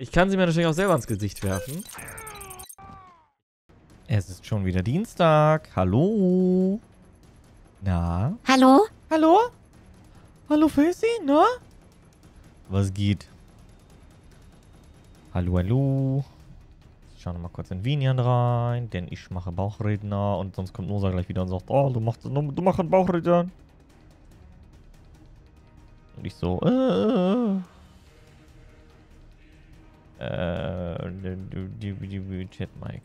Ich kann sie mir natürlich auch selber ins Gesicht werfen. Es ist schon wieder Dienstag. Hallo. Na? Hallo? Hallo? Hallo, Facey? Na? Was geht? Hallo, hallo. Ich schaue mal kurz in Vinian rein, denn ich mache Bauchredner und sonst kommt Nosa gleich wieder und sagt, oh, du machst, du machst einen Bauchredner. Und ich so, äh, äh, die, die, die, Chat Mike.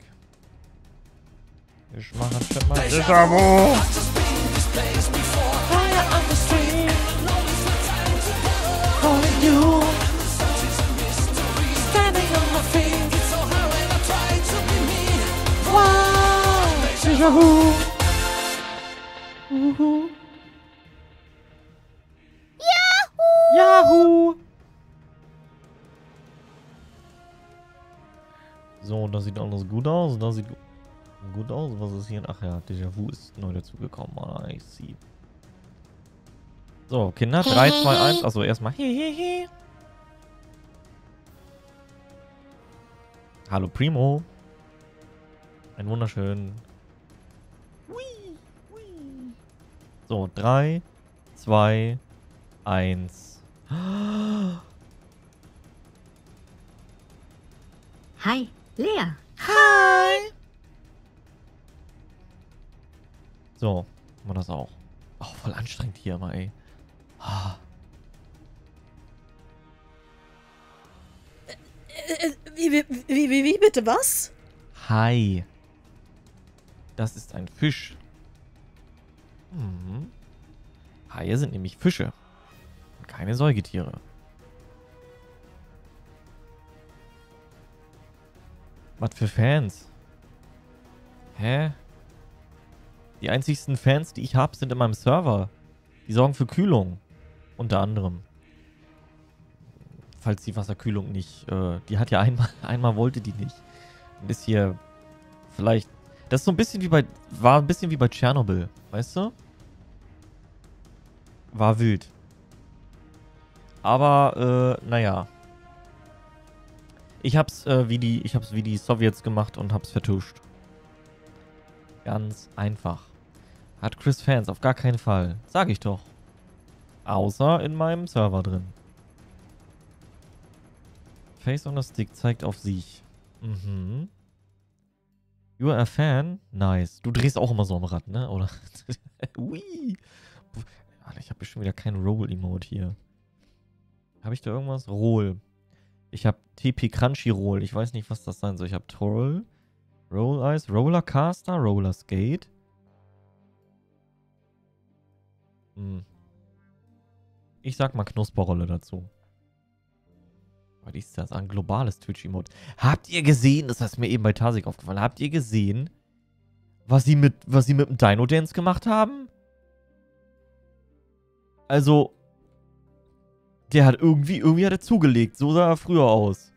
Ich mache einen Chat Mike. Ich Abo! Calling you Standing on my feet Wow Déjà vu Uhu. Das sieht alles gut aus. Das sieht gut aus. Was ist hier? Ach ja, Déjà-vu ist neu dazugekommen. Ah, ich sehe. So, Kinder, 3, 2, 1. Also erstmal hehehe. Hallo Primo. Ein wunderschön. So, 3, 2, 1. Hi, Lea. Hi. So, machen wir das auch. Oh, voll anstrengend hier immer, ey. Ah. Wie, wie, wie, wie, wie, bitte was? Hi. Das ist ein Fisch. Mhm. Haie sind nämlich Fische. Und keine Säugetiere. Was für Fans? Hä? Die einzigsten Fans, die ich habe, sind in meinem Server. Die sorgen für Kühlung. Unter anderem. Falls die Wasserkühlung nicht... Äh, die hat ja einmal... Einmal wollte die nicht. Und ist hier... Vielleicht... Das ist so ein bisschen wie bei... War ein bisschen wie bei Tschernobyl. Weißt du? War wild. Aber, äh, naja. Ich hab's, äh, wie die... Ich hab's wie die Sowjets gemacht und hab's vertuscht. Ganz einfach. Hat Chris Fans, auf gar keinen Fall. Sag ich doch. Außer in meinem Server drin. Face on the Stick zeigt auf sich. Mhm. You are a fan? Nice. Du drehst auch immer so am Rad, ne? Oder? Ui. Alter, ich habe schon wieder kein Roll-Emote hier. Habe ich da irgendwas? Roll. Ich habe TP Crunchyroll. Ich weiß nicht, was das sein soll. Ich habe Troll, Roll Eyes, Roller Caster, Roller Skate. Hm. Ich sag mal Knusperrolle dazu. Was ist das? Ein globales Twitch-Emote. Habt ihr gesehen, das ist mir eben bei Tasik aufgefallen, habt ihr gesehen, was sie mit, was sie mit dem Dino-Dance gemacht haben? Also, der hat irgendwie, irgendwie hat er zugelegt. So sah er früher aus.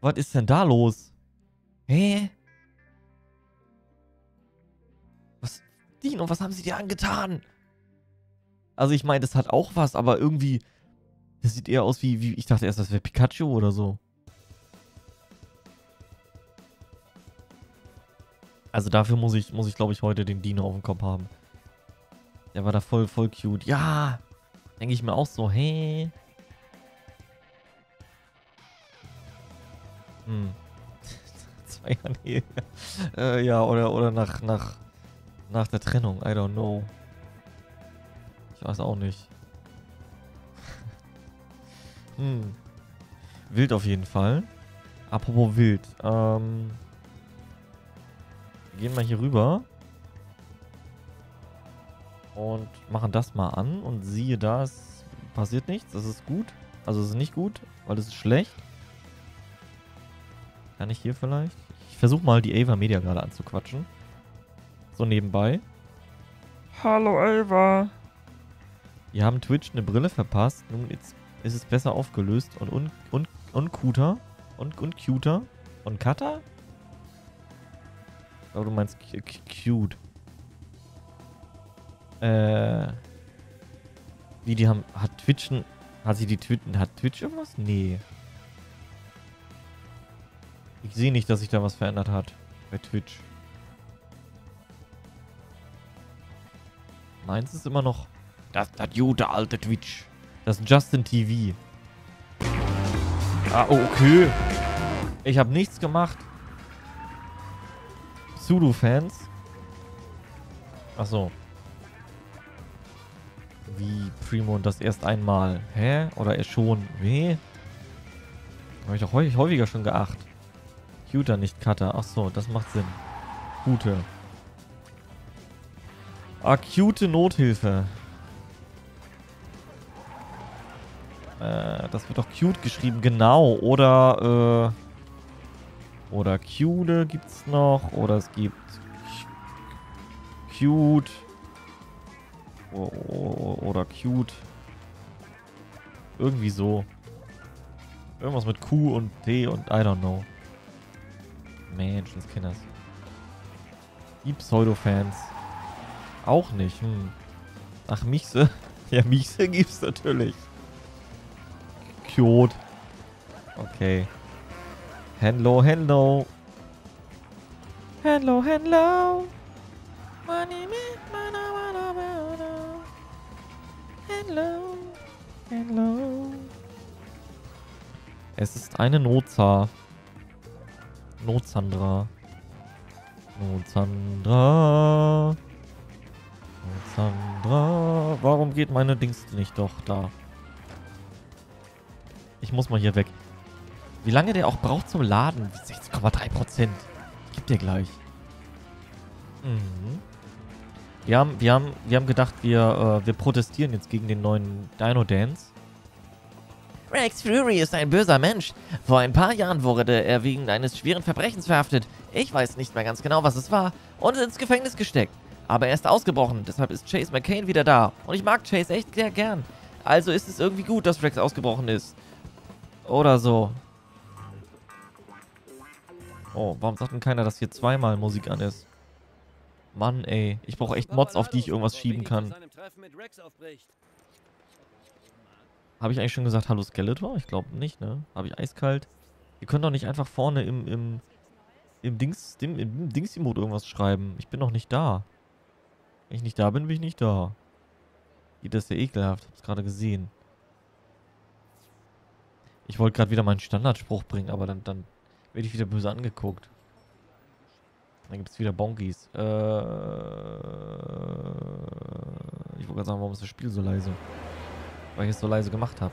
Was ist denn da los? Hä? Was, Dino, was haben sie dir angetan? Also ich meine, das hat auch was, aber irgendwie... Das sieht eher aus wie... wie ich dachte erst, das wäre Pikachu oder so. Also dafür muss ich, muss ich glaube ich, heute den Dino auf dem Kopf haben. Der war da voll, voll cute. Ja! Denke ich mir auch so, hey. Hm. Zwei Jahre Ehe. äh, ja, oder, oder nach, nach, nach der Trennung. I don't know. Ich weiß auch nicht. hm. Wild auf jeden Fall. Apropos wild. Ähm. Wir gehen mal hier rüber. Und machen das mal an. Und siehe da, es passiert nichts. Das ist gut. Also es ist nicht gut, weil es ist schlecht. Kann ich hier vielleicht? Ich versuche mal die Ava Media gerade anzuquatschen. So nebenbei. Hallo Ava. Wir haben Twitch eine Brille verpasst. Nun jetzt ist es besser aufgelöst und un, un, uncuter. Und, und cuter. Und cutter? Oh, du meinst cute. Äh. Wie, die haben. Hat Twitch ein, Hat sie die Twitch. Hat Twitch irgendwas? Nee. Ich sehe nicht, dass sich da was verändert hat. Bei Twitch. Meins ist immer noch... Das, das gute alte Twitch. Das Justin TV. Ah, oh, okay. Ich habe nichts gemacht. Pseudo-Fans. Achso. Wie Primo das erst einmal. Hä? Oder er schon? Weh? Habe ich doch häufiger schon geacht. Cuter, nicht Cutter. Achso, das macht Sinn. Gute. Akute Nothilfe. Äh, das wird doch cute geschrieben, genau. Oder, äh, oder cute gibt's noch. Oder es gibt cute. Oder cute. Irgendwie so. Irgendwas mit Q und T und I don't know. Menschenskinders. Die Pseudo-Fans. Auch nicht. Hm. Ach, Michse. Ja, Michse gibt's natürlich. Cute. Okay. Hello, hello. Hello, hello. Hello. Hello. Es ist eine Noza. Nozandra. Nozandra. Nozandra. Warum geht meine Dings nicht doch da? Ich muss mal hier weg. Wie lange der auch braucht zum Laden? 16,3% Ich geb dir gleich. Mhm. Wir haben, wir haben, wir haben gedacht, wir, äh, wir protestieren jetzt gegen den neuen Dino Dance. Rex Fury ist ein böser Mensch. Vor ein paar Jahren wurde er wegen eines schweren Verbrechens verhaftet. Ich weiß nicht mehr ganz genau, was es war. Und ins Gefängnis gesteckt. Aber er ist ausgebrochen. Deshalb ist Chase McCain wieder da. Und ich mag Chase echt sehr gern. Also ist es irgendwie gut, dass Rex ausgebrochen ist. Oder so. Oh, warum sagt denn keiner, dass hier zweimal Musik an ist? Mann, ey. Ich brauche echt Mods, auf die ich irgendwas schieben kann. Habe ich eigentlich schon gesagt, hallo Skeletor? Ich glaube nicht, ne? Habe ich eiskalt. Ihr könnt doch nicht einfach vorne im, im, im Dings, dem, im Dings-Emote irgendwas schreiben. Ich bin noch nicht da. Wenn ich nicht da bin, bin ich nicht da. Das ist ja ekelhaft. Hab's gerade gesehen. Ich wollte gerade wieder meinen Standardspruch bringen, aber dann, dann werde ich wieder böse angeguckt. Dann gibt es wieder Bonkies. Äh, ich wollte gerade sagen, warum ist das Spiel so leise? Weil ich es so leise gemacht habe.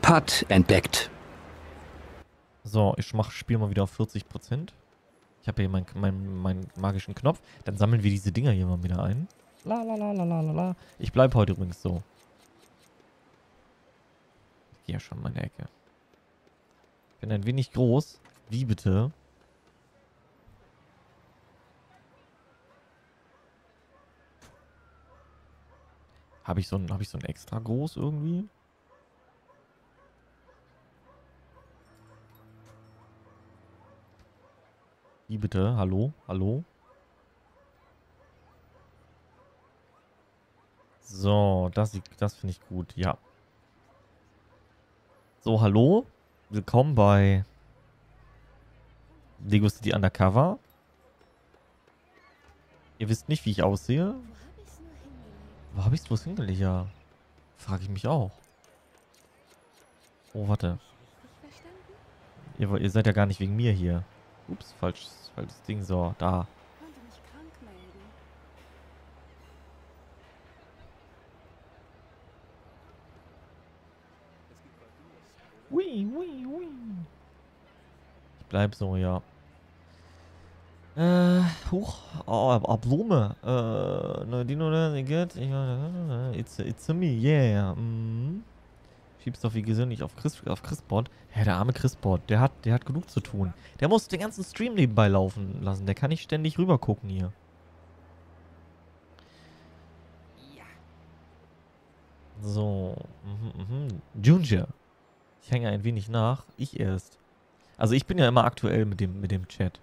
Putt entdeckt. So, ich mach Spiel mal wieder auf 40%. Ich habe hier meinen mein, mein magischen Knopf. Dann sammeln wir diese Dinger hier mal wieder ein. La la la la la la. Ich bleibe heute übrigens so. Ich gehe ja schon in meine Ecke. Ich bin ein wenig groß. Wie bitte? Habe ich so ein, habe ich so ein extra groß irgendwie? Wie bitte? Hallo? Hallo? So, das, das finde ich gut, ja. So, hallo? Willkommen bei Lego City Undercover. Ihr wisst nicht, wie ich aussehe. Wo habe ich es bloß hingelegt? Ja. Frage ich mich auch. Oh, warte. Ihr, ihr, seid ja gar nicht wegen mir hier. Ups, falsches, falsches Ding. So, da. Ui, ui, ui. Ich bleib so, ja. Äh, huch, oh, Blume. Äh, no, Dino, geht. It's, it's a me, yeah. Mm. Schiebst doch wie gesöhnlich auf Chris, auf Chrisbot. Ja, der arme Chrisbot, der hat, der hat genug zu tun. Der muss den ganzen Stream nebenbei laufen lassen. Der kann nicht ständig rüber gucken hier. Ja. So. Mhm, mhm. Junior. Ich hänge ein wenig nach. Ich erst. Also ich bin ja immer aktuell mit dem, mit dem Chat.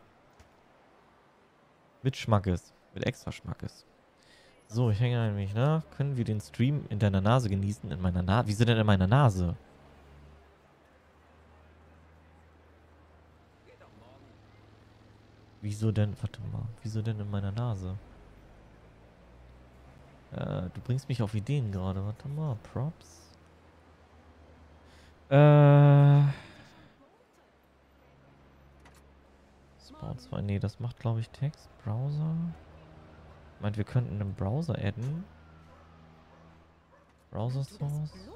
Mit Schmackes. Mit extra Schmackes. So, ich hänge ein wenig nach. Können wir den Stream in deiner Nase genießen? In meiner Nase? Wieso denn in meiner Nase? Wieso denn? Warte mal. Wieso denn in meiner Nase? Äh, du bringst mich auf Ideen gerade. Warte mal. Props. Äh... Spawn 2, nee, das macht glaube ich Text, Browser. Meint, wir könnten einen Browser adden. Browser Source.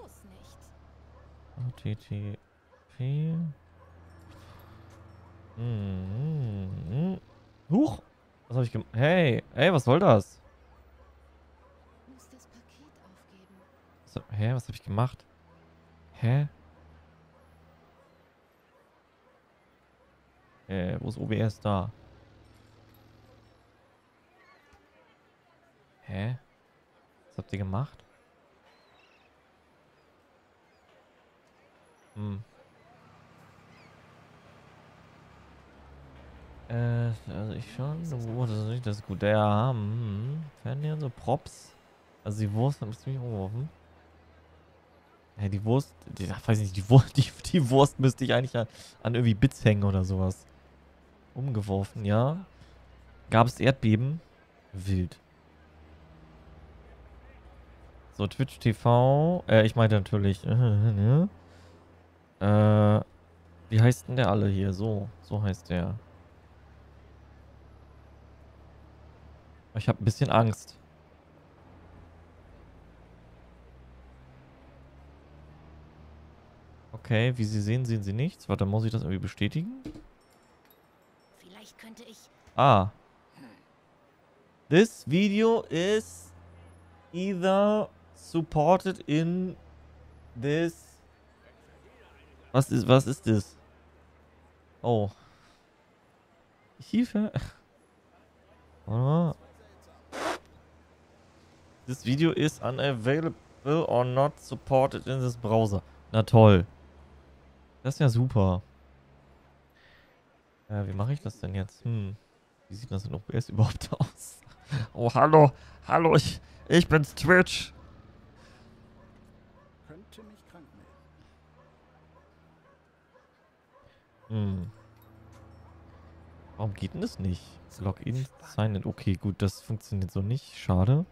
HTTP. Hm. Huch! Was habe ich gemacht? Hey, ey, was soll das? Muss das Paket aufgeben. So, hä, was habe ich gemacht? Hä? Äh, wo ist OBS da? Hä? Was habt ihr gemacht? Hm. Äh, also ich schon. Oh, das ist nicht das ist gut. Ja, hm. Fernseher so Props. Also die Wurst hat mich ziemlich umgeworfen. Ja, die Wurst, die, ach, weiß nicht, die Wurst, die, die Wurst müsste ich eigentlich an, an irgendwie Bits hängen oder sowas. Umgeworfen, ja. Gab es Erdbeben? Wild. So, Twitch TV. Äh, ich meinte natürlich. Äh? Äh, wie heißt denn der alle hier? So, so heißt der. Ich habe ein bisschen Angst. Okay, wie Sie sehen, sehen Sie nichts. Warte, muss ich das irgendwie bestätigen? Könnte ich. Ah. This video is either supported in this. Was ist, was ist das? Oh. Hilfe. Warte. This video is unavailable or not supported in this browser. Na toll. Das ist ja super. Äh, wie mache ich das denn jetzt? Hm. Wie sieht das in OBS überhaupt aus? Oh, hallo. Hallo, ich, ich bin's, Twitch. Könnte mich krank melden. Hm. Warum geht denn das nicht? Login, sign in. Okay, gut, das funktioniert so nicht. Schade.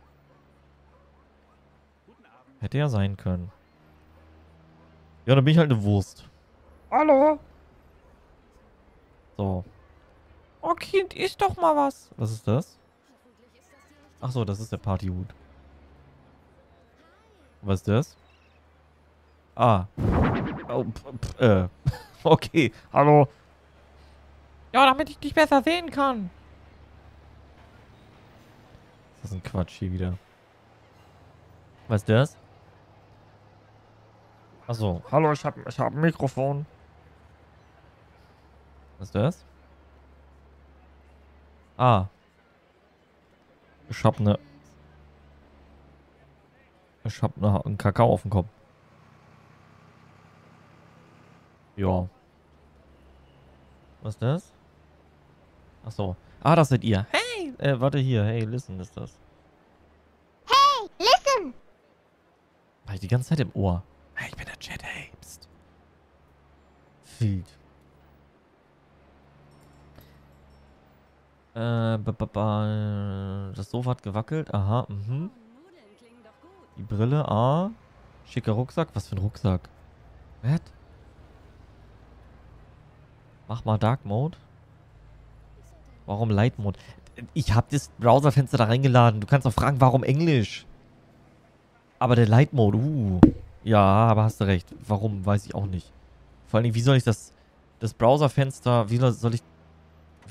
Hätte ja sein können. Ja, dann bin ich halt eine Wurst. Hallo? So. Oh Kind, isst doch mal was. Was ist das? Ach so, das ist der Partyhut. Was ist das? Ah. Oh, p- p- äh. Okay, hallo. Ja, damit ich dich besser sehen kann. Das ist ein Quatsch hier wieder. Was ist das? Achso. Hallo, ich hab, ich hab ein Mikrofon. Was ist das? Ah. Ich hab ne... Ich hab ne, einen Kakao auf dem Kopf. Ja. Was ist das? Ach so. Ah, das seid ihr. Hey! Äh, warte hier. Hey, listen ist das. Hey, listen! War ich die ganze Zeit im Ohr. Hey, ich bin der Chat. Hey, pst. Feed. Äh, ba, ba, ba, das Sofa hat gewackelt. Aha, mhm. Die Brille, ah. Schicker Rucksack. Was für ein Rucksack? Was? Mach mal Dark Mode. Warum Light Mode? Ich habe das Browserfenster da reingeladen. Du kannst auch fragen, warum Englisch? Aber der Light Mode, uh. Ja, aber hast du recht. Warum, weiß ich auch nicht. Vor allem, wie soll ich das, das Browserfenster, wie soll ich,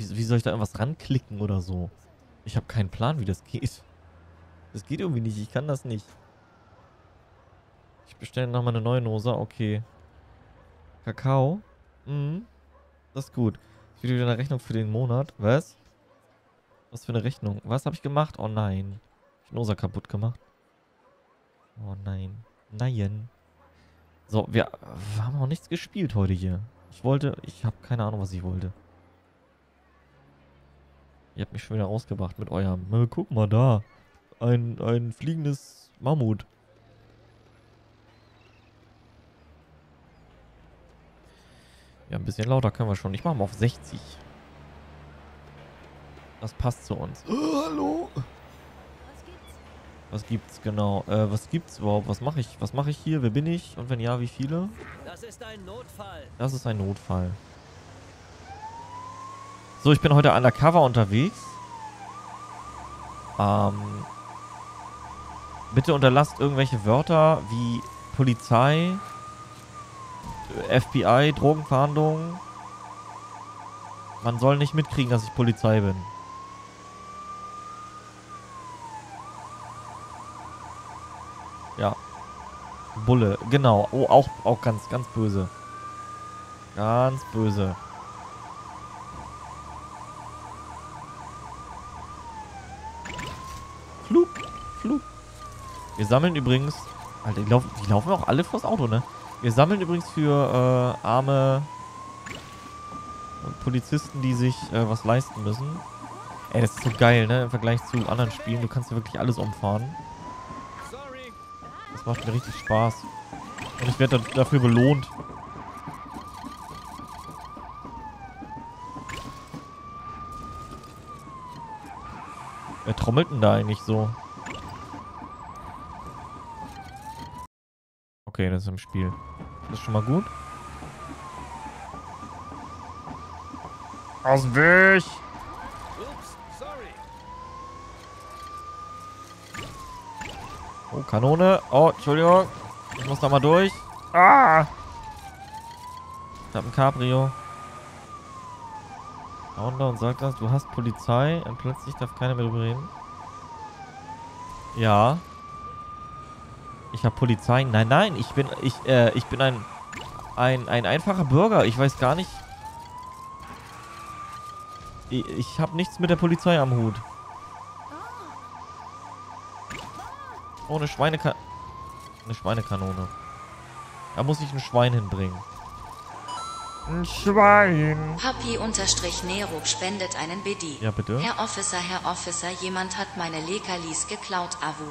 wie, wie soll ich da irgendwas ranklicken oder so? Ich habe keinen Plan, wie das geht. Das geht irgendwie nicht, ich kann das nicht. Ich bestelle nochmal eine neue Nosa, okay. Kakao? Mhm. Das ist gut. Ich will wieder eine Rechnung für den Monat. Was? Was für eine Rechnung? Was habe ich gemacht? Oh nein. Ich Nosa kaputt gemacht. Oh nein. Nein. So, wir, wir haben auch nichts gespielt heute hier. Ich wollte, ich habe keine Ahnung, was ich wollte. Ihr habt mich schon wieder rausgebracht mit eurem. "Na, guck mal da. Ein, ein fliegendes Mammut. Ja, ein bisschen lauter können wir schon. Ich mache mal auf 60. Das passt zu uns. Oh, hallo. Was gibt's? Was gibt's genau? Äh, was gibt's überhaupt? Was mache ich? Was mache ich hier? Wer bin ich? Und wenn ja, wie viele? Das ist ein Notfall. Das ist ein Notfall. So, ich bin heute undercover unterwegs. Ähm, bitte unterlasst irgendwelche Wörter wie Polizei, FBI, Drogenfahndung. Man soll nicht mitkriegen, dass ich Polizei bin. Ja. Bulle, genau. Oh, auch, auch ganz, ganz böse. Ganz böse. Flug, flug. Wir sammeln übrigens... Alter, die laufen, die laufen auch alle vors Auto, ne? Wir sammeln übrigens für äh, arme Polizisten, die sich äh, was leisten müssen. Ey, das ist so geil, ne? Im Vergleich zu anderen Spielen. Du kannst ja wirklich alles umfahren. Das macht mir richtig Spaß. Und ich werde da- dafür belohnt. Wer trommelt denn da eigentlich so? Okay, das ist im Spiel. Das ist schon mal gut. Aus dem Weg! Ups, sorry. Oh, Kanone. Oh, Entschuldigung. Ich muss da mal durch. Ah! Ich hab ein Cabrio. Founder und sagt das, du hast Polizei und plötzlich darf keiner mehr drüber reden. Ja. Ich habe Polizei. Nein, nein, ich bin ich äh, ich bin ein ein ein einfacher Bürger. Ich weiß gar nicht. Ich, ich habe nichts mit der Polizei am Hut. Oh, eine Schweineka eine Schweinekanone. Da muss ich ein Schwein hinbringen. Ein Schwein. Papi-Nero spendet einen BD. Ja, bitte. Herr Officer, Herr Officer, jemand hat meine Leckerlis geklaut, Avu.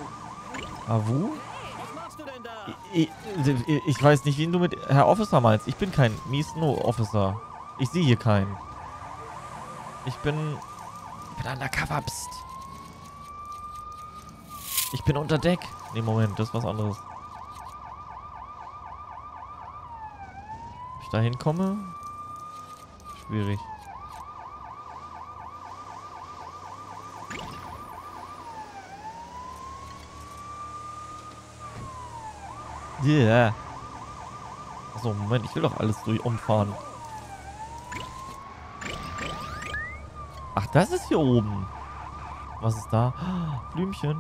Avu? Was machst du denn da? Ich, ich, weiß nicht, wen du mit Herr Officer meinst. Ich bin kein Mies-No Officer. Ich sehe hier keinen. Ich bin... Ich bin undercover, pst. Ich bin unter Deck. Nee, Moment, das ist was anderes. Ob ich da hinkomme? Schwierig. Yeah. Achso, Moment, ich will doch alles durch umfahren. Ach, das ist hier oben. Was ist da? Blümchen.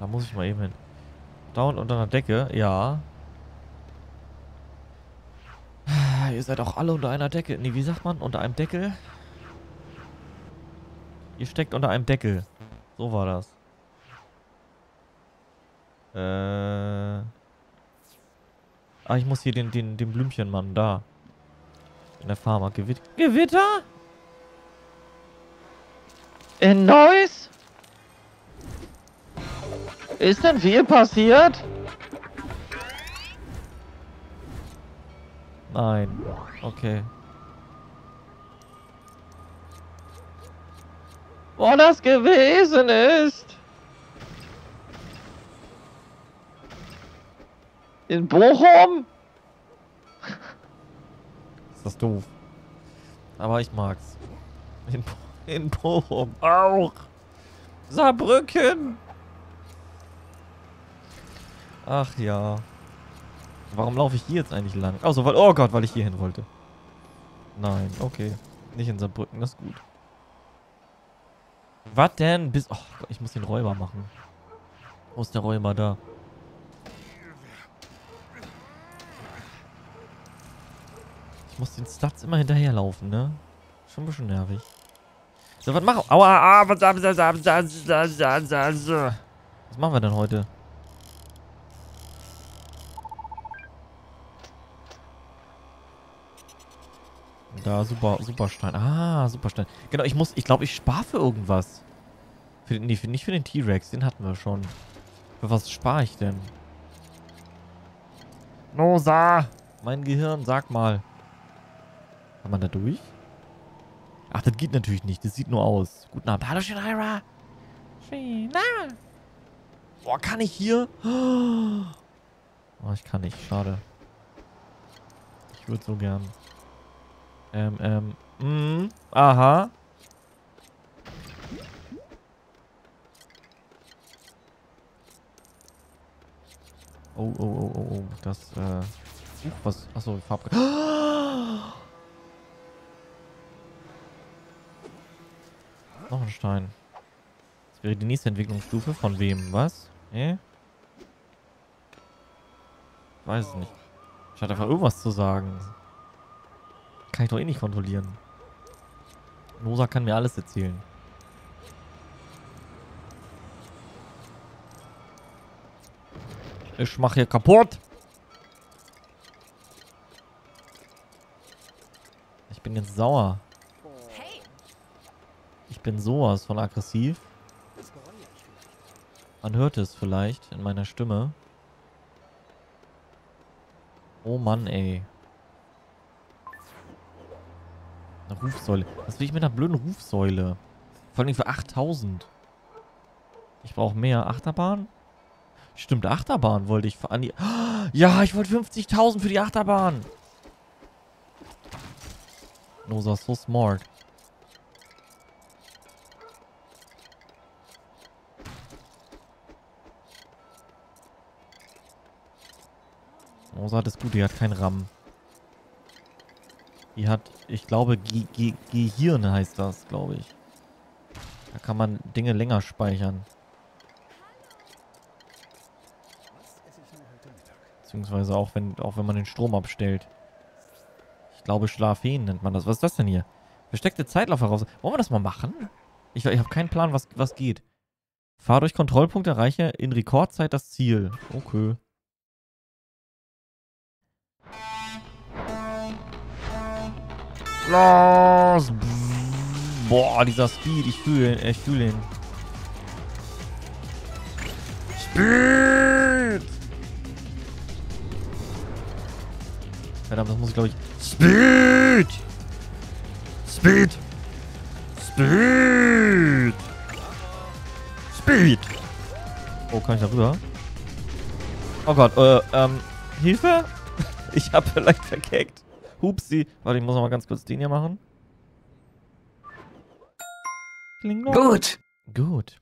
Da muss ich mal eben hin. Da und unter einer Decke, ja. Ihr seid auch alle unter einer Decke. Nee, wie sagt man? Unter einem Deckel? Ihr steckt unter einem Deckel. So war das. Äh. Ah, ich muss hier den, den, den Blümchenmann da. In der Farmer. Gewit Gewitter? In Neuss? Ist denn viel passiert? Nein. Okay. Wo das gewesen ist? In Bochum? ist das doof. Aber ich mag's. In, Bo in Bochum auch. Saarbrücken. Ach ja. Warum laufe ich hier jetzt eigentlich lang? Achso, weil. Oh Gott, weil ich hier hin wollte. Nein, okay. Nicht in Saarbrücken, das ist gut. Was denn? Bis. Oh ich muss den Räuber machen. Wo ist der Räuber da? Ich muss den Stats immer hinterherlaufen, ne? Schon ein bisschen nervig. So, was machen wir? Aua, aua, was machen wir denn heute? Da, super, Superstein. Ah, Superstein. Genau, ich muss, ich glaube, ich spare für irgendwas. Für den, nee, für, nicht für den T-Rex, den hatten wir schon. Für was spare ich denn? Nosa! Mein Gehirn, sag mal. Kann man da durch? Ach, das geht natürlich nicht. Das sieht nur aus. Guten Abend. Hallo, Shinaira. Shinaira. Boah, kann ich hier? Oh, ich kann nicht. Schade. Ich würde so gern. Ähm, ähm. Mm, aha. Oh, oh, oh, oh, oh. Das, äh. Huch, was? Achso, Farb. Noch ein Stein. Das wäre die nächste Entwicklungsstufe. Von wem? Was? Hä? Ich weiß es nicht. Ich hatte einfach irgendwas zu sagen. Kann ich doch eh nicht kontrollieren. Nosa kann mir alles erzählen. Ich mach hier kaputt. Ich bin jetzt sauer. Ich bin sowas von aggressiv. Man hört es vielleicht in meiner Stimme. Oh Mann, ey. Eine Rufsäule. Was will ich mit einer blöden Rufsäule? Vor allem für 8000. Ich brauche mehr. Achterbahn? Stimmt, Achterbahn wollte ich die... Ja, ich wollte 50.000 für die Achterbahn. Nosa, so smart. Hat es gut, die hat kein RAM. Die hat, ich glaube, Ge Ge Gehirn heißt das, glaube ich. Da kann man Dinge länger speichern. Beziehungsweise auch wenn, auch wenn man den Strom abstellt. Ich glaube, Schlafeen nennt man das. Was ist das denn hier? Versteckte Zeitlauf heraus. Wollen wir das mal machen? Ich, ich habe keinen Plan, was, was geht. Fahr durch Kontrollpunkt, erreiche in Rekordzeit das Ziel. Okay. Los! Boah, dieser Speed, ich fühle ihn, ich fühle ihn. Speed! Verdammt, das muss ich glaube ich. Speed! Speed! Speed! Speed! Oh, kann ich da rüber? Oh Gott, äh, ähm, Hilfe? Ich habe vielleicht verkeckt. Hupsi. Warte, ich muss noch mal ganz kurz den hier machen. Klingeln. Gut. Gut.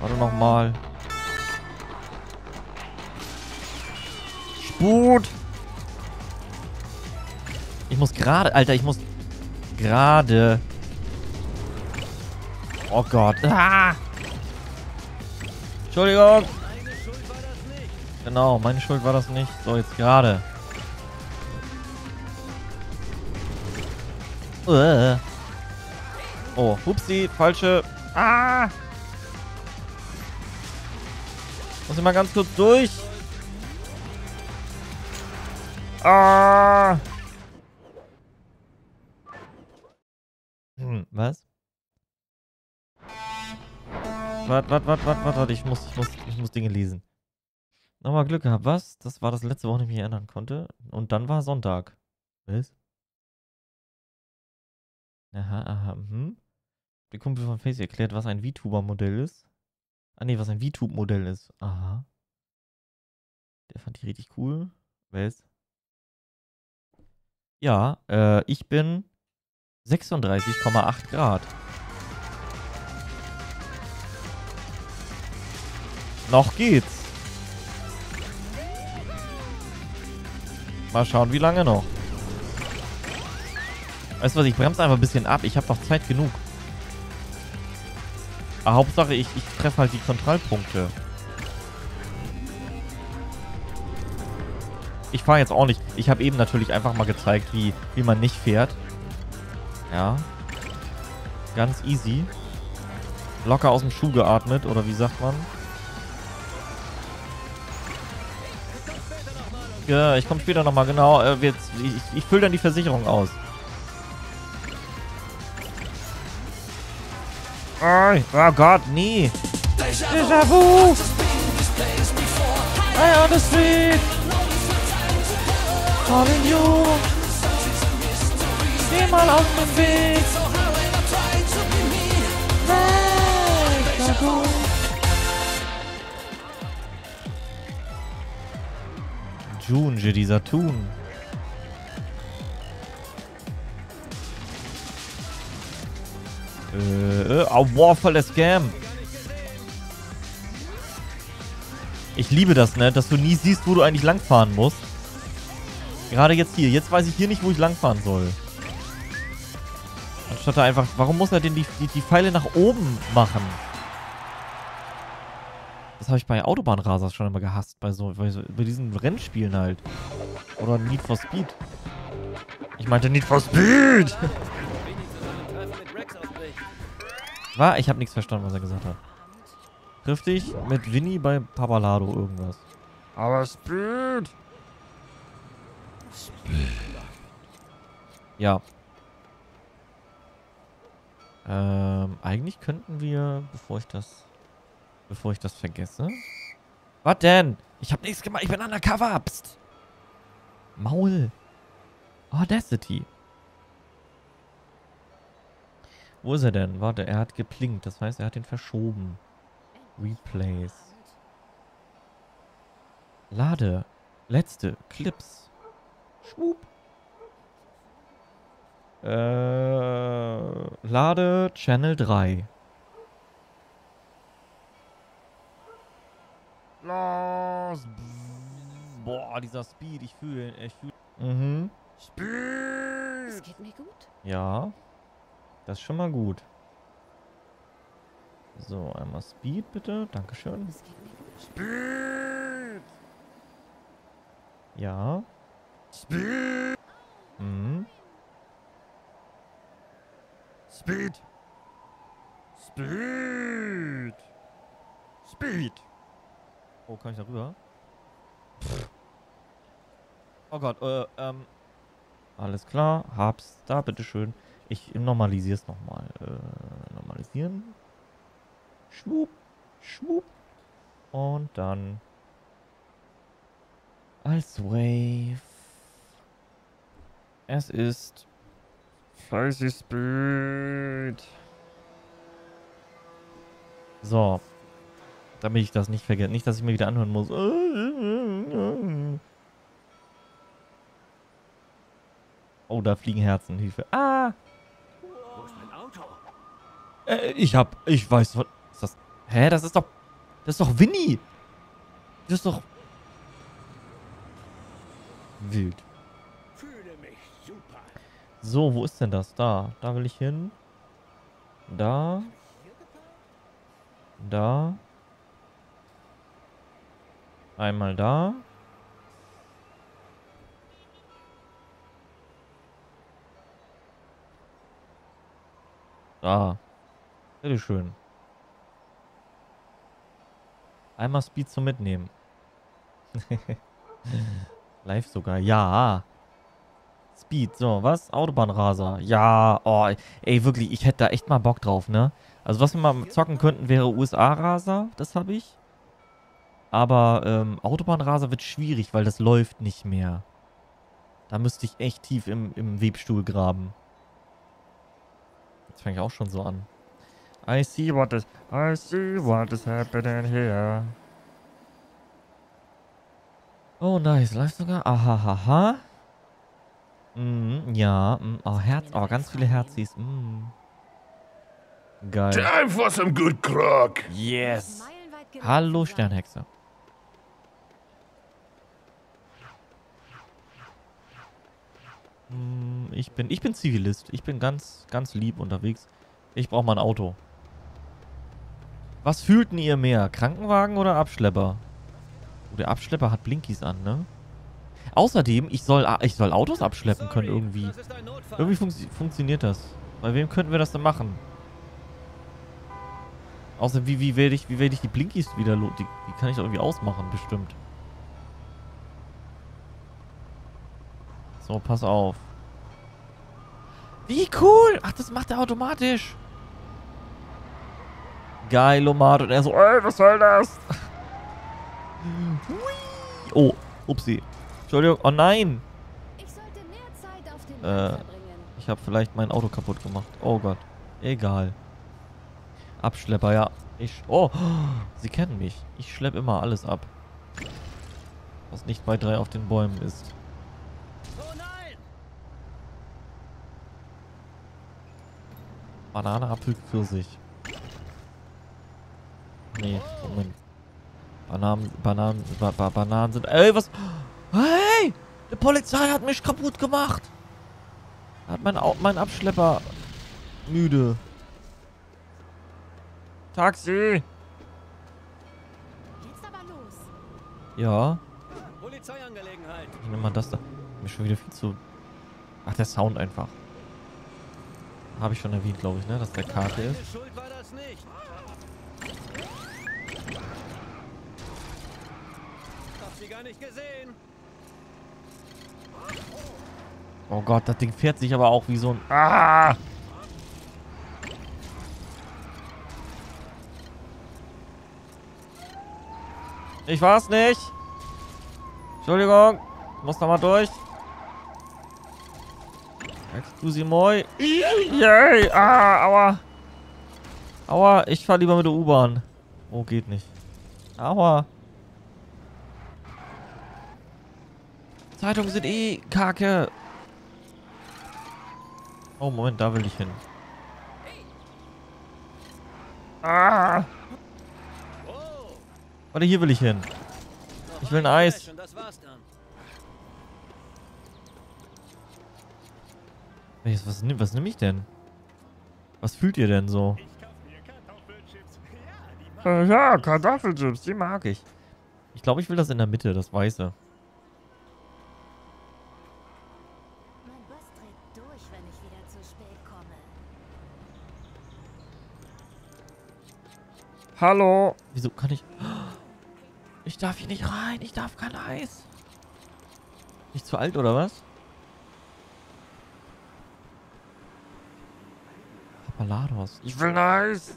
Warte noch mal. Sput. Ich muss gerade, Alter, ich muss gerade. Oh Gott. Ah. Entschuldigung. Meine Schuld war das nicht. Genau, meine Schuld war das nicht. So, jetzt gerade. Oh, hupsi, falsche. Ah! Muss ich mal ganz kurz durch. Ah! Hm, was? Warte, warte, warte, warte, warte, ich muss, ich muss, ich muss Dinge lesen. Nochmal Glück gehabt, was? Das war das letzte, woran ich mich erinnern konnte. Und dann war Sonntag. Was? Aha, aha, mhm. Der Kumpel von Face erklärt, was ein VTuber-Modell ist. Ah, nee, was ein VTube-Modell ist. Aha. Der fand ich richtig cool. Wer ist? Ja, äh, ich bin 36,8 Grad. Noch geht's. Mal schauen, wie lange noch. Weißt du was, ich bremse einfach ein bisschen ab. Ich habe noch Zeit genug. Aber Hauptsache, ich, ich treffe halt die Kontrollpunkte. Ich fahre jetzt auch nicht. Ich habe eben natürlich einfach mal gezeigt, wie, wie man nicht fährt. Ja. Ganz easy. Locker aus dem Schuh geatmet, oder wie sagt man? Ja, ich komme später nochmal, genau. Äh, jetzt, ich ich fülle dann die Versicherung aus. Ay, oh Gott, nee. Déjà vu. I on the street. Calling you. My mal auf dem Weg. Junji, dieser Tun. Äh, äh, oh, wow, voll der Scam. Ich liebe das, ne? Dass du nie siehst, wo du eigentlich langfahren musst. Gerade jetzt hier. Jetzt weiß ich hier nicht, wo ich langfahren soll. Anstatt er einfach... Warum muss er denn die, die, die Pfeile nach oben machen? Das habe ich bei Autobahnrasers schon immer gehasst. Bei so, bei so... Bei diesen Rennspielen halt. Oder Need for Speed. Ich meinte Need for Speed! War? Ich habe nichts verstanden, was er gesagt hat. Triff dich mit Winnie bei Papalado irgendwas. Aber Speed! Ja. Ähm, eigentlich könnten wir, bevor ich das, bevor ich das vergesse. Was denn? Ich habe nichts gemacht. Ich bin undercover. Psst. Maul. Audacity. Wo ist er denn? Warte, er hat geplinkt. Das heißt, er hat ihn verschoben. Replays. Lade. Letzte. Clips. Schwup. Äh, lade Channel 3. Los. Boah, dieser Speed. Ich fühle ihn. Ich fühle. Mhm. Speed. Es geht mir gut. Ja. Das ist schon mal gut. So, einmal Speed bitte. Dankeschön. Speed! Ja. Speed! Mhm. Speed! Speed! Speed! Oh, kann ich da rüber? Oh Gott, äh, ähm. Alles klar, hab's da, bitteschön. Ich normalisiere es nochmal. Äh, normalisieren. Schwupp, schwupp. Und dann als Wave. Es ist Spicy Speed. So. Damit ich das nicht vergesse. Nicht, dass ich mir wieder anhören muss. Oh, da fliegen Herzen. Hilfe. Ah! Äh, ich hab. Ich weiß. Was ist das? Hä? Das ist doch. Das ist doch Winnie! Das ist doch. Wild. Fühle mich super. So, wo ist denn das? Da. Da will ich hin. Da. Da. Einmal da. Da. Bitteschön. Einmal Speed zum Mitnehmen. Live sogar. Ja. Speed. So, was? Autobahnraser. Ja. Oh, ey, wirklich. Ich hätte da echt mal Bock drauf, ne? Also, was wir mal zocken könnten, wäre USA-Raser. Das habe ich. Aber ähm, Autobahnraser wird schwierig, weil das läuft nicht mehr. Da müsste ich echt tief im, im Webstuhl graben. Jetzt fange ich auch schon so an. I see what is... I see what is happening here. Oh, nice. Läuft sogar. Aha, haha. Mm, ja. Mm, oh, Herz. Oh, ganz viele Herzis. Mm. Geil. Time for some good crock. Yes. Hallo. Sternhexe. Hm, Ich bin, ich bin Zivilist. Ich bin ganz, ganz lieb unterwegs. Ich brauche mal ein Auto. Was fühlten ihr mehr? Krankenwagen oder Abschlepper? Oh, der Abschlepper hat Blinkies an, ne? Außerdem, ich soll, ich soll Autos abschleppen können irgendwie. Irgendwie funktio- funktioniert das. Bei wem könnten wir das denn machen? Außer wie, wie werde ich, wie ich die Blinkies wieder lo die, die kann ich doch irgendwie ausmachen, bestimmt. So, pass auf. Wie cool! Ach, das macht er automatisch. Geil, Omat. Und er so, ey, was soll das? Hui. oh, upsi. Entschuldigung. Oh nein. Ich Äh. Ich habe vielleicht mein Auto kaputt gemacht. Oh Gott. Egal. Abschlepper, ja. Ich. Oh, sie kennen mich. Ich schleppe immer alles ab. Was nicht bei drei auf den Bäumen ist. Oh nein! Banane, Apfel, Pfirsich. Nee, Moment. Bananen, Bananen, ba, ba, Bananen sind... Ey, was... Hey! Die Polizei hat mich kaputt gemacht! Hat mein, mein Abschlepper müde. Taxi! Jetzt aber los. Ja, Polizeiangelegenheit. ich nehme mal das da. Mir schon wieder viel zu... Ach, der Sound einfach. Habe ich schon erwähnt, glaube ich, ne? Dass der Karte ist. Meine Schuld war das nicht. Hab sie gar nicht gesehen. Oh Gott, das Ding fährt sich aber auch wie so ein... Ah! Ich war's nicht. Entschuldigung. Muss noch mal durch. Excuse moi. Yay! Ah, aua. Aua, ich fahr lieber mit der U-Bahn. Oh, geht nicht. Aua. Zeitungen sind eh kacke. Oh, Moment, da will ich hin. Ah! Warte, hier will ich hin. Ich will ein Eis. Dann. Was, was, nehme ich denn? Was fühlt ihr denn so? Ja, Kartoffelchips, die mag ich. Ich glaube, ich will das in der Mitte, das Weiße. Mein Boss dreht durch, wenn ich wieder zu spät komme. Hallo? Wieso kann ich... Ich darf hier nicht rein. Ich darf kein Eis. Nicht zu alt, oder was? Papalados. Ich will ein Eis.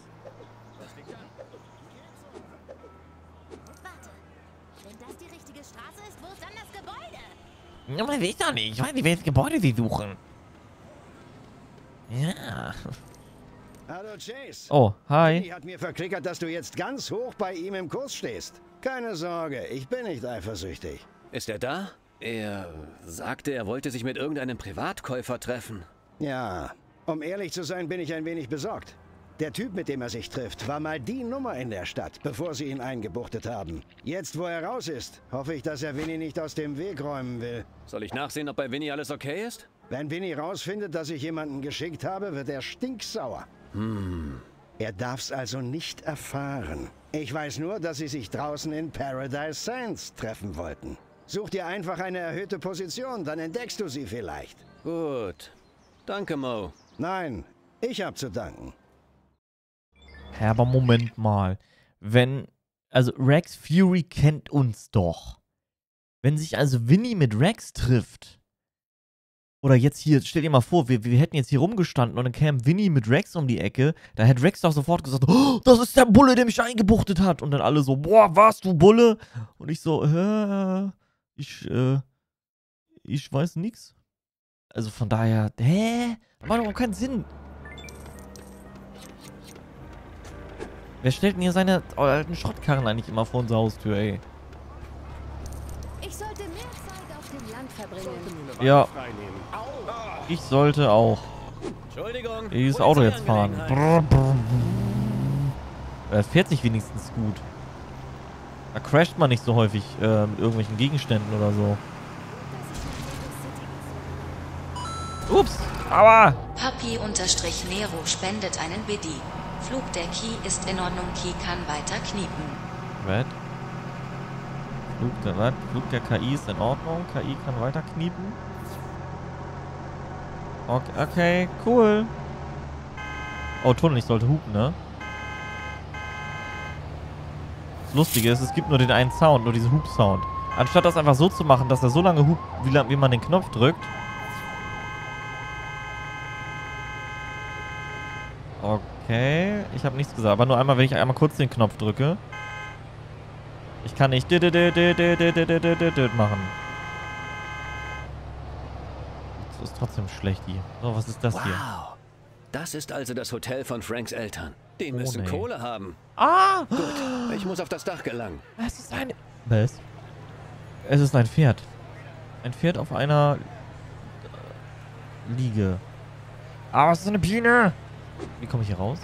Warte. Wenn das die richtige Straße ist, wo ist dann das Gebäude? Ja, weiß doch nicht. Ich weiß nicht, welches Gebäude sie suchen. Ja. Hallo Chase. Oh, hi. Die hat mir verklickert, dass du jetzt ganz hoch bei ihm im Kurs stehst. Keine Sorge, ich bin nicht eifersüchtig. Ist er da? Er sagte, er wollte sich mit irgendeinem Privatkäufer treffen. Ja, um ehrlich zu sein, bin ich ein wenig besorgt. Der Typ, mit dem er sich trifft, war mal die Nummer in der Stadt, bevor sie ihn eingebuchtet haben. Jetzt, wo er raus ist, hoffe ich, dass er Winnie nicht aus dem Weg räumen will. Soll ich nachsehen, ob bei Winnie alles okay ist? Wenn Winnie rausfindet, dass ich jemanden geschickt habe, wird er stinksauer. Hm. Er darf's also nicht erfahren. Ich weiß nur, dass sie sich draußen in Paradise Sands treffen wollten. Such dir einfach eine erhöhte Position, dann entdeckst du sie vielleicht. Gut. Danke, Mo. Nein, ich hab zu danken. Hä, aber Moment mal. Wenn, also Rex Fury kennt uns doch. Wenn sich also Winnie mit Rex trifft, oder jetzt hier, stell dir mal vor, wir, wir hätten jetzt hier rumgestanden und dann käme Winnie mit Rex um die Ecke, da hätte Rex doch sofort gesagt, oh, das ist der Bulle, der mich eingebuchtet hat. Und dann alle so, boah, warst du Bulle? Und ich so, hä, ich, äh, ich weiß nix. Also von daher, hä? Das macht doch keinen Sinn. Wer stellt denn hier seine alten Schrottkarren eigentlich immer vor unsere Haustür, ey? Ich sollte mehr Zeit auf dem Land verbringen. Ja, freinehmen. Ich sollte auch Entschuldigung. dieses Auto jetzt fahren. Brr, brr. Er fährt sich wenigstens gut. Da crasht man nicht so häufig äh, mit irgendwelchen Gegenständen oder so. Ups, aber Papi-Nero spendet einen Biddy. Flug der Key ist in Ordnung, Key kann weiter kniepen. Was? Flug der? Flug der KI ist in Ordnung. KI kann weiter kniepen. Okay, okay, cool. Oh, Tunnel, ich sollte hupen, ne? Das Lustige ist, es gibt nur den einen Sound, nur diesen Hub-Sound. Anstatt das einfach so zu machen, dass er so lange hupt, wie, lang, wie man den Knopf drückt. Okay, ich habe nichts gesagt, aber nur einmal, wenn ich einmal kurz den Knopf drücke. Ich kann nicht dit- ist trotzdem schlecht hier. So, was ist das hier? Wow. Das ist also das Hotel von Franks Eltern. Die Oh, müssen nee. Kohle haben. Ah! Gut, ich muss auf das Dach gelangen. Es ist ein... Was? Es ist ein Pferd. Ein Pferd auf einer äh, Liege. Ah, es ist eine Biene! Wie komme ich hier raus?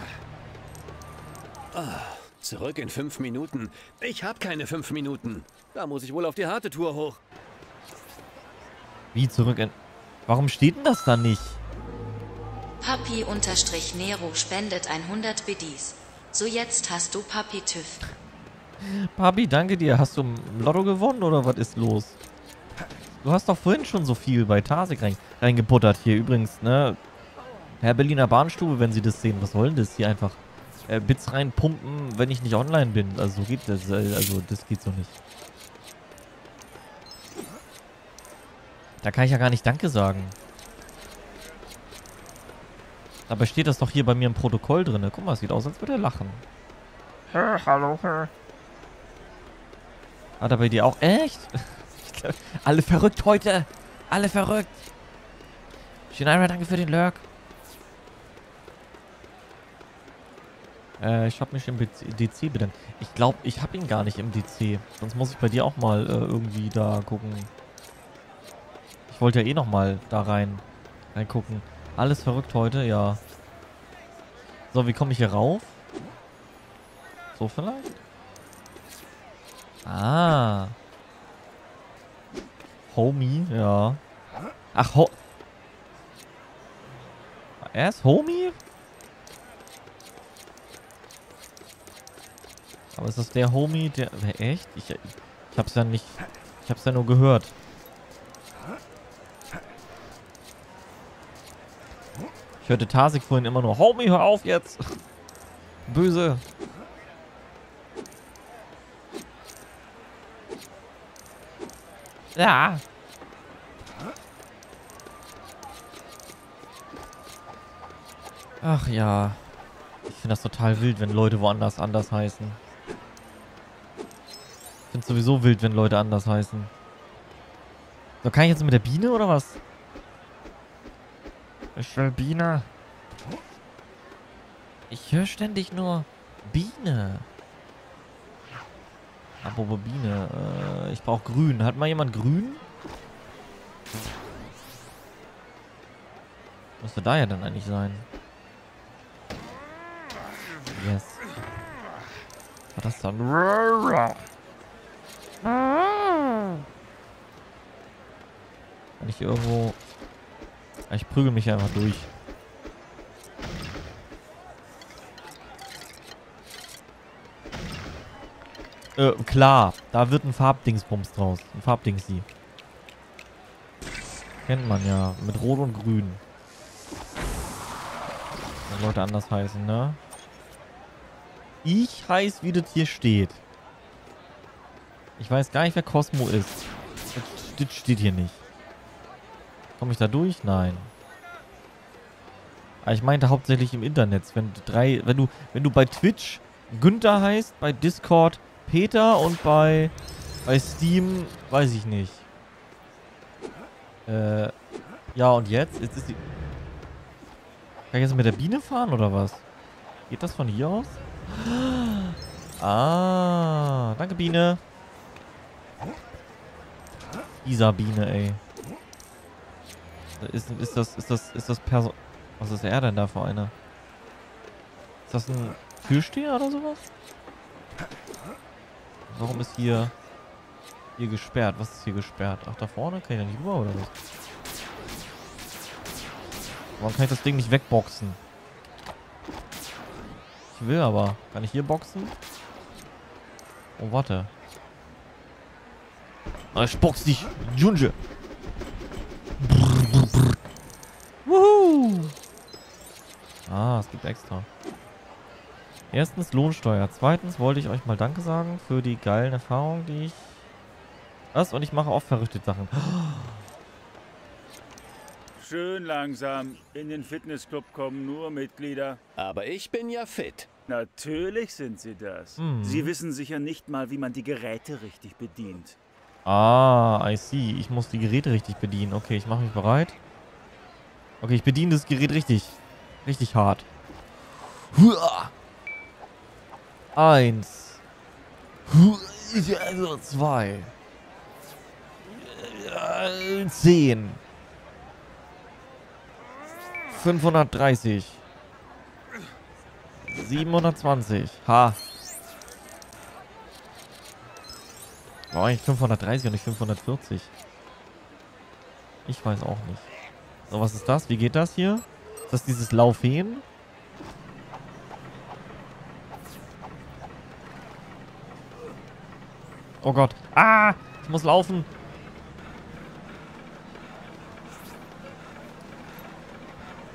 Zurück in fünf Minuten. Ich habe keine fünf Minuten. Da muss ich wohl auf die harte Tour hoch. Wie zurück in... Warum steht denn das da nicht? Papi-Nero spendet 100 Biddies. So jetzt hast du Papi-TÜV. Papi, danke dir. Hast du im Lotto gewonnen oder was ist los? Du hast doch vorhin schon so viel bei Tasik rein, reingebuttert hier. Übrigens, ne? Herr Berliner Bahnstube, wenn Sie das sehen, was soll denn das hier einfach? Äh, Bits reinpumpen, wenn ich nicht online bin. Also so geht das. Äh, also das geht so nicht. Da kann ich ja gar nicht Danke sagen. Dabei steht das doch hier bei mir im Protokoll drin. Guck mal, es sieht aus, als würde er lachen. hallo, Hat er bei dir auch? Echt? Glaub, Alle verrückt heute. Alle verrückt. Schneider, danke für den Lurk. Äh, ich habe mich im DC bedankt. Ich glaube, ich habe ihn gar nicht im DC. Sonst muss ich bei dir auch mal äh, irgendwie da gucken. Ich wollte ja eh noch mal da rein reingucken. Alles verrückt heute, ja. So, wie komme ich hier rauf? So vielleicht? Ah. Homie, ja. Ach, Ho... Er ist Homie? Aber ist das der Homie, der... Echt? Ich, ich hab's ja nicht... Ich hab's ja nur gehört. Ich hörte Tasik vorhin immer nur, Homie, hör auf jetzt. Böse. Ja. Ach ja. Ich finde das total wild, wenn Leute woanders anders heißen. Ich finde es sowieso wild, wenn Leute anders heißen. So, kann ich jetzt mit der Biene oder was? Ich will Biene. Ich höre ständig nur Biene. Apropos Biene. Äh, ich brauche grün. Hat mal jemand grün? Müsste da ja dann eigentlich sein. Yes. War das dann? Kann ich hier irgendwo... Ich prügel mich einfach durch. Äh, klar. Da wird ein Farbdingsbums draus. Ein Farbdingsi. Kennt man ja. Mit Rot und Grün. Wenn Leute anders heißen, ne? Ich heiß, wie das hier steht. Ich weiß gar nicht, wer Cosmo ist. Das, das steht hier nicht. Komme ich da durch? Nein. Aber ich meinte hauptsächlich im Internet. Wenn du drei, wenn du, wenn du bei Twitch Günther heißt, bei Discord Peter und bei, bei Steam, weiß ich nicht. Äh, ja und jetzt? jetzt ist die, kann ich jetzt mit der Biene fahren oder was? Geht das von hier aus? Ah, danke Biene. Dieser Biene, ey. Ist, ist das, ist das, ist das Person... Was ist er denn da für eine? Ist das ein Türsteher oder sowas? Warum ist hier... Hier gesperrt? Was ist hier gesperrt? Ach, da vorne? Kann ich da nicht rüber oder was? Warum kann ich das Ding nicht wegboxen? Ich will aber. Kann ich hier boxen? Oh, warte. Ah, ich box dich, Junge. Ah, es gibt extra. Erstens Lohnsteuer. Zweitens wollte ich euch mal Danke sagen für die geilen Erfahrungen, die ich... Was? Und ich mache auch verrückte Sachen. Schön langsam. In den Fitnessclub kommen nur Mitglieder. Aber ich bin ja fit. Natürlich sind sie das. Hm. Sie wissen sicher nicht mal, wie man die Geräte richtig bedient. Ah, I see. Ich muss die Geräte richtig bedienen. Okay, ich mache mich bereit. Okay, ich bediene das Gerät richtig. Richtig hart. Huah. Eins. Huah. Also zwei. Zehn. 530. 720. Ha. War eigentlich 530 und nicht 540. Ich weiß auch nicht. So, was ist das? Wie geht das hier? Ist das dieses Laufen? Oh Gott. Ah! Ich muss laufen.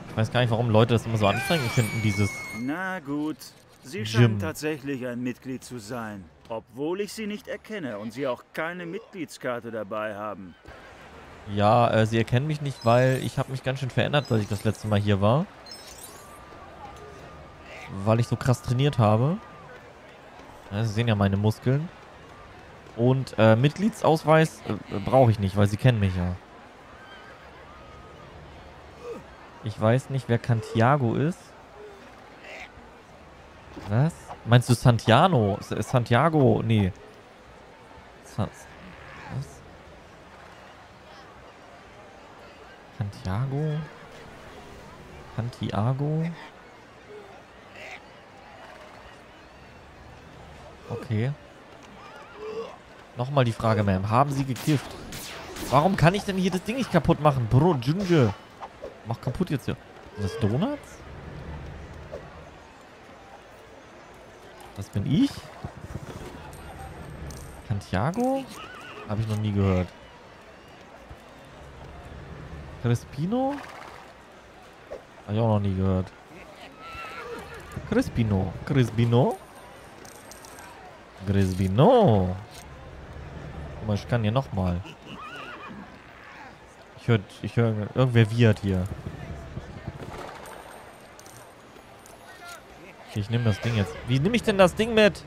Ich weiß gar nicht, warum Leute das immer so anstrengend finden, dieses... Na gut. Sie Jim. scheint tatsächlich ein Mitglied zu sein. Obwohl ich sie nicht erkenne und sie auch keine Mitgliedskarte dabei haben. Ja, äh, sie erkennen mich nicht, weil ich habe mich ganz schön verändert, seit ich das letzte Mal hier war. Weil ich so krass trainiert habe. Ja, sie sehen ja meine Muskeln. Und äh, Mitgliedsausweis äh, brauche ich nicht, weil sie kennen mich ja. Ich weiß nicht, wer Santiago ist. Was? Meinst du Santiano? Santiago? Nee. Sa Santiago? Santiago? Okay. Nochmal die Frage, Ma'am. Haben Sie gekifft? Warum kann ich denn hier das Ding nicht kaputt machen? Bro, Junge. Mach kaputt jetzt hier. Sind das Donuts? Das bin ich? Santiago? Habe ich noch nie gehört. Crespino? Habe ich auch noch nie gehört. Crespino. Crespino? Crespino. Guck mal, ich kann hier nochmal. Ich höre, ich höre, irgendwer wiehert hier. Okay, ich nehme das Ding jetzt. Wie nehme ich denn das Ding mit?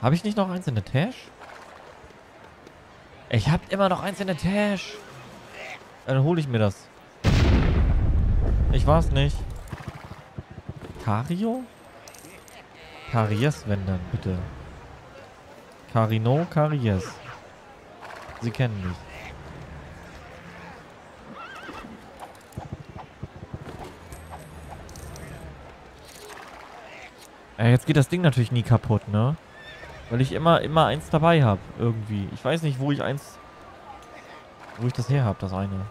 Habe ich nicht noch eins in der Tasche? Ich habe immer noch eins in der Tasche. Dann hole ich mir das. Ich war's nicht. Cario? Caries, wenn dann, bitte. Carino, Caries. Sie kennen mich. Äh, jetzt geht das Ding natürlich nie kaputt, ne? Weil ich immer, immer eins dabei habe, irgendwie. Ich weiß nicht, wo ich eins... Wo ich das her habe, das eine.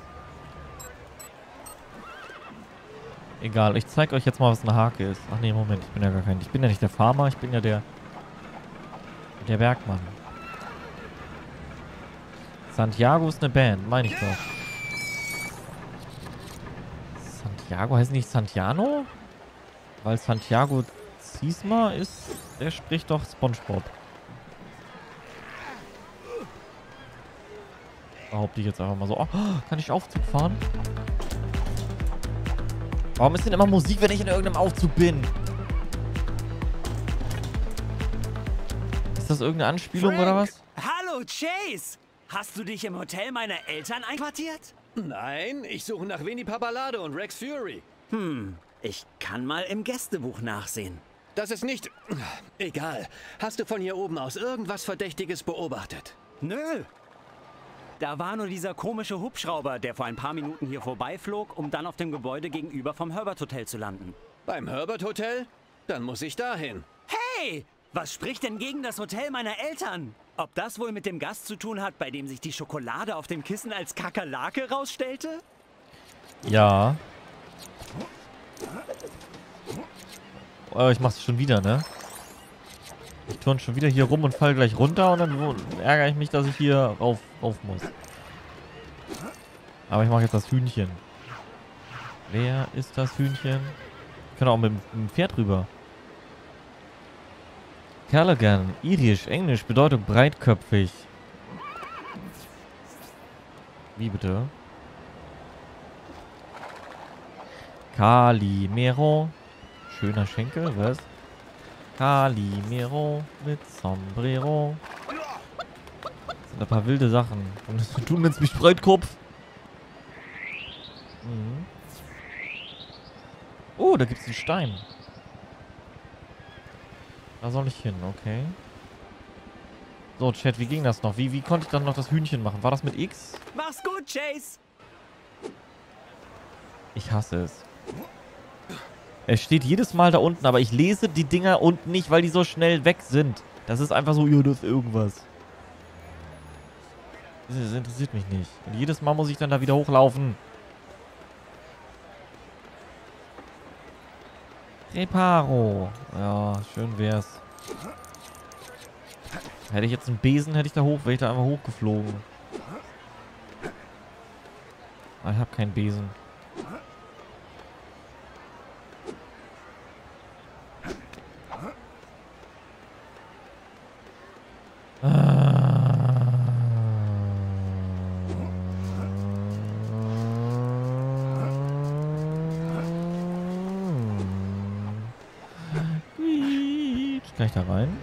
Egal, ich zeige euch jetzt mal, was eine Hake ist. Ach nee, Moment, ich bin ja gar kein... Ich bin ja nicht der Farmer, ich bin ja der... Der Bergmann. Santiago ist eine Band, meine ich doch. Santiago heißt nicht Santiano? Weil Santiago Ziesma ist... Der spricht doch Spongebob. Behaupte ich jetzt einfach mal so. Oh, kann ich Aufzug fahren? Warum ist denn immer Musik, wenn ich in irgendeinem Aufzug bin? Ist das irgendeine Anspielung oder was? Hallo, Chase! Hast du dich im Hotel meiner Eltern einquartiert? Nein, ich suche nach Vinny Papalado und Rex Fury. Hm, ich kann mal im Gästebuch nachsehen. Das ist nicht... Egal. Hast du von hier oben aus irgendwas Verdächtiges beobachtet? Nö. Da war nur dieser komische Hubschrauber, der vor ein paar Minuten hier vorbeiflog, um dann auf dem Gebäude gegenüber vom Herbert Hotel zu landen. Beim Herbert Hotel? Dann muss ich dahin. Hey! Was spricht denn gegen das Hotel meiner Eltern? Ob das wohl mit dem Gast zu tun hat, bei dem sich die Schokolade auf dem Kissen als Kakerlake rausstellte? Ja. Oh, ich mach's schon wieder, ne? Ich turn schon wieder hier rum und fall gleich runter und dann ärgere ich mich, dass ich hier rauf, rauf muss. Aber ich mache jetzt das Hühnchen. Wer ist das Hühnchen? Ich kann auch mit, mit dem Pferd rüber. Callaghan, irisch, englisch, Bedeutung breitköpfig. Wie bitte? Calimero. Schöner Schenkel, was? Calimero mit Sombrero. Das sind ein paar wilde Sachen. Und du nennst mich Breitkopf. Mhm. Oh, da gibt's einen Stein. Da soll ich hin, okay. So, Chat, wie ging das noch? Wie, wie konnte ich dann noch das Hühnchen machen? War das mit X? Mach's gut, Chase. Ich hasse es. Es steht jedes Mal da unten, aber ich lese die Dinger unten nicht, weil die so schnell weg sind. Das ist einfach so, das ist irgendwas. Das, interessiert mich nicht. Und jedes Mal muss ich dann da wieder hochlaufen. Reparo. Ja, schön wär's. Hätte ich jetzt einen Besen, hätte ich da hoch, wäre ich da einfach hochgeflogen. Aber ich habe keinen Besen. Kann ich da rein?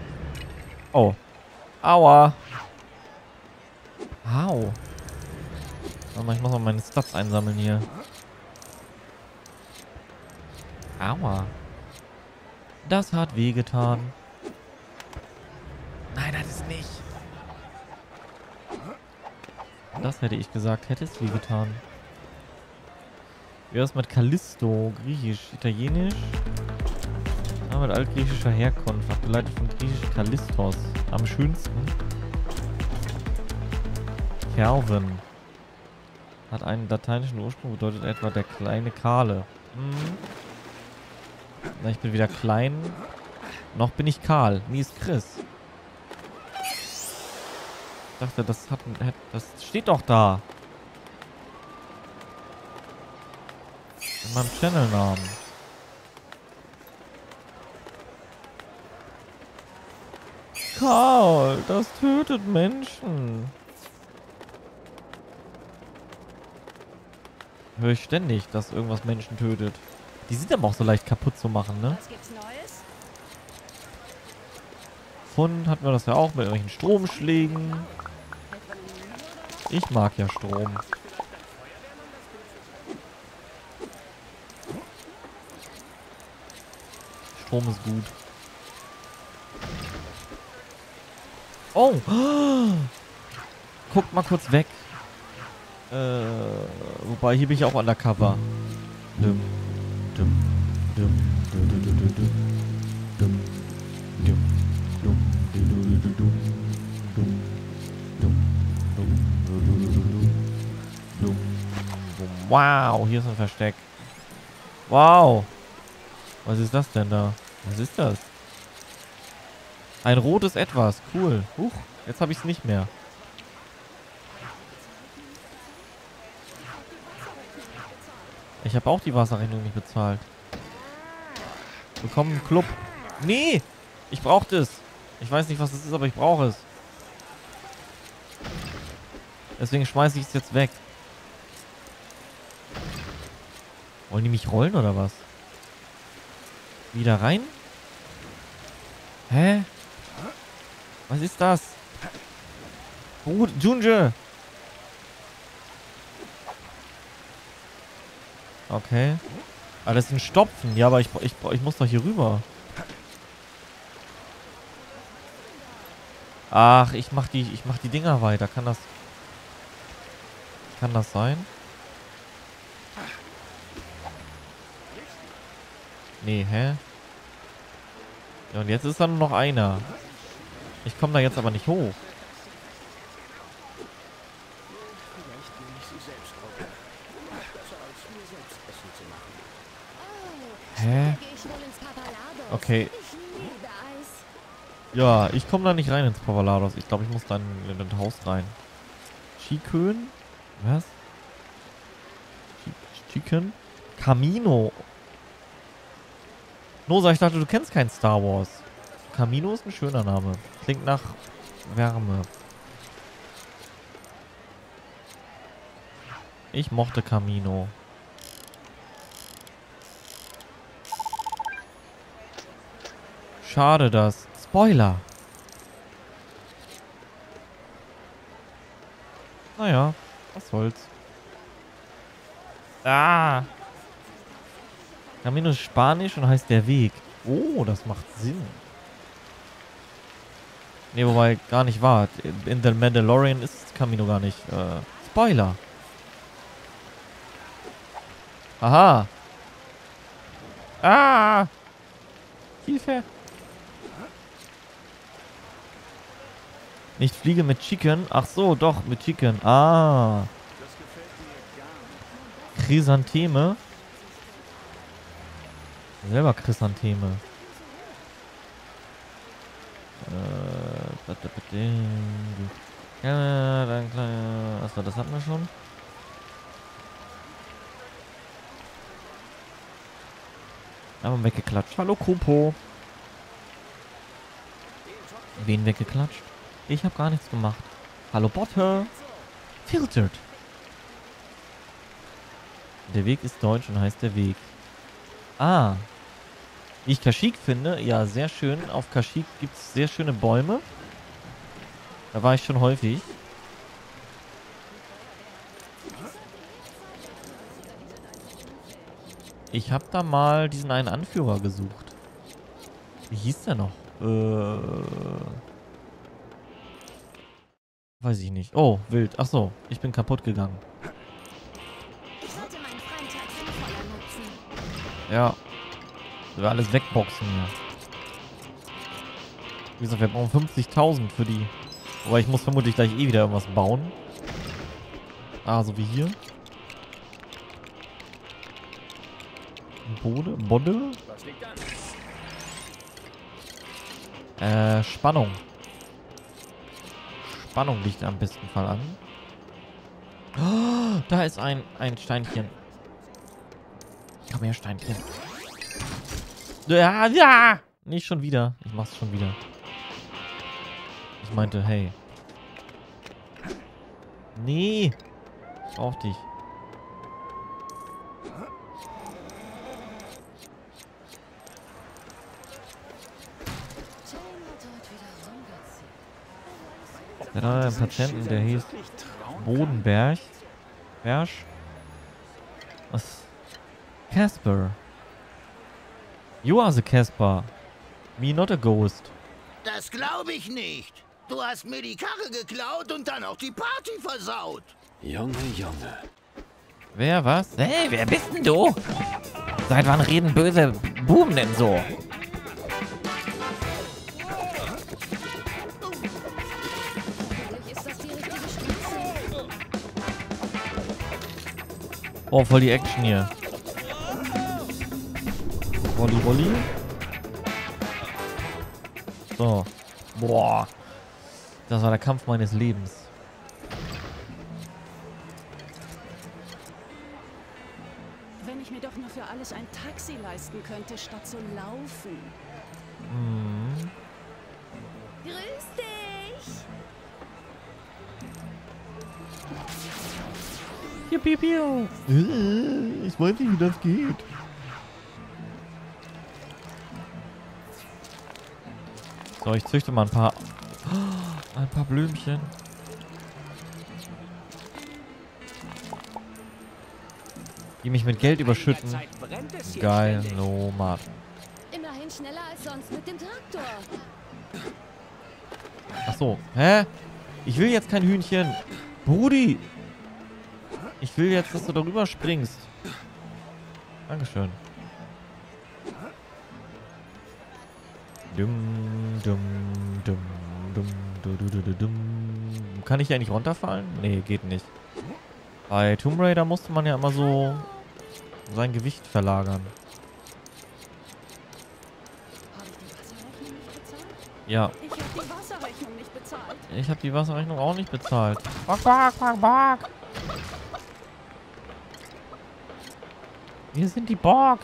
Oh. Aua. Au. Warte mal, ich muss mal meine Stats einsammeln hier. Aua. Das hat wehgetan. Nein, hat es nicht. Das hätte ich gesagt, hätte es wehgetan. Wie ist mit Callisto? Griechisch, Italienisch? Ah, mit altgriechischer Herkunft, abgeleitet von griechisch Callistos. Am schönsten. Calvin. Hat einen lateinischen Ursprung, bedeutet etwa der kleine Kahle. Hm. Na, ich bin wieder klein. Noch bin ich kahl. Nie ist Chris. Ich dachte, das hat, das steht doch da. In meinem Channelnamen. Karl, das tötet Menschen. Höre ich ständig, dass irgendwas Menschen tötet. Die sind aber auch so leicht kaputt zu machen, ne? Was gibt's Neues? Fund hatten wir das ja auch mit irgendwelchen Stromschlägen. Ich mag ja Strom. Strom ist gut. Oh! Guckt mal kurz weg. Äh, wobei, hier bin ich auch undercover. Dum, dum, dum, dum, dum, dum, dum, dum. Dum, dum, dum, du, du, du, du, dum, dum, dum, dum, du, du, du, du, dum, dum, dum. Wow, hier ist ein Versteck. Wow. Was ist das denn da? Was ist das? Ein rotes Etwas. Cool. Huch, jetzt habe ich es nicht mehr. Ich habe auch die Wasserrechnung nicht bezahlt. Willkommen im Club. Nee! Ich brauche das. Ich weiß nicht, was das ist, aber ich brauche es. Deswegen schmeiße ich es jetzt weg. Wollen die mich rollen oder was? Wieder rein? Hä? Was ist das? Gut, Junje! Okay. Ah, das sind Stopfen. Ja, aber ich, ich, ich muss doch hier rüber. Ach, ich mach die, ich mach die Dinger weiter. Kann das... Kann das sein? Nee, hä? Ja, und jetzt ist da nur noch einer. Ich komme da jetzt aber nicht hoch. Hä? Okay. Ja, ich komme da nicht rein ins Pavalados. Ich glaube, ich muss dann in das Haus rein. Chikön? Was? Chicken? Camino. Nosa, ich dachte, du kennst kein Star Wars. Camino ist ein schöner Name. Klingt nach Wärme. Ich mochte Camino. Schade das. Spoiler. Naja, was soll's. Ah. Camino ist Spanisch und heißt der Weg. Oh, das macht Sinn. Ne, wobei gar nicht wahr. In The Mandalorian ist Camino gar nicht. Äh, Spoiler. Aha. Ah. Hilfe. Nicht fliege mit Chicken. Ach so, doch, mit Chicken. Ah. Chrysantheme. Selber Chrysantheme. Ja, dann klar. Achso, das hatten wir schon. Aber weggeklatscht. Hallo Kupo. Wen weggeklatscht? Ich habe gar nichts gemacht. Hallo Botte. Filtered. Der Weg ist deutsch und heißt der Weg. Ah. Wie ich Kashyyyk finde, ja, sehr schön. Auf Kashyyyk gibt es sehr schöne Bäume. Da war ich schon häufig. Ich habe da mal diesen einen Anführer gesucht. Wie hieß der noch? Äh... Weiß ich nicht. Oh, wild. Ach so, ich bin kaputt gegangen. Ja. Wir alles wegboxen hier. Wie gesagt, wir brauchen 50.000 für die. Aber ich muss vermutlich gleich eh wieder irgendwas bauen. Ah, so wie hier. Bode? Bodde? Äh, Spannung. Spannung liegt am besten Fall an. Oh, da ist ein, ein Steinchen. Komm her, Steinchen. Ja, ja! Nicht schon wieder. Ich mach's schon wieder. Ich meinte, hey. Nee. Ich brauch dich. Der hat einen Patienten, der hieß Bodenberg. Bersch. Was? Casper. You are the Casper. Me not a ghost. Das glaube ich nicht. Du hast mir die Karre geklaut und dann auch die Party versaut. Junge, Junge. Wer, was? Hey, wer bist denn du? Seit wann reden böse Buben denn so? Oh, voll die Action hier. Rolli, Rolli. So. Boah. Das war der Kampf meines Lebens. Wenn ich mir doch nur für alles ein Taxi leisten könnte, statt zu laufen. Mhm. Grüß dich! Piu, piu. Äh, Ich weiß nicht, wie das geht. So, ich züchte mal ein paar... Ein paar Blümchen. Die mich mit Geld überschütten. Geil, Nomad. Immerhin schneller als sonst mit dem Traktor. Ach so. Hä? Ich will jetzt kein Hühnchen. Brudi. Ich will jetzt, dass du darüber springst. Dankeschön. Dum, dum, Kann ich ja nicht runterfallen? Nee, geht nicht. Bei Tomb Raider musste man ja immer so sein Gewicht verlagern. Ja. Ich habe die Wasserrechnung auch nicht bezahlt. Bock, bock, bock, bock. Wir sind die Borg.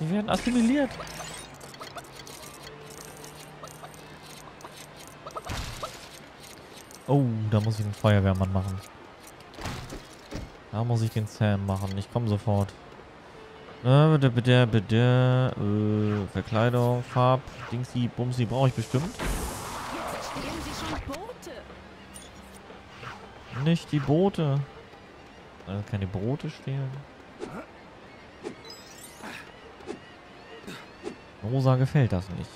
Sie werden assimiliert. Oh, da muss ich den Feuerwehrmann machen. Da muss ich den Sam machen. Ich komme sofort. Äh, bitte, bitte, bitte. Äh, Verkleidung, Farb, Dingsi, Bumsi brauche ich bestimmt. Nicht die Boote. Also keine Brote stehlen. Rosa gefällt das nicht.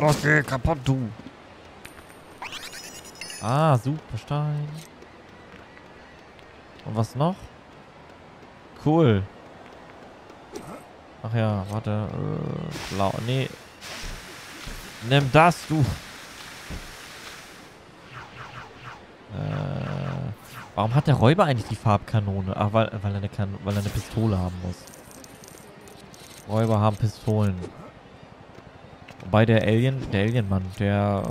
Los, geh kaputt, du. Ah, super Stein. Und was noch? Cool. Ach ja, warte. Äh, blau. Nee. Nimm das, du. Äh, warum hat der Räuber eigentlich die Farbkanone? Ach, weil, weil, er eine kan weil er eine Pistole haben muss. Räuber haben Pistolen. Wobei der Alien, der Alienmann, der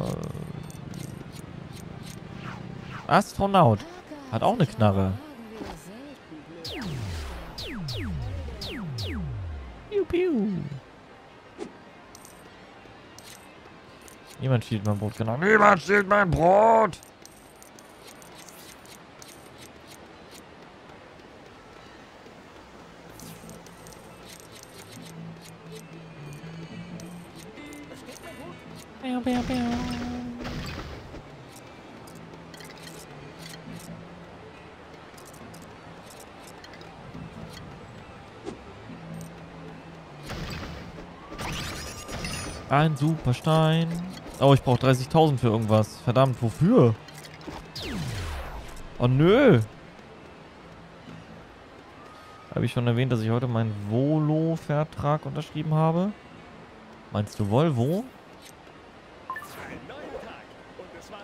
äh, Astronaut hat auch eine Knarre. Piu, piu. Niemand stiehlt mein Brot, genau. Niemand stiehlt mein Brot! Ein Superstein. Oh, ich brauche 30.000 für irgendwas. Verdammt, wofür? Oh, nö. Habe ich schon erwähnt, dass ich heute meinen Volo-Vertrag unterschrieben habe? Meinst du Volvo?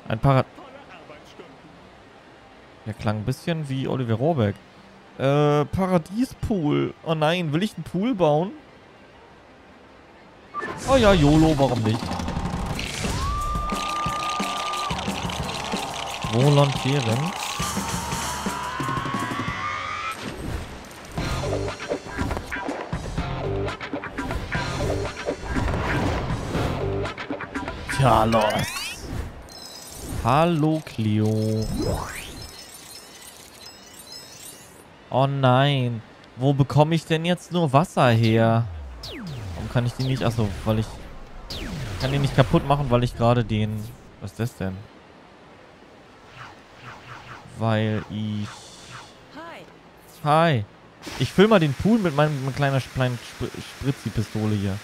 Ein Parad... Der klang ein bisschen wie Oliver Rohrbeck. Äh, Paradiespool. Oh nein, will ich einen Pool bauen? Oh ja, YOLO, warum nicht? Volontieren. Tja, los. Hallo, Cleo. Oh nein. Wo bekomme ich denn jetzt nur Wasser her? Kann ich die nicht... Achso, weil ich... kann die nicht kaputt machen, weil ich gerade den... Was ist das denn? Weil ich... Hi. Ich fülle mal den Pool mit meinem mit kleiner kleinen Spr Spritzi-Pistole hier.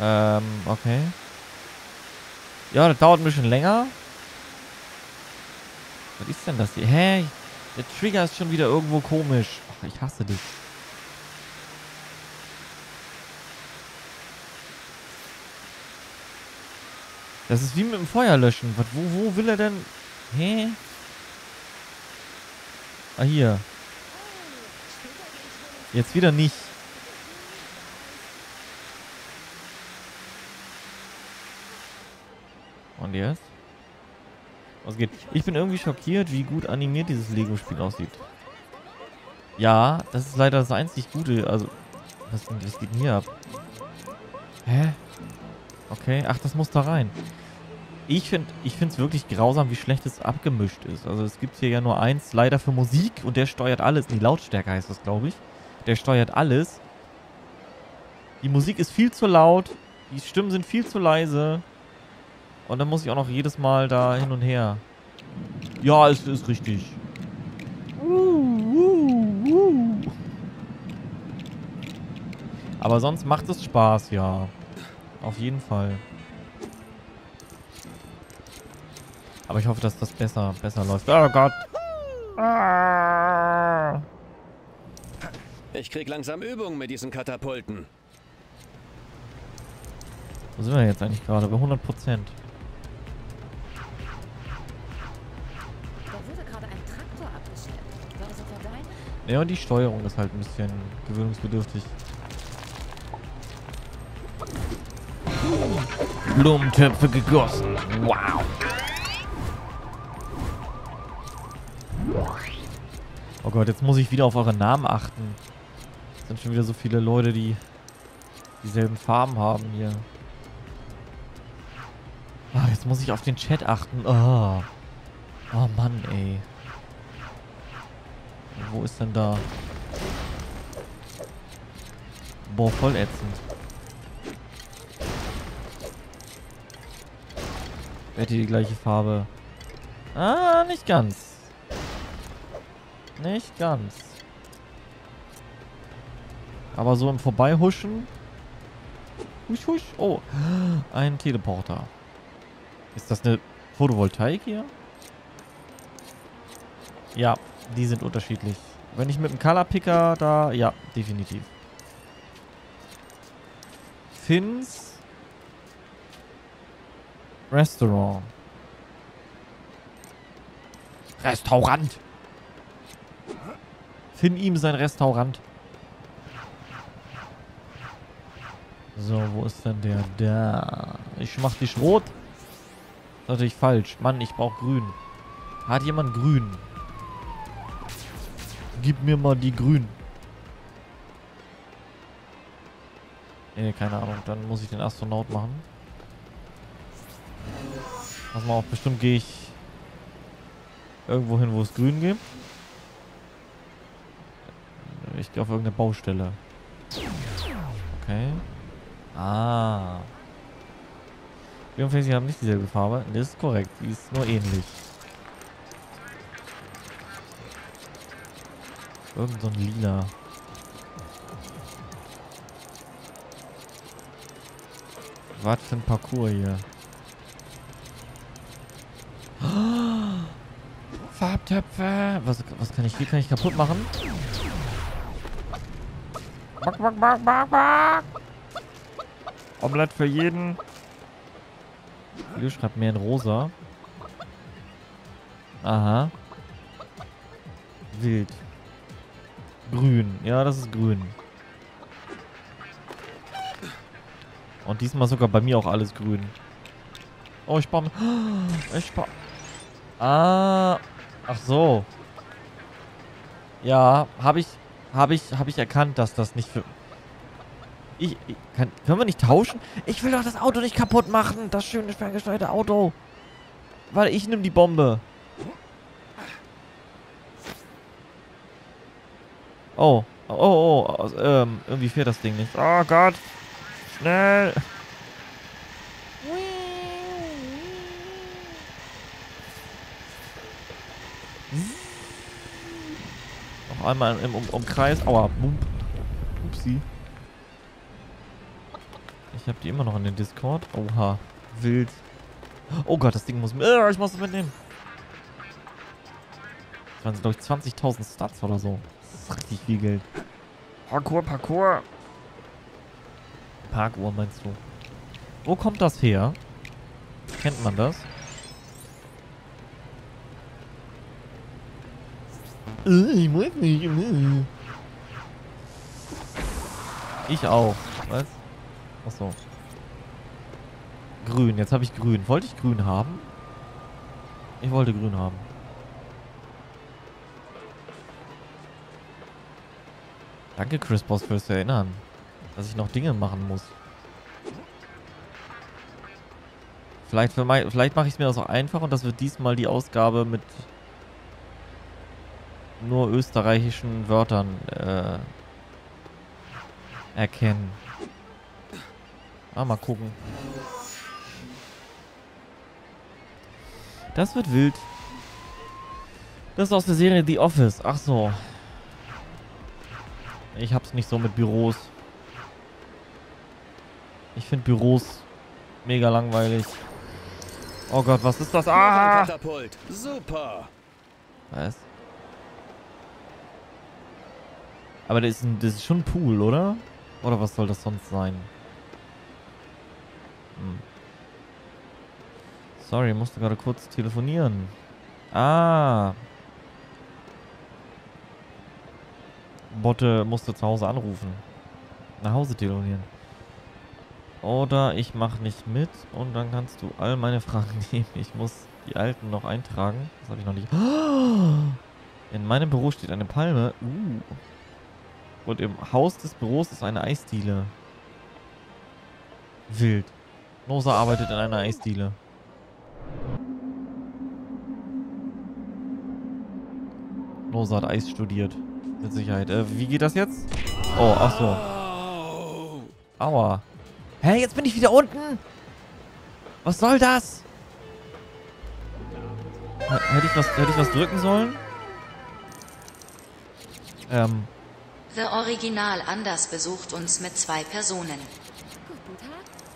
Ähm, okay. Ja, das dauert ein bisschen länger. Was ist denn das hier? Hä? Der Trigger ist schon wieder irgendwo komisch. Ach, ich hasse dich. Das ist wie mit dem Feuerlöschen. Was, wo, wo will er denn... Hä? Ah, hier. Jetzt wieder nicht. Und jetzt? Was geht? Ich bin irgendwie schockiert, wie gut animiert dieses Lego-Spiel aussieht. Ja, das ist leider das einzig Gute. Also, was, was geht denn hier ab? Hä? Okay, ach, das muss da rein. Ich finde ich es wirklich grausam, wie schlecht es abgemischt ist. Also es gibt hier ja nur eins, leider für Musik und der steuert alles. Die Lautstärke heißt das, glaube ich. Der steuert alles. Die Musik ist viel zu laut. Die Stimmen sind viel zu leise. Und dann muss ich auch noch jedes Mal da hin und her. Ja, es ist richtig. Aber sonst macht es Spaß, ja. Auf jeden Fall. Aber ich hoffe, dass das besser, besser läuft. Oh Gott. Ah. Ich krieg langsam Übung mit diesen Katapulten. Wo sind wir jetzt eigentlich gerade? Bei 100 Prozent. Ja, und die Steuerung ist halt ein bisschen gewöhnungsbedürftig. Blumentöpfe gegossen. Wow. Oh Gott, jetzt muss ich wieder auf eure Namen achten. Es sind schon wieder so viele Leute, die dieselben Farben haben hier. Ah, jetzt muss ich auf den Chat achten. Oh, oh Mann, ey. Wo ist denn da? Boah, voll ätzend. Betty die gleiche Farbe. Ah, nicht ganz. Nicht ganz. Aber so im Vorbeihuschen. Husch, husch. Oh, ein Teleporter. Ist das eine Photovoltaik hier? Ja, die sind unterschiedlich. Wenn ich mit dem Color Picker da... Ja, definitiv. Finns Restaurant. Restaurant. Finn ihm sein Restaurant. So, wo ist denn der? Da. Ich mach dich rot. Das ist natürlich falsch. Mann, ich brauche grün. Hat jemand grün? Gib mir mal die grün. Nee, keine Ahnung. Dann muss ich den Astronaut machen. Pass mal auf, bestimmt gehe ich irgendwo hin, wo es grün gibt. Ich gehe auf irgendeine Baustelle. Okay. Ah. Wir haben nicht dieselbe Farbe. Das ist korrekt. Die ist nur ähnlich. Irgend so ein lila. Was für ein Parcours hier. Farbtöpfe. Was, was kann ich hier? Kann ich kaputt machen? Back, back, back, back, back. Omelette für jeden. Leo schreibt mehr in rosa. Aha. Wild. Grün. Ja, das ist grün. Und diesmal sogar bei mir auch alles grün. Oh, ich baue... Ich baue... Ah. Ach so. Ja, habe ich... Habe ich... Habe ich erkannt, dass das nicht für... Ich, ich kann, können wir nicht tauschen? Ich will doch das Auto nicht kaputt machen. Das schöne, ferngesteuerte Auto. Weil ich nehme die Bombe. Oh. Oh, oh, oh. Ähm, irgendwie fährt das Ding nicht. Oh Gott. Schnell. Noch einmal im um Umkreis. Aua. Upsi. Ich habe die immer noch in den Discord. Oha. Wild. Oh Gott, das Ding muss... Äh, ich muss es mitnehmen. Das waren, glaube ich, 20.000 Stats oder so. Ist richtig viel Geld. Parkour, Parkour. Parkour meinst du? Wo kommt das her? Kennt man das? Äh, ich muss nicht. Äh. Ich auch. Was? Achso. Grün. Jetzt habe ich grün. Wollte ich grün haben? Ich wollte grün haben. Danke, Chris Boss, fürs Erinnern. Dass ich noch Dinge machen muss. Vielleicht, vielleicht mache ich es mir das auch einfach und das wird diesmal die Ausgabe mit nur österreichischen Wörtern äh, erkennen. Ah, mal gucken. Das wird wild. Das ist aus der Serie The Office. Ach so. Ich hab's nicht so mit Büros. Ich finde Büros mega langweilig. Oh Gott, was ist das? Ah! Super. Was? Aber das ist, ein, das ist schon ein Pool, oder? Oder was soll das sonst sein? Hm. Sorry, musste gerade kurz telefonieren. Ah. Botte musste zu Hause anrufen. Nach Hause telefonieren. Oder ich mache nicht mit und dann kannst du all meine Fragen nehmen. Ich muss die alten noch eintragen. Das habe ich noch nicht. In meinem Büro steht eine Palme. Uh. Und im Haus des Büros ist eine Eisdiele. Wild. Nosa arbeitet in einer Eisdiele. Nosa hat Eis studiert. Mit Sicherheit. Äh, wie geht das jetzt? Oh, ach so. Aua. Hä, jetzt bin ich wieder unten. Was soll das? Hätte ich was, hätte ich was drücken sollen? Ähm, The Original Anders besucht uns mit zwei Personen.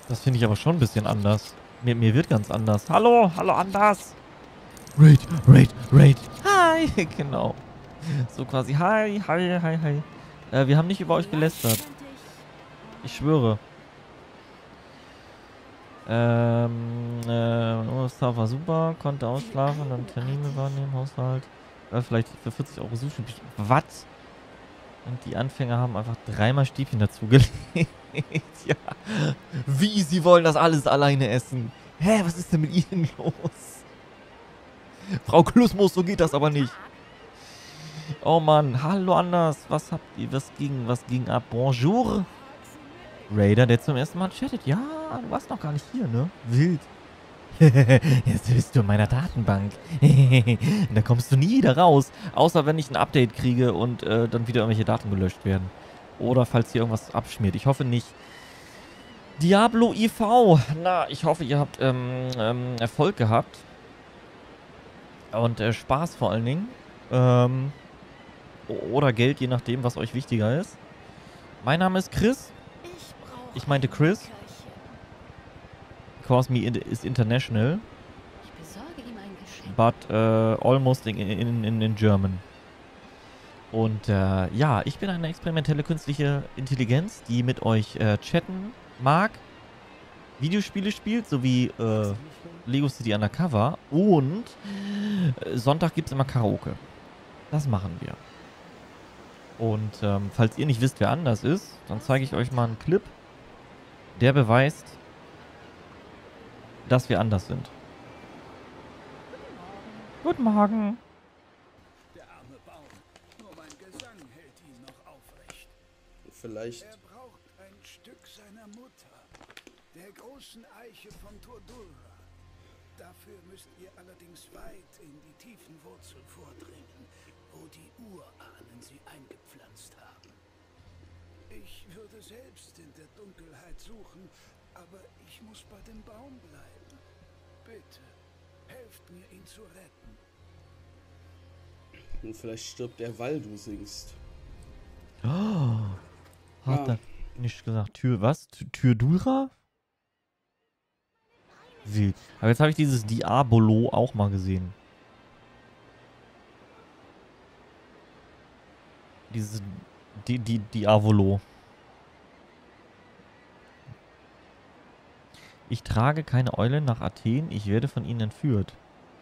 das finde ich aber schon ein bisschen anders. Mir, mir wird ganz anders. Hallo, hallo Anders. Raid, Raid, Raid. Hi, genau. So quasi, hi, hi, hi, hi. Äh, wir haben nicht über euch gelästert. Ich schwöre. Ähm, äh, Urlaubstag war super, konnte ausschlafen, dann Termine wahrnehmen, Haushalt. Äh, vielleicht für 40 Euro Sushi. Was? Und die Anfänger haben einfach dreimal Stäbchen dazugelegt. ja. Wie, sie wollen das alles alleine essen? Hä, was ist denn mit ihnen los? Frau Klusmus, so geht das aber nicht. Oh Mann, hallo Anders. Was habt ihr, was ging, was ging ab? Bonjour. Raider, der zum ersten Mal chattet. Ja, du warst noch gar nicht hier, ne? Wild. Jetzt bist du in meiner Datenbank. da kommst du nie wieder raus. Außer wenn ich ein Update kriege und äh, dann wieder irgendwelche Daten gelöscht werden. Oder falls hier irgendwas abschmiert. Ich hoffe nicht. Diablo IV. Na, ich hoffe, ihr habt ähm, ähm, Erfolg gehabt. Und äh, Spaß vor allen Dingen. Ähm, oder Geld, je nachdem, was euch wichtiger ist. Mein Name ist Chris. Ich meinte Chris. Because me is international. But uh, almost in, in, in, in German. Und äh, ja, ich bin eine experimentelle künstliche Intelligenz, die mit euch äh, chatten mag, Videospiele spielt, sowie äh, Lego City Undercover. Und äh, Sonntag gibt es immer Karaoke. Das machen wir. Und ähm, falls ihr nicht wisst, wer anders ist, dann zeige ich euch mal einen Clip, der beweist, dass wir anders sind. Guten Morgen. Vielleicht. Er braucht Und vielleicht stirbt er, weil du singst. Oh. Hat Ja. er nicht gesagt. Tür, was? Tür- Dura? Wild. Aber jetzt habe ich dieses Diabolo auch mal gesehen. Dieses Di Di Diavolo. Ich trage keine Eule nach Athen, ich werde von ihnen entführt.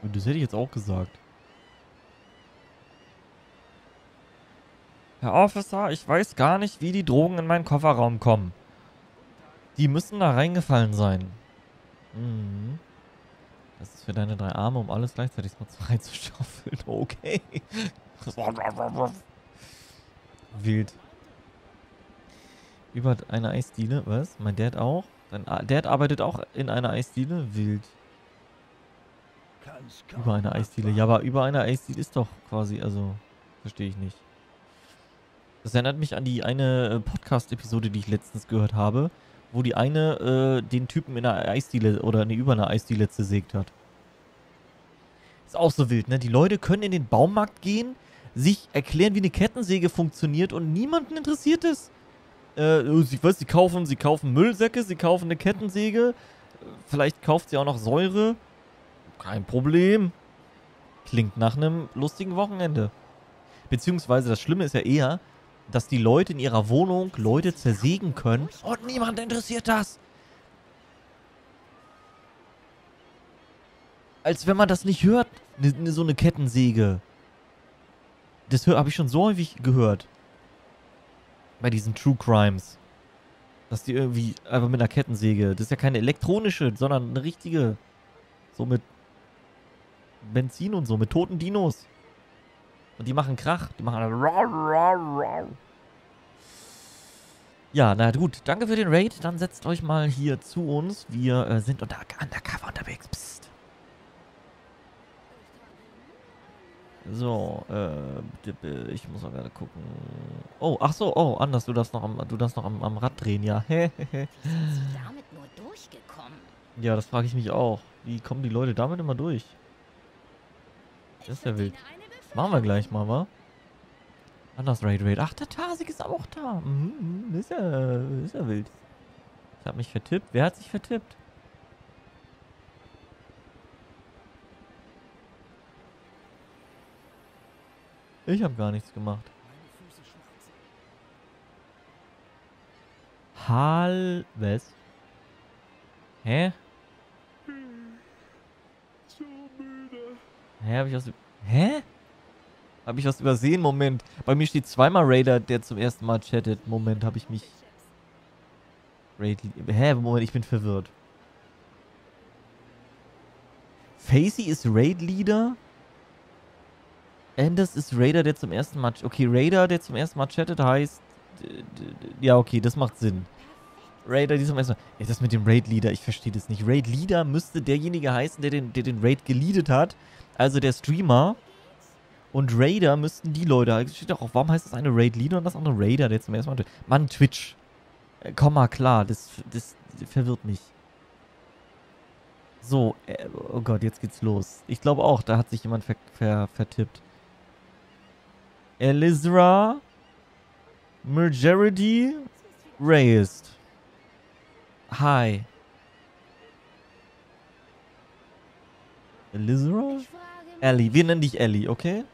Das hätte ich jetzt auch gesagt. Herr Officer, ich weiß gar nicht, wie die Drogen in meinen Kofferraum kommen. Die müssen da reingefallen sein. Mhm. Das ist für deine drei Arme, um alles gleichzeitig mal reinzuschaufeln. Okay. Wild. Über eine Eisdiele, was? Mein Dad auch? Dein Dad arbeitet auch in einer Eisdiele? Wild. Über eine Eisdiele. Ja, aber über eine Eisdiele ist doch quasi, also, verstehe ich nicht. Das erinnert mich an die eine äh, Podcast-Episode, die ich letztens gehört habe, wo die eine äh, den Typen in einer Eisdiele oder nee, über einer Eisdiele zersägt hat. Ist auch so wild, ne? Die Leute können in den Baumarkt gehen, sich erklären, wie eine Kettensäge funktioniert und niemanden interessiert es. Äh, ich weiß, sie kaufen, sie kaufen Müllsäcke, sie kaufen eine Kettensäge, vielleicht kauft sie auch noch Säure. Kein Problem. Klingt nach einem lustigen Wochenende. Beziehungsweise das Schlimme ist ja eher, dass die Leute in ihrer Wohnung Leute zersägen können und niemand interessiert das. Als wenn man das nicht hört, ne, ne, so eine Kettensäge. Das habe ich schon so häufig gehört. Bei diesen True Crimes. Dass die irgendwie einfach mit einer Kettensäge. Das ist ja keine elektronische, sondern eine richtige. So mit Benzin und so, mit toten Dinos. Und die machen Krach. Die machen. Ja, na gut. Danke für den Raid. Dann setzt euch mal hier zu uns. Wir äh, sind unter undercover unterwegs. Psst. So, äh, ich muss mal gerade gucken. Oh, ach so, oh, anders, du darfst noch am, du darfst noch am, am Rad drehen, ja. damit nur durchgekommen? ja, das frage ich mich auch. Wie kommen die Leute damit immer durch? Das ist ja wild. Machen wir gleich mal, wa? Anders Raid Raid. Ach, der Tasik ist auch da. Mhm, mhm, ist ja, ist ja wild. Ich habe mich vertippt. Wer hat sich vertippt? Ich habe gar nichts gemacht. Hal... Was? Hä? Hä, hab ich was... Hä? Hab ich was übersehen? Moment. Bei mir steht zweimal Raider, der zum ersten Mal chattet. Moment, habe ich mich... Raid... Hä? Moment, ich bin verwirrt. Facey ist Raid-Leader? Anders ist Raider, der zum ersten Mal... Okay, Raider, der zum ersten Mal chattet, heißt... Ja, okay, das macht Sinn. Raider, die zum ersten Mal... Ey, das mit dem Raid-Leader, ich verstehe das nicht. Raid-Leader müsste derjenige heißen, der den, der den Raid geleadet hat. Also der Streamer. Und Raider müssten die Leute... Steht doch auch, warum heißt das eine Raid-Leader und das andere Raider, der zum ersten Mal... Mann, Twitch. Äh, komm mal klar, das, das verwirrt mich. So, äh, oh Gott, jetzt geht's los. Ich glaube auch, da hat sich jemand ver, ver, vertippt. Elizra Majority Raised. Hi. Elizra? Ellie. Wir nennen dich Ellie, okay?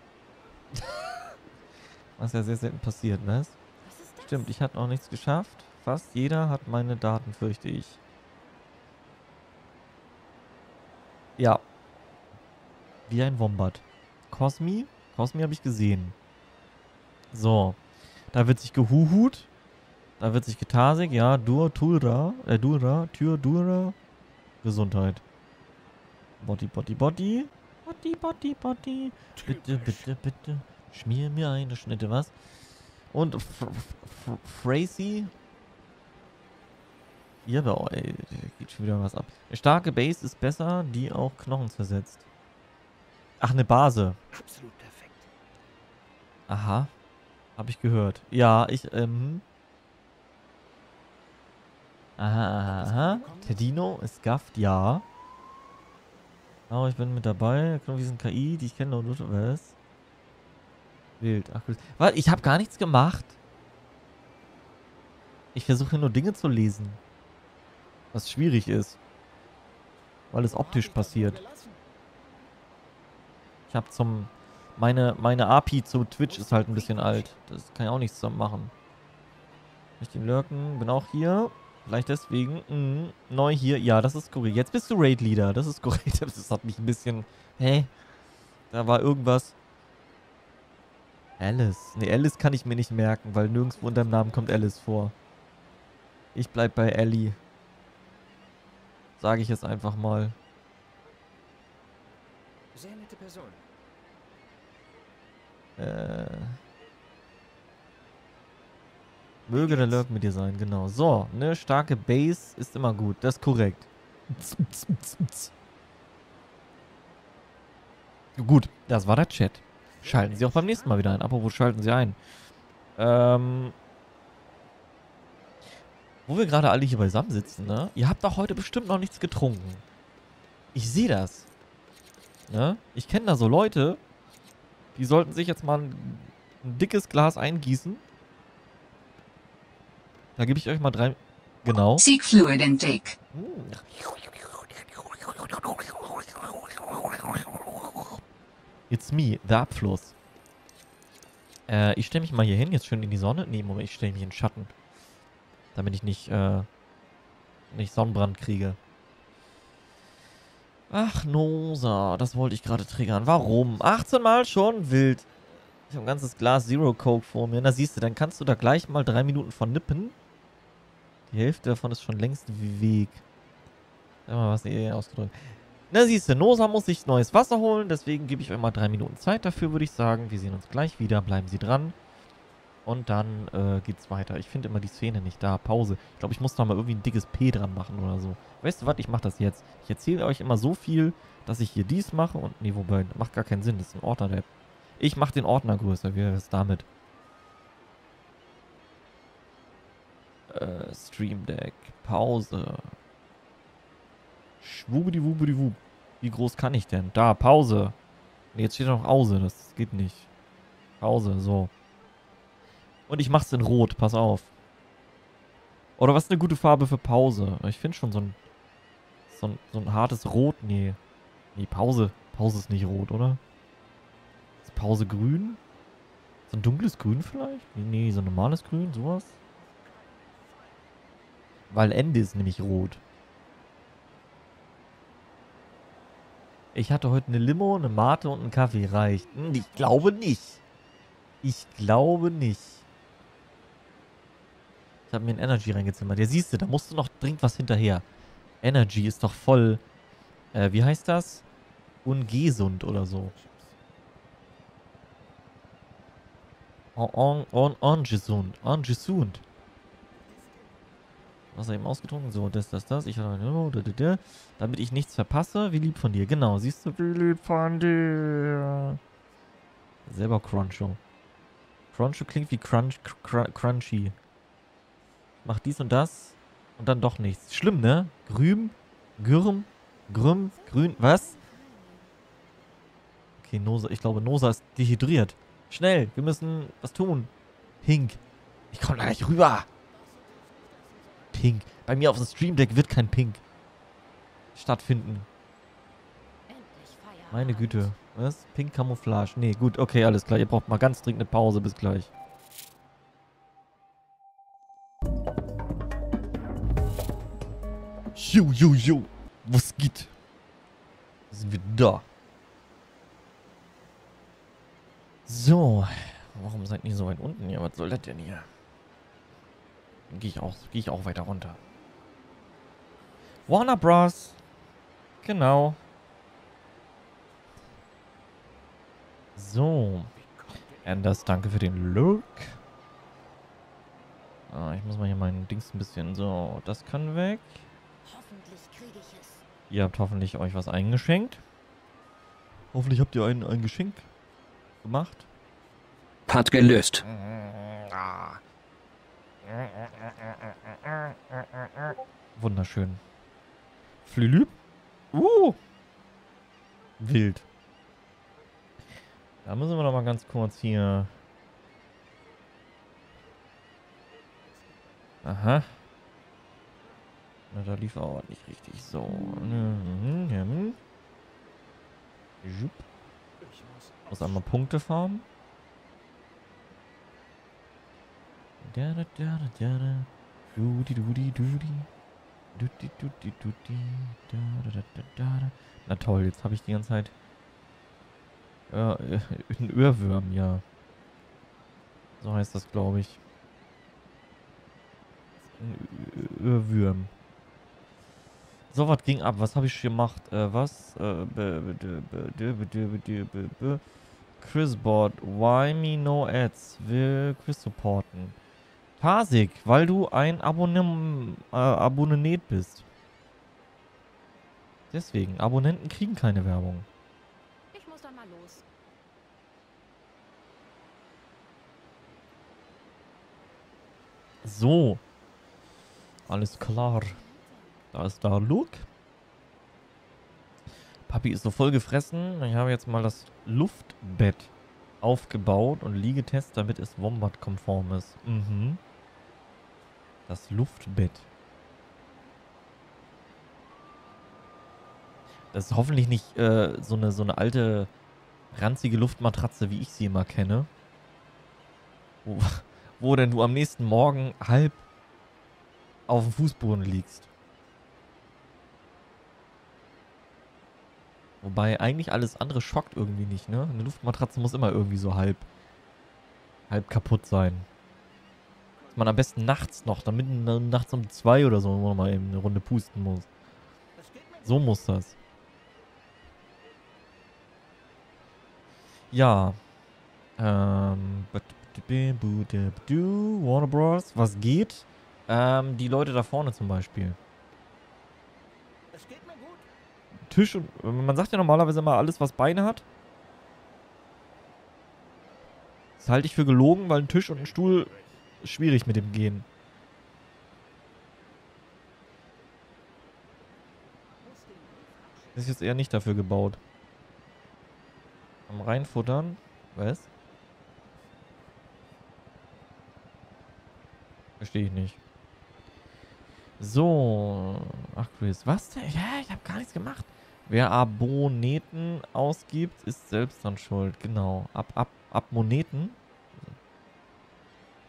Was ja sehr selten passiert, was? Stimmt, ich hatte noch nichts geschafft. Fast jeder hat meine Daten, fürchte ich. Ja. Wie ein Wombat. Cosmi? Cosmi habe ich gesehen. So. Da wird sich gehuhut. Da wird sich getasig. Ja, Dur, Tura. Äh, Dura. Tür, Dura. Gesundheit. Body, Body, Body. Body, Body, Body. Bitte, bitte, bitte. Schmier mir eine Schnitte, was? Und. Ja, aber, oh, ey, geht schon wieder was ab. Eine starke Base ist besser, die auch Knochen zersetzt. Ach, eine Base. Absolut perfekt. Aha. Habe ich gehört. Ja, ich, ähm... Aha, aha, aha. Tedino ist gafft, ja. Aber ich bin mit dabei. Wir sind KI, die ich kenne. Und was? Wild. Ach, Was? Ich habe gar nichts gemacht. Ich versuche nur Dinge zu lesen. Was schwierig ist. Weil es optisch passiert. Ich habe zum... Meine, meine API zu Twitch ist halt ein bisschen alt. Das kann ich auch nichts zusammen machen. Nicht den Lurken. Bin auch hier. Vielleicht deswegen. Mhm. Neu hier. Ja, das ist korrekt. Jetzt bist du Raid Leader. Das ist korrekt. Das hat mich ein bisschen... Hä? Da war irgendwas... Alice. Ne, Alice kann ich mir nicht merken, weil nirgendwo unter dem Namen kommt Alice vor. Ich bleib bei Ellie. Sage ich jetzt einfach mal. Sehr nette Person. Äh. Möge der Lurk mit dir sein, genau. So, ne, starke Base ist immer gut. Das ist korrekt. Gut, das war der Chat. Schalten Sie auch beim nächsten Mal wieder ein. Apropos, schalten Sie ein. Ähm, wo wir gerade alle hier beisammen sitzen, ne? Ihr habt doch heute bestimmt noch nichts getrunken. Ich sehe das. Ne? Ich kenne da so Leute, die sollten sich jetzt mal ein, ein dickes Glas eingießen. Da gebe ich euch mal drei... Genau. Seek Fluid Intake. It's me, the Abfluss. Äh, ich stelle mich mal hier hin, jetzt schön in die Sonne. Nee, Moment, ich stelle mich in den Schatten. Damit ich nicht, äh, nicht Sonnenbrand kriege. Ach, Nosa, das wollte ich gerade triggern. Warum? 18 Mal schon? Wild. Ich habe ein ganzes Glas Zero Coke vor mir. Na siehst du, dann kannst du da gleich mal drei Minuten von nippen. Die Hälfte davon ist schon längst weg. Mal, was ausgedrückt. Na siehst du, Nosa muss sich neues Wasser holen. Deswegen gebe ich euch mal drei Minuten Zeit dafür, würde ich sagen. Wir sehen uns gleich wieder. Bleiben Sie dran. Und dann äh, geht's weiter. Ich finde immer die Szene nicht da. Pause. Ich glaube, ich muss da mal irgendwie ein dickes P dran machen oder so. Weißt du was? Ich mache das jetzt. Ich erzähle euch immer so viel, dass ich hier dies mache und... Nee, wobei, macht gar keinen Sinn. Das ist ein Ordner, der... Ich mache den Ordner größer. Wie wäre es damit? Äh, Stream Deck. Pause. Schwubidiwubidiwub. Wie groß kann ich denn? Da, Pause. Jetzt steht noch Pause. Das geht nicht. Pause, so. Und ich mach's in Rot, pass auf. Oder was ist eine gute Farbe für Pause? Ich finde schon so ein, so ein. So ein hartes Rot. Nee. Nee, Pause. Pause ist nicht rot, oder? Ist Pause grün? So ein dunkles Grün vielleicht? Nee, so ein normales Grün, sowas? Weil Ende ist nämlich rot. Ich hatte heute eine Limo, eine Mate und einen Kaffee. Reicht. Hm, ich glaube nicht. Ich glaube nicht. Ich habe mir ein Energy reingezimmert. Ja, siehst du, da musst du noch dringend was hinterher. Energy ist doch voll. Äh, wie heißt das? Ungesund oder so. On, on, ungesund. Ungesund. Wasser eben ausgetrunken. So, das, das, das. Ich eine Damit ich nichts verpasse. Wie lieb von dir. Genau, siehst du? Wie lieb von dir. Selber Cruncho. Cruncho klingt wie Crunch, cr Crunchy. Mach dies und das. Und dann doch nichts. Schlimm, ne? Grüm, Gürm, Grüm, Grün. Was? Okay, Nosa. Ich glaube, Nosa ist dehydriert. Schnell, wir müssen was tun. Pink. Ich komme gleich rüber. Pink. Bei mir auf dem Stream Deck wird kein Pink stattfinden. Meine Güte. Was? Pink Camouflage. Nee, gut, okay, alles klar. Ihr braucht mal ganz dringend eine Pause. Bis gleich. Jo, jo, jo. Was geht? Sind wir da? So. Warum seid ihr so weit unten hier? Was soll das denn hier? Gehe ich, auch, geh ich auch weiter runter. Warner Bros. Genau. So. Anders, danke für den Look. Ah, ich muss mal hier meinen Dings ein bisschen... So, das kann weg. Ihr habt hoffentlich euch was eingeschenkt. Hoffentlich habt ihr ein, ein Geschenk gemacht. Part gelöst. Wunderschön. Flülüb. Uh. Wild. Da müssen wir noch mal ganz kurz hier... Aha. Na, da lief auch nicht richtig so. Mhm. Jupp. Muss einmal Punkte farmen. Da, da, da, da, da. Dudi, dudi, dudi. Dudi, dudi, dudi. Da, da, da, da, da. Na toll, jetzt habe ich die ganze Zeit äh, ein Öhrwürm, ja. So heißt das, glaube ich. Ein Öhrwürm. So, was ging ab? Was habe ich gemacht? Äh, was? Äh, Quizboard. Why me no ads? Will Quiz supporten. Tasik, weil du ein Abonnem äh, Abonnet bist. Deswegen, Abonnenten kriegen keine Werbung. Ich muss dann mal los. So. Alles klar. Da ist da Luke. Papi ist so voll gefressen. Ich habe jetzt mal das Luftbett aufgebaut und Liegetest, damit es Wombat-konform ist. Mhm. Das Luftbett. Das ist hoffentlich nicht äh, so, eine, so eine alte, ranzige Luftmatratze, wie ich sie immer kenne. Wo, wo denn du am nächsten Morgen halb auf dem Fußboden liegst. Wobei eigentlich alles andere schockt irgendwie nicht, ne? Eine Luftmatratze muss immer irgendwie so halb, halb kaputt sein. Man am besten nachts noch, damit nachts um zwei oder so noch mal eben eine Runde pusten muss. So muss das. Ja. Ähm. Warner Bros. Was geht? Ähm, die Leute da vorne zum Beispiel. Tisch und. Man sagt ja normalerweise immer alles, was Beine hat. Das halte ich für gelogen, weil ein Tisch und ein Stuhl schwierig mit dem gehen. Das ist jetzt eher nicht dafür gebaut. Zum Reinfuttern. Was? Verstehe ich nicht. So. Ach, Chris. Was denn? Ja, ich habe gar nichts gemacht. Wer Abonneten ausgibt, ist selbst dann schuld. Genau. Ab, ab, ab Moneten.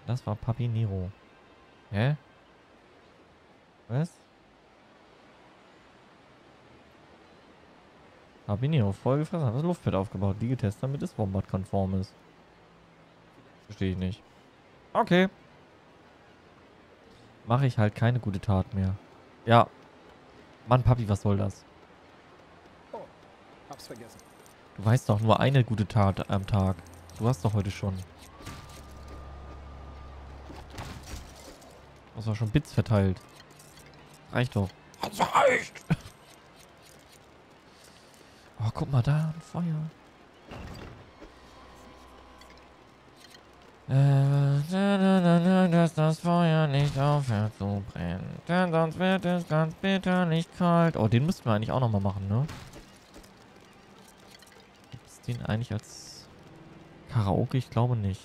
Das war Papi Nero. Hä? Was? Papi Nero, vollgefressen, hat das Luftbett aufgebaut. Die getestet, damit es Wombat-konform ist. Verstehe ich nicht. Okay. Mache ich halt keine gute Tat mehr. Ja. Mann, Papi, was soll das? Oh, hab's vergessen. Du weißt doch nur eine gute Tat am Tag. Du hast doch heute schon. Hast doch schon Bits verteilt. Reicht doch. Das reicht! Oh, guck mal da, ein Feuer. Äh, dass das Feuer nicht aufhört zu brennen. Denn sonst wird es ganz bitterlich kalt. Oh, den müssten wir eigentlich auch nochmal machen, ne? Gibt es den eigentlich als Karaoke? Ich glaube nicht.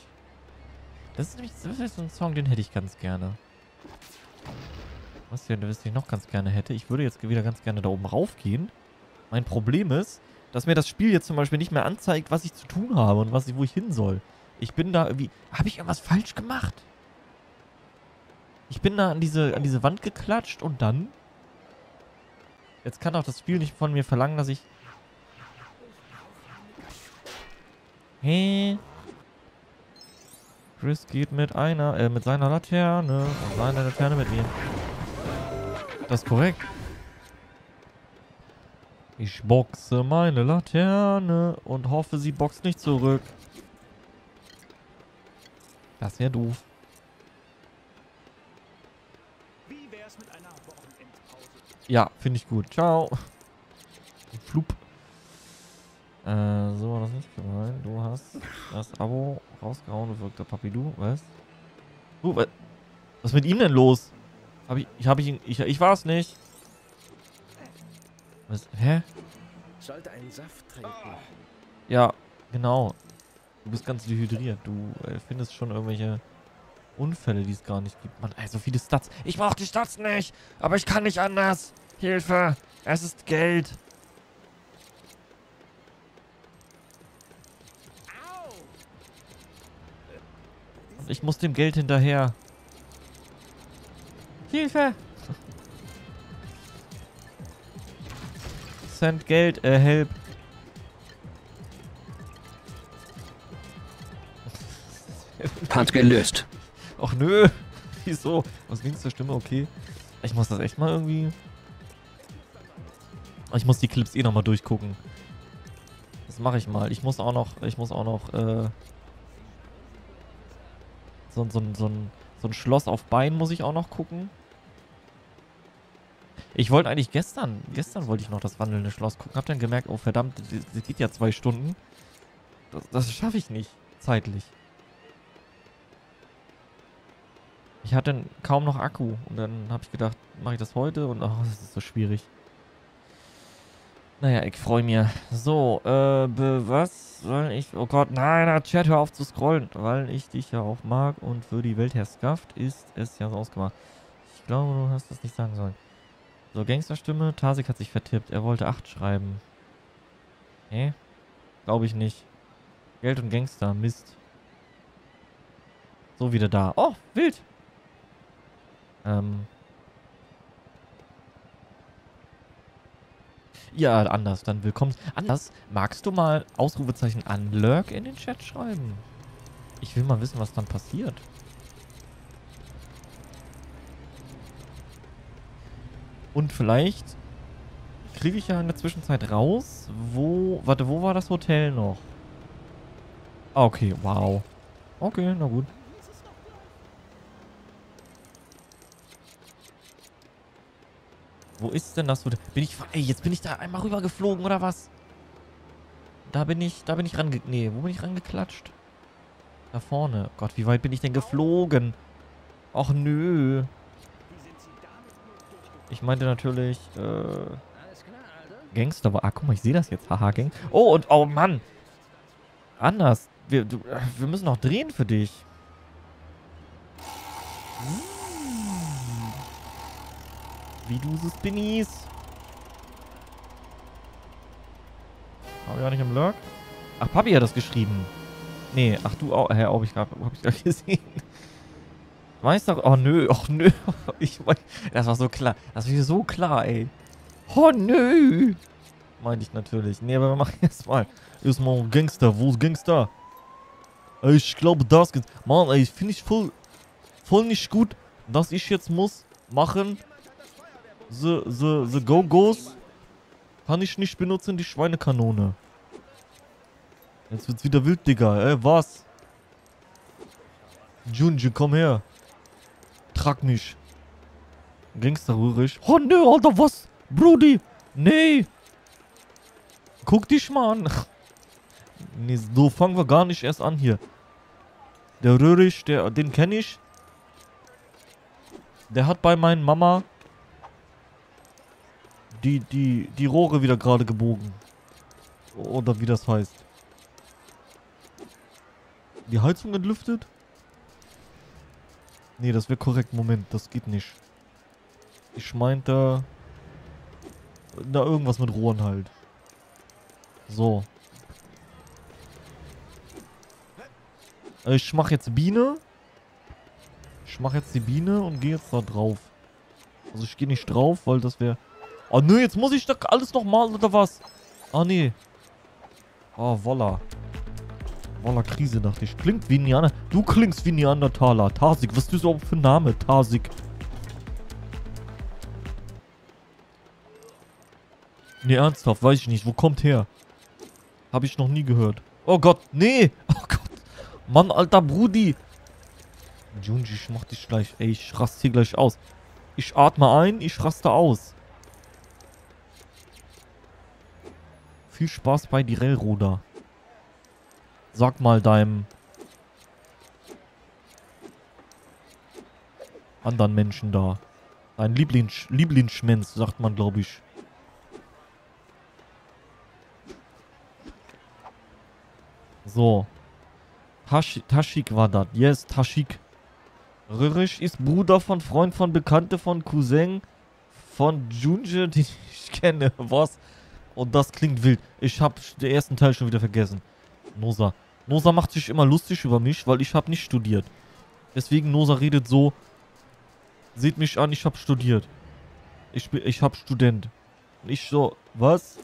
Das ist nämlich das ist so ein Song, den hätte ich ganz gerne. Was ich, was ich noch ganz gerne hätte. Ich würde jetzt wieder ganz gerne da oben raufgehen. Mein Problem ist, dass mir das Spiel jetzt zum Beispiel nicht mehr anzeigt, was ich zu tun habe und was ich, wo ich hin soll. Ich bin da irgendwie... Habe ich irgendwas falsch gemacht? Ich bin da an diese, an diese Wand geklatscht und dann... Jetzt kann auch das Spiel nicht von mir verlangen, dass ich... Hey. Chris geht mit einer, äh, mit seiner Laterne und seiner Laterne mit mir. Das ist korrekt. Ich boxe meine Laterne und hoffe, sie boxt nicht zurück. Das wäre doof. Ja, finde ich gut. Ciao. Flup. Äh, so war das nicht gemeint. Du hast das Abo rausgehauen, wirkt der Papidu. Was? Uh? Was ist mit ihm denn los? Hab ich, ich, hab ich ihn, ich, ich war es nicht. Was? Hä? Sollte einen Saft trinken. Ja, genau. Du bist ganz dehydriert. Du äh, findest schon irgendwelche Unfälle, die es gar nicht gibt. Mann, ey, so viele Stats. Ich brauche die Stats nicht, aber ich kann nicht anders. Hilfe, es ist Geld. Und ich muss dem Geld hinterher. Hilfe! Cent Geld, äh, help. Part gelöst. Och nö. Wieso? Was ging's zur Stimme? Okay. Ich muss das echt mal irgendwie... Ich muss die Clips eh nochmal durchgucken. Das mache ich mal. Ich muss auch noch... Ich muss auch noch, äh... So, so, so, ein, so ein Schloss auf Bein muss ich auch noch gucken. Ich wollte eigentlich gestern... Gestern wollte ich noch das wandelnde Schloss gucken. Hab dann gemerkt, oh verdammt, das, geht ja zwei Stunden. Das, das schaffe ich nicht. Zeitlich. Ich hatte kaum noch Akku und dann habe ich gedacht, mache ich das heute und ach, das ist so schwierig. Naja, ich freue mich. So, äh, was soll ich... Oh Gott, nein, Chat, hör auf zu scrollen. Weil ich dich ja auch mag und für die Weltherrschaft ist es ja so ausgemacht. Ich glaube, du hast das nicht sagen sollen. So, Gangsterstimme. Tasik hat sich vertippt. Er wollte 8 schreiben. Hä? Glaube ich nicht. Geld und Gangster. Mist. So, wieder da. Oh, wild. Ähm. Ja, anders, dann willkommen. Anders, magst du mal Ausrufezeichen an Lurk in den Chat schreiben? Ich will mal wissen, was dann passiert. Und vielleicht kriege ich ja in der Zwischenzeit raus, wo... Warte, wo war das Hotel noch? Ah, okay, wow. Okay, na gut. Wo ist denn das? Bin ich... Ey, jetzt bin ich da einmal rüber geflogen, oder was? Da bin ich... Da bin ich range... Nee, wo bin ich rangeklatscht? Da vorne. Gott, wie weit bin ich denn geflogen? Och, nö. Ich meinte natürlich, äh... Gangster war... Ah, guck mal, ich sehe das jetzt. Haha, Gang... Oh, und... Oh, Mann! Anders. Wir, du, wir müssen noch drehen für dich. Wie du es Binnies. Hab ich auch nicht im Lurk? Ach, Papi hat das geschrieben. Nee, ach du auch. Hä, hab ich gerade hab ich grad gesehen. Weißt du, oh nö, oh nö. Ich mein, das war so klar. Das war so klar, ey. Oh nö. Meinte ich natürlich. Nee, aber wir machen jetzt mal. Erstmal Gangster. Wo ist Gangster? Ich glaube, das geht. Mann, ey, finde ich voll, voll nicht gut, dass ich jetzt muss machen. The, the, the Go-Go's kann ich nicht benutzen, die Schweinekanone. Jetzt wird's wieder wild, Digga. Ey, was? Junji, komm her. Trag mich. Gangster rührig. Oh, nö, Alter, was? Brudi. Nee. Guck dich mal an. Nee, so fangen wir gar nicht erst an hier. Der Röhrig, der, den kenne ich. Der hat bei meinen Mama die, die, die Rohre wieder gerade gebogen. Oder wie das heißt. Die Heizung entlüftet? Nee, das wäre korrekt. Moment, das geht nicht. Ich meinte... Da irgendwas mit Rohren halt. So. Ich mache jetzt Biene. Ich mache jetzt die Biene und gehe jetzt da drauf. Also ich gehe nicht drauf, weil das wäre... Oh nö, jetzt muss ich da alles nochmal oder was? Ah nee. Oh, voila. Voila Krise, dachte ich. Klingt wie Neander... Du klingst wie Neandertaler. Tasik, was ist das überhaupt für ein Name? Tasik. Nee, ernsthaft, weiß ich nicht. Wo kommt her? Habe ich noch nie gehört. Oh Gott, nee. Oh Gott. Mann, alter Brudi. Junji, ich mach dich gleich. Ey, ich raste hier gleich aus. Ich atme ein, ich raste aus. Viel Spaß bei die Railroader. Sag mal deinem anderen Menschen da. Dein Lieblings Lieblingsmensch, sagt man, glaube ich. So. Tasch Taschik war das. Yes, Taschik. Röhrisch ist Bruder von Freund von Bekannte von Cousin von Junje, den ich kenne. Was? Und das klingt wild. Ich habe den ersten Teil schon wieder vergessen. Nosa. Nosa macht sich immer lustig über mich, weil ich habe nicht studiert. Deswegen Nosa redet so. Seht mich an, ich habe studiert. Ich bin, ich habe Student. Und ich so, was?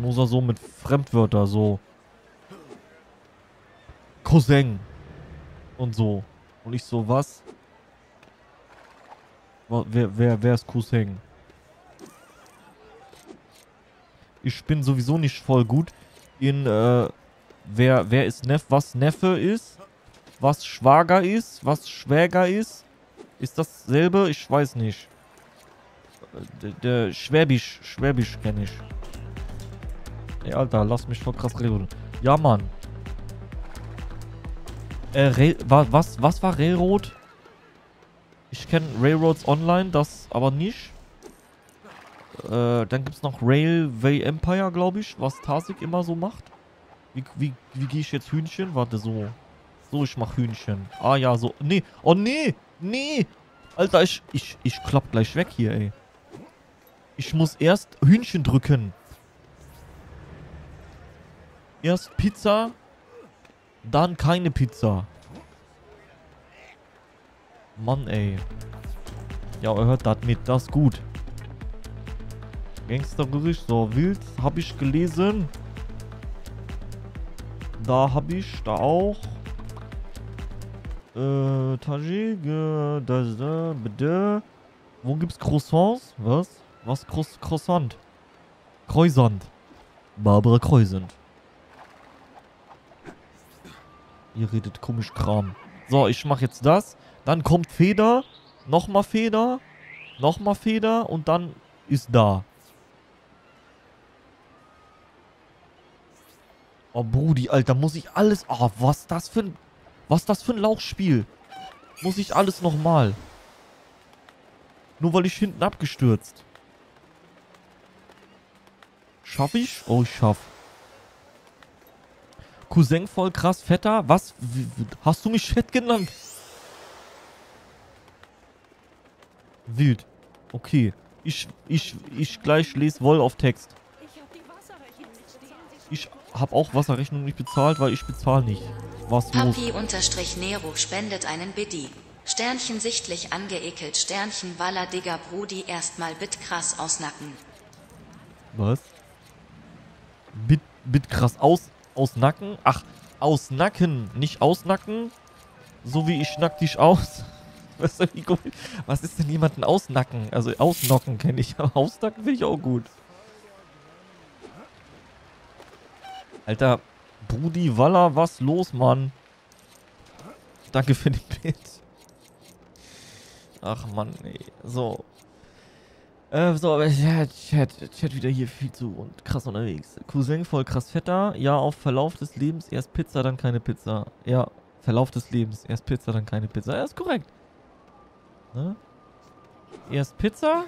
Nosa so mit Fremdwörter, so. Cousin. Und so. Und ich so, was? Wer, wer, wer ist Cousin? Ich bin sowieso nicht voll gut in, äh, wer, wer ist Neff, was Neffe ist, was Schwager ist, was Schwäger ist. Ist dasselbe? Ich weiß nicht. Der, der Schwäbisch, Schwäbisch kenne ich. Ey, Alter, lass mich voll krass reden. Ja, Mann. Äh, wa, was, was war Railroad? Ich kenne Railroads Online, das aber nicht. Äh, dann gibt es noch Railway Empire, glaube ich, was Tasik immer so macht. Wie, wie, wie gehe ich jetzt Hühnchen? Warte, so. So, ich mach Hühnchen. Ah ja, so. Nee. Oh, nee. Nee. Alter, ich, ich, ich klapp gleich weg hier, ey. Ich muss erst Hühnchen drücken. Erst Pizza, dann keine Pizza. Mann, ey. Ja, ihr hört das mit. Das ist gut. Gangsterbericht. So, wild. Habe ich gelesen. Da habe ich. Da auch. Äh, Tajik. Äh, das, äh, bitte. Wo gibt's Croissants? Was? Was Croissant? Kreuzand. Barbara Kreuzand. Ihr redet komisch Kram. So, ich mache jetzt das. Dann kommt Feder. Nochmal Feder. Nochmal Feder. Und dann ist da. Oh, Brudi, Alter, muss ich alles... Oh, was das für ein... Was das für ein Lauchspiel? Muss ich alles nochmal? Nur weil ich hinten abgestürzt. Schaff ich? Oh, ich schaff. Cousin voll krass fetter? Was? Hast du mich fett genannt? Wild. Okay. Ich, ich, ich gleich lese Woll auf Text. Ich hab auch Wasserrechnung nicht bezahlt, weil ich bezahle nicht. Was los? Papi-Nero spendet einen Biddy. Sternchen sichtlich angeekelt. Sternchen Walla Digger Brudi erstmal bit krass ausnacken. Was? Bit, bit krass aus, aus Nacken? Ach, aus Nacken, nicht ausnacken? So wie ich schnack dich aus. Was, ist denn- wie gut- was ist denn jemanden ausnacken? Also ausnocken kenne ich, aber ausnacken finde ich auch gut. Alter, Brudi Walla, was los, Mann? Danke für den Bild. Ach Mann, ey. So. Äh, so, aber ja, Chat, Chat wieder hier viel zu und krass unterwegs. Cousin voll krass fetter. Ja, auf Verlauf des Lebens erst Pizza, dann keine Pizza. Ja, Verlauf des Lebens erst Pizza, dann keine Pizza. Ja, ist korrekt. Ne? Erst Pizza.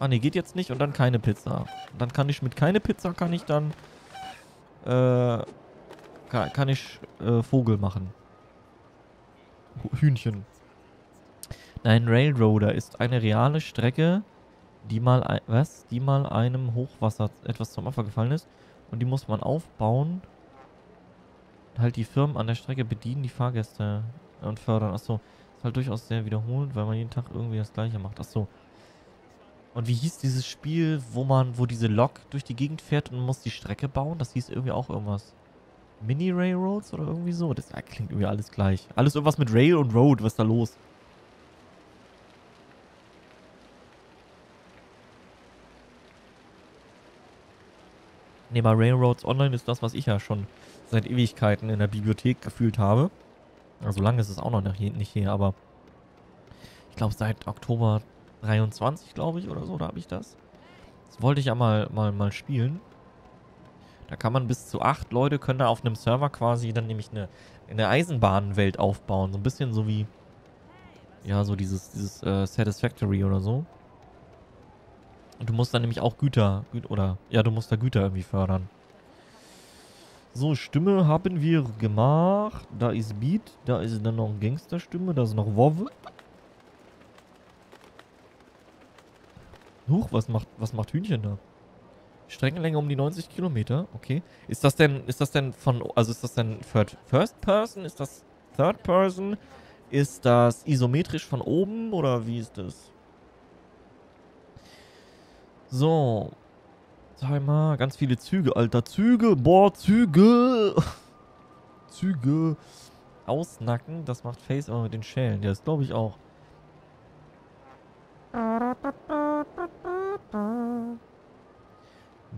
Ah, ne, geht jetzt nicht und dann keine Pizza. Dann kann ich mit keine Pizza, kann ich dann, äh, kann, kann ich äh, Vogel machen. Hühnchen. Nein, Railroader ist eine reale Strecke, die mal, ein, was? Die mal einem Hochwasser etwas zum Opfer gefallen ist. Und die muss man aufbauen. Halt die Firmen an der Strecke bedienen die Fahrgäste und fördern. Achso, ist halt durchaus sehr wiederholend, weil man jeden Tag irgendwie das gleiche macht. Achso. Und wie hieß dieses Spiel, wo man, wo diese Lok durch die Gegend fährt und man muss die Strecke bauen? Das hieß irgendwie auch irgendwas. Mini Railroads oder irgendwie so? Das klingt irgendwie alles gleich. Alles irgendwas mit Rail und Road, was ist da los? Ne, mal Railroads Online ist das, was ich ja schon seit Ewigkeiten in der Bibliothek gefühlt habe. Also lange ist es auch noch nicht hier aber ich glaube seit Oktober 23, glaube ich, oder so, da habe ich das. Das wollte ich ja mal, mal, mal spielen. Da kann man bis zu acht Leute können da auf einem Server quasi dann nämlich eine, eine Eisenbahnwelt aufbauen. So ein bisschen so wie, ja, so dieses, dieses äh, Satisfactory oder so. Und du musst dann nämlich auch Güter, Gü oder, ja, du musst da Güter irgendwie fördern. So, Stimme haben wir gemacht. Da ist Beat, da ist dann noch Gangsterstimme, da ist noch WoW. Huch, was macht, was macht Hühnchen da? Streckenlänge um die 90 Kilometer, okay. Ist das denn, ist das denn von, also ist das denn Third, First Person? Ist das Third Person? Ist das isometrisch von oben oder wie ist das? So. Timer, ganz viele Züge, Alter. Züge, boah, Züge. Züge. Ausnacken, das macht Face aber mit den Schellen. Ja, das glaube ich auch.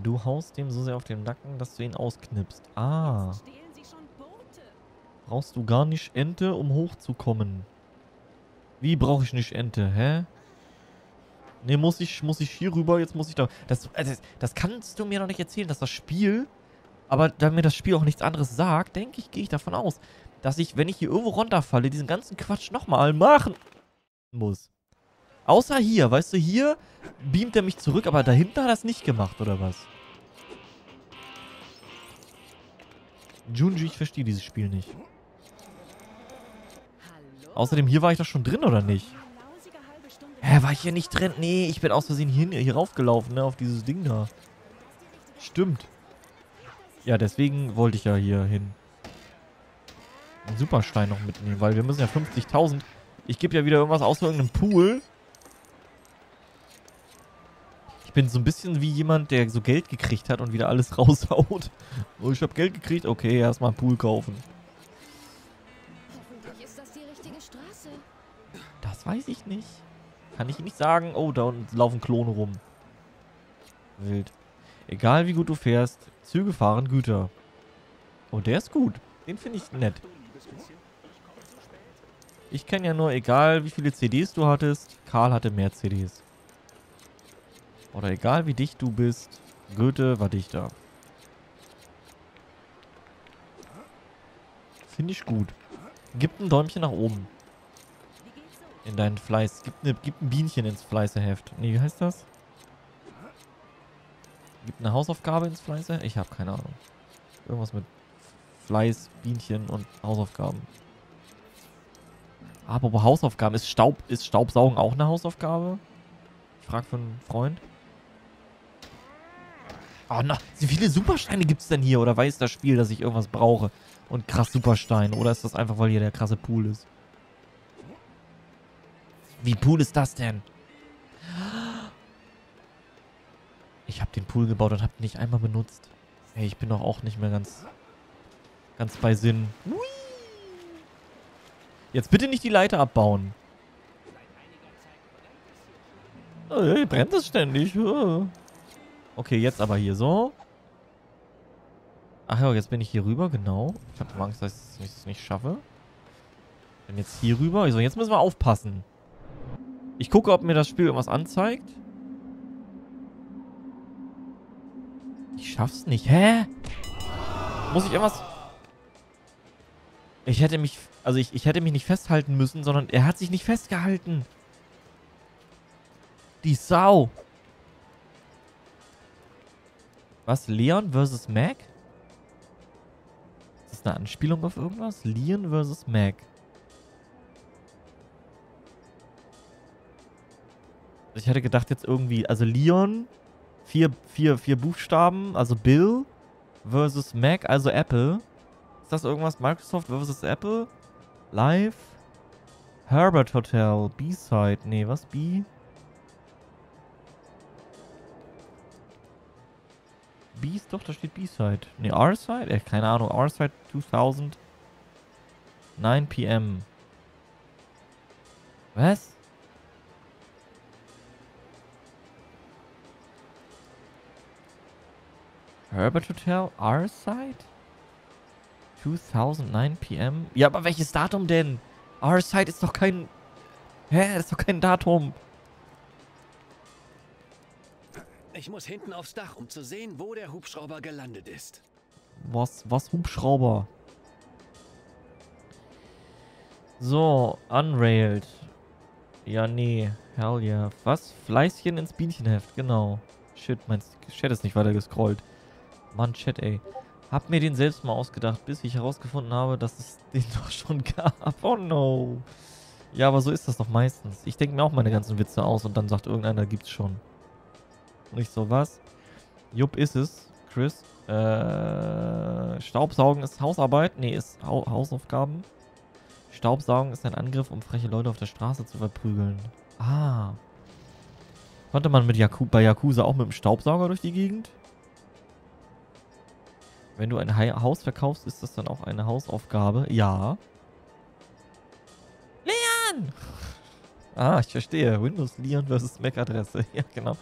Du haust dem so sehr auf den Nacken, dass du ihn ausknipst. Ah. Brauchst du gar nicht Ente, um hochzukommen. Wie brauche ich nicht Ente, hä? Ne, muss ich, muss ich hier rüber, jetzt muss ich da... Das, das, das kannst du mir noch nicht erzählen, dass das Spiel... Aber da mir das Spiel auch nichts anderes sagt, denke ich, gehe ich davon aus, dass ich, wenn ich hier irgendwo runterfalle, diesen ganzen Quatsch nochmal machen muss. Außer hier, weißt du, hier beamt er mich zurück, aber dahinter hat er es nicht gemacht, oder was? Junji, ich verstehe dieses Spiel nicht. Außerdem, hier war ich doch schon drin, oder nicht? Hä, war ich hier nicht drin? Nee, ich bin aus Versehen hier, hier raufgelaufen, ne, auf dieses Ding da. Stimmt. Ja, deswegen wollte ich ja hier hin. Einen Superstein noch mitnehmen, weil wir müssen ja 50.000. Ich gebe ja wieder irgendwas aus irgendeinem Pool. Ich bin so ein bisschen wie jemand, der so Geld gekriegt hat und wieder alles raushaut. Oh, ich habe Geld gekriegt, okay, erstmal einen Pool kaufen. Hoffentlich ist das die richtige Straße. Das weiß ich nicht. Kann ich nicht sagen. Oh, da unten laufen Klone rum. Wild. Egal wie gut du fährst, Züge fahren Güter. Oh, der ist gut. Den finde ich nett. Ich kenne ja nur, egal wie viele CDs du hattest, Karl hatte mehr CDs. Oder egal wie dicht du bist, Goethe war dichter. Finde ich gut. Gib ein Däumchen nach oben. In deinen Fleiß. Gib, ne, gib ein Bienchen ins Fleißeheft. Nee, wie heißt das? Gib eine Hausaufgabe ins Fleiße? Ich habe keine Ahnung. Irgendwas mit Fleiß, Bienchen und Hausaufgaben. Aber Hausaufgaben, ist Staub, ist Staubsaugen auch eine Hausaufgabe? Ich frage für einen Freund. Oh na, wie viele Supersteine gibt es denn hier? Oder weiß das Spiel, dass ich irgendwas brauche? Und krass Superstein. Oder ist das einfach, weil hier der krasse Pool ist? Wie Pool ist das denn? Ich habe den Pool gebaut und habe ihn nicht einmal benutzt. Hey, ich bin doch auch nicht mehr ganz, ganz bei Sinn. Jetzt bitte nicht die Leiter abbauen. Oh, brennt es ständig. Oh. Okay, jetzt aber hier so. Ach ja, jetzt bin ich hier rüber, genau. Ich habe Angst, dass ich es nicht schaffe. Bin jetzt hier rüber. Also jetzt müssen wir aufpassen. Ich gucke, ob mir das Spiel irgendwas anzeigt. Ich schaff's nicht. Hä? Muss ich irgendwas... Ich hätte mich... Also ich, ich hätte mich nicht festhalten müssen, sondern er hat sich nicht festgehalten. Die Sau. Was? Leon versus Mac? Ist das eine Anspielung auf irgendwas? Leon versus Mac. Ich hätte gedacht jetzt irgendwie, also Leon, vier, vier, vier Buchstaben, also Bill versus Mac, also Apple. Ist das irgendwas? Microsoft versus Apple? Live? Herbert Hotel, B-Side. Nee, was? B? B ist doch, da steht B-Side. Nee, R-Side? Äh, keine Ahnung. R-Side 2000. 9 p.m. Was? Herbert Hotel, R-Side? 2009 p.m. Ja, aber welches Datum denn? R-Side ist doch kein... Hä? Das ist doch kein Datum. Ich muss hinten aufs Dach, um zu sehen, wo der Hubschrauber gelandet ist. Was, was Hubschrauber? So, unrailed. Ja, nee. Hell yeah. Was? Fleißchen ins Bienchenheft, genau. Shit, mein Chat ist nicht weiter gescrollt. Mann, Chat, ey. Hab mir den selbst mal ausgedacht, bis ich herausgefunden habe, dass es den doch schon gab. Oh no. Ja, aber so ist das doch meistens. Ich denke mir auch meine ganzen Witze aus und dann sagt irgendeiner, gibt's schon. Nicht so was. Jupp ist es, Chris. Äh, Staubsaugen ist Hausarbeit. Nee, ist ha Hausaufgaben. Staubsaugen ist ein Angriff, um freche Leute auf der Straße zu verprügeln. Ah. Konnte man mit Yaku bei Yakuza auch mit dem Staubsauger durch die Gegend? Wenn du ein Haus verkaufst, ist das dann auch eine Hausaufgabe? Ja. Leon! Ah, ich verstehe. Windows Leon versus Mac-Adresse. Ja, genau.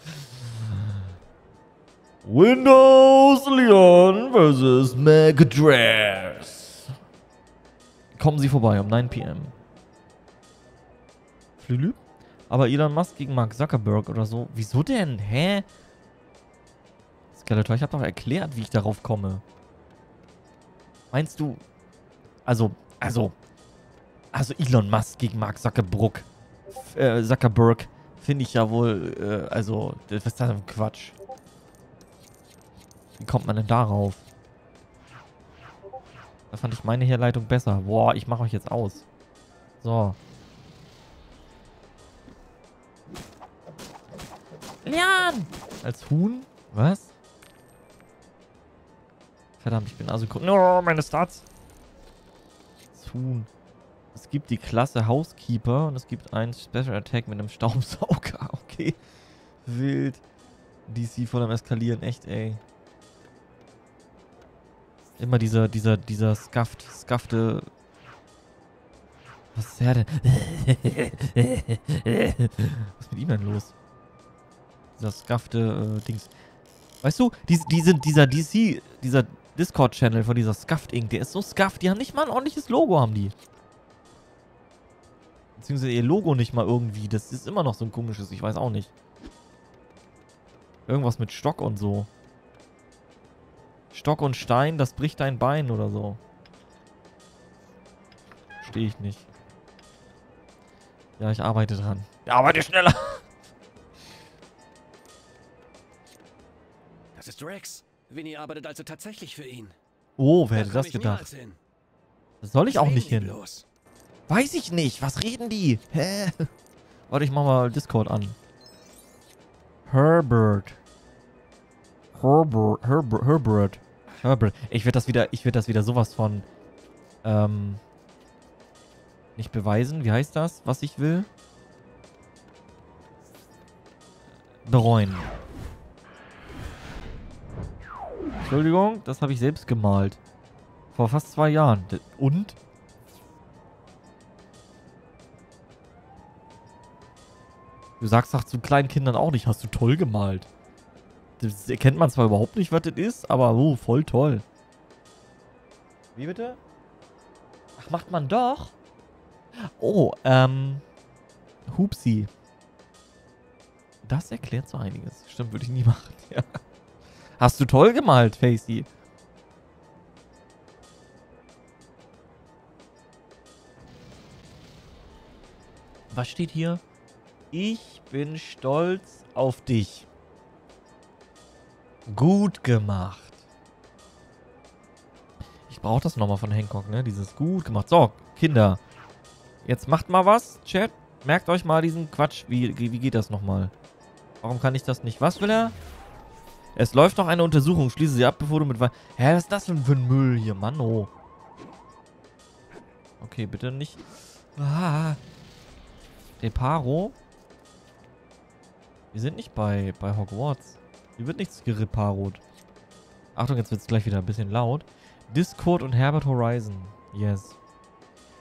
Windows Leon versus Mac Address. Kommen Sie vorbei um 9 p.m. Flülü? Aber Elon Musk gegen Mark Zuckerberg oder so. Wieso denn? Hä? Skeletor, ich habe doch erklärt, wie ich darauf komme. Meinst du... Also, also... Also Elon Musk gegen Mark Zuckerberg. Äh, Zuckerberg finde ich ja wohl... Äh, also, was ist das denn für Quatsch? Wie kommt man denn darauf? Da fand ich meine Herleitung besser. Boah, ich mache euch jetzt aus. So. Leon! Als Huhn? Was? Verdammt, ich bin also... Oh, meine Stats. Als Huhn. Es gibt die Klasse Housekeeper und es gibt einen Special Attack mit einem Staubsauger. Okay. Wild. DC voll am Eskalieren. Echt, ey. Immer dieser, dieser, dieser Scuffed, Scuffte. Was ist der denn? Was ist mit ihm denn los? Dieser Scuffte, äh, Dings. Weißt du, die, die sind, dieser DC, dieser Discord-Channel von dieser Scuffed Inc., der ist so scuffed, die haben nicht mal ein ordentliches Logo, haben die. Beziehungsweise ihr Logo nicht mal irgendwie. Das ist immer noch so ein komisches, ich weiß auch nicht. Irgendwas mit Stock und so. Stock und Stein, das bricht dein Bein oder so. Verstehe ich nicht. Ja, ich arbeite dran. Ich arbeite schneller. Das ist Rex. Winnie arbeitet also tatsächlich für ihn. Oh, wer Da hätte das gedacht? Das soll ich auch Reden nicht hin. bloß? Weiß ich nicht. Was reden die? Hä? Warte, ich mach mal Discord an. Herbert. Herbert. Herbert. Herbert. Ich werde das wieder, ich werde das wieder sowas von, ähm, nicht beweisen. Wie heißt das, was ich will? Bereuen. Entschuldigung, das habe ich selbst gemalt. Vor fast zwei Jahren. Und? Du sagst doch zu kleinen Kindern auch nicht, hast du toll gemalt. Das erkennt man zwar überhaupt nicht, was das ist, aber oh, voll toll. Wie bitte? Ach, macht man doch? Oh, ähm. Hupsi. Das erklärt so einiges. Stimmt, würde ich nie machen. Ja. Hast du toll gemalt, Facey. Was steht hier? Ich bin stolz auf dich. Gut gemacht. Ich brauche das nochmal von Hancock, ne? Dieses gut gemacht. So, Kinder. Jetzt macht mal was, Chat. Merkt euch mal diesen Quatsch. Wie, wie geht das nochmal? Warum kann ich das nicht? Was will er? Es läuft noch eine Untersuchung. Schließe sie ab, bevor du mit... Hä, was ist das denn für ein Müll hier? Mann, oh. Okay, bitte nicht... Ah. Reparo? Wir sind nicht bei, bei Hogwarts. Hier wird nichts gereparot. Achtung, jetzt wird es gleich wieder ein bisschen laut. Discord und Herbert Horizon. Yes.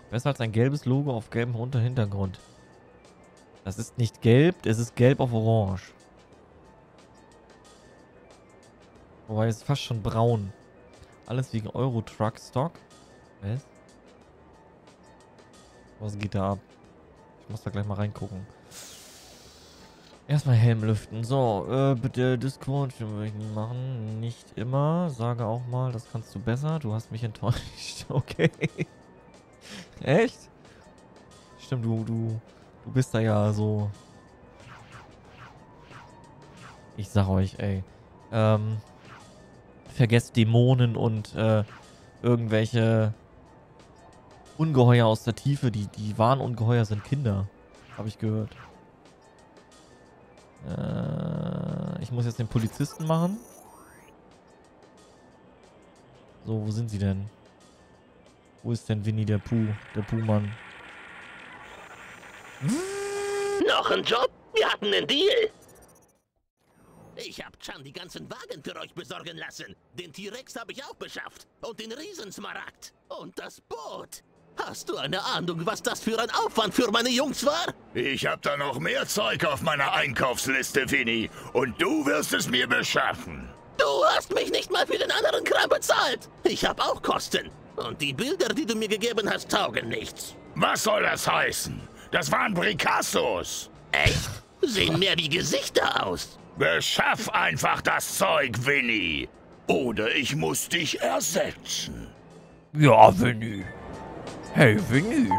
Besser als ein gelbes Logo auf gelbem Unterhintergrund. Das ist nicht gelb, es ist gelb auf orange. Wobei es fast schon braun. Alles wegen Euro Truck Stock. Was? Was geht da ab? Ich muss da gleich mal reingucken. Erstmal Helm lüften. So, äh, bitte Discord. Machen. Nicht immer. Sage auch mal, das kannst du besser. Du hast mich enttäuscht. Okay. Echt? Stimmt, du, du, du bist da ja so. Ich sag euch, ey. Ähm, vergesst Dämonen und äh, irgendwelche Ungeheuer aus der Tiefe. Die, die wahren Ungeheuer sind Kinder. Habe ich gehört. Äh, ich muss jetzt den Polizisten machen. So, wo sind sie denn? Wo ist denn Winnie der Puh, der Puhmann? Noch ein Job? Wir hatten einen Deal. Ich hab Chan die ganzen Wagen für euch besorgen lassen. Den T-Rex habe ich auch beschafft. Und den Riesensmaragd. Und das Boot. Hast du eine Ahnung, was das für ein Aufwand für meine Jungs war? Ich hab da noch mehr Zeug auf meiner Einkaufsliste, Vinny. Und du wirst es mir beschaffen. Du hast mich nicht mal für den anderen Kram bezahlt. Ich hab auch Kosten. Und die Bilder, die du mir gegeben hast, taugen nichts. Was soll das heißen? Das waren Picassos. Echt? Sehen mehr wie Gesichter aus. Beschaff einfach das Zeug, Vinny. Oder ich muss dich ersetzen. Ja, Winnie. Hey, Winnie.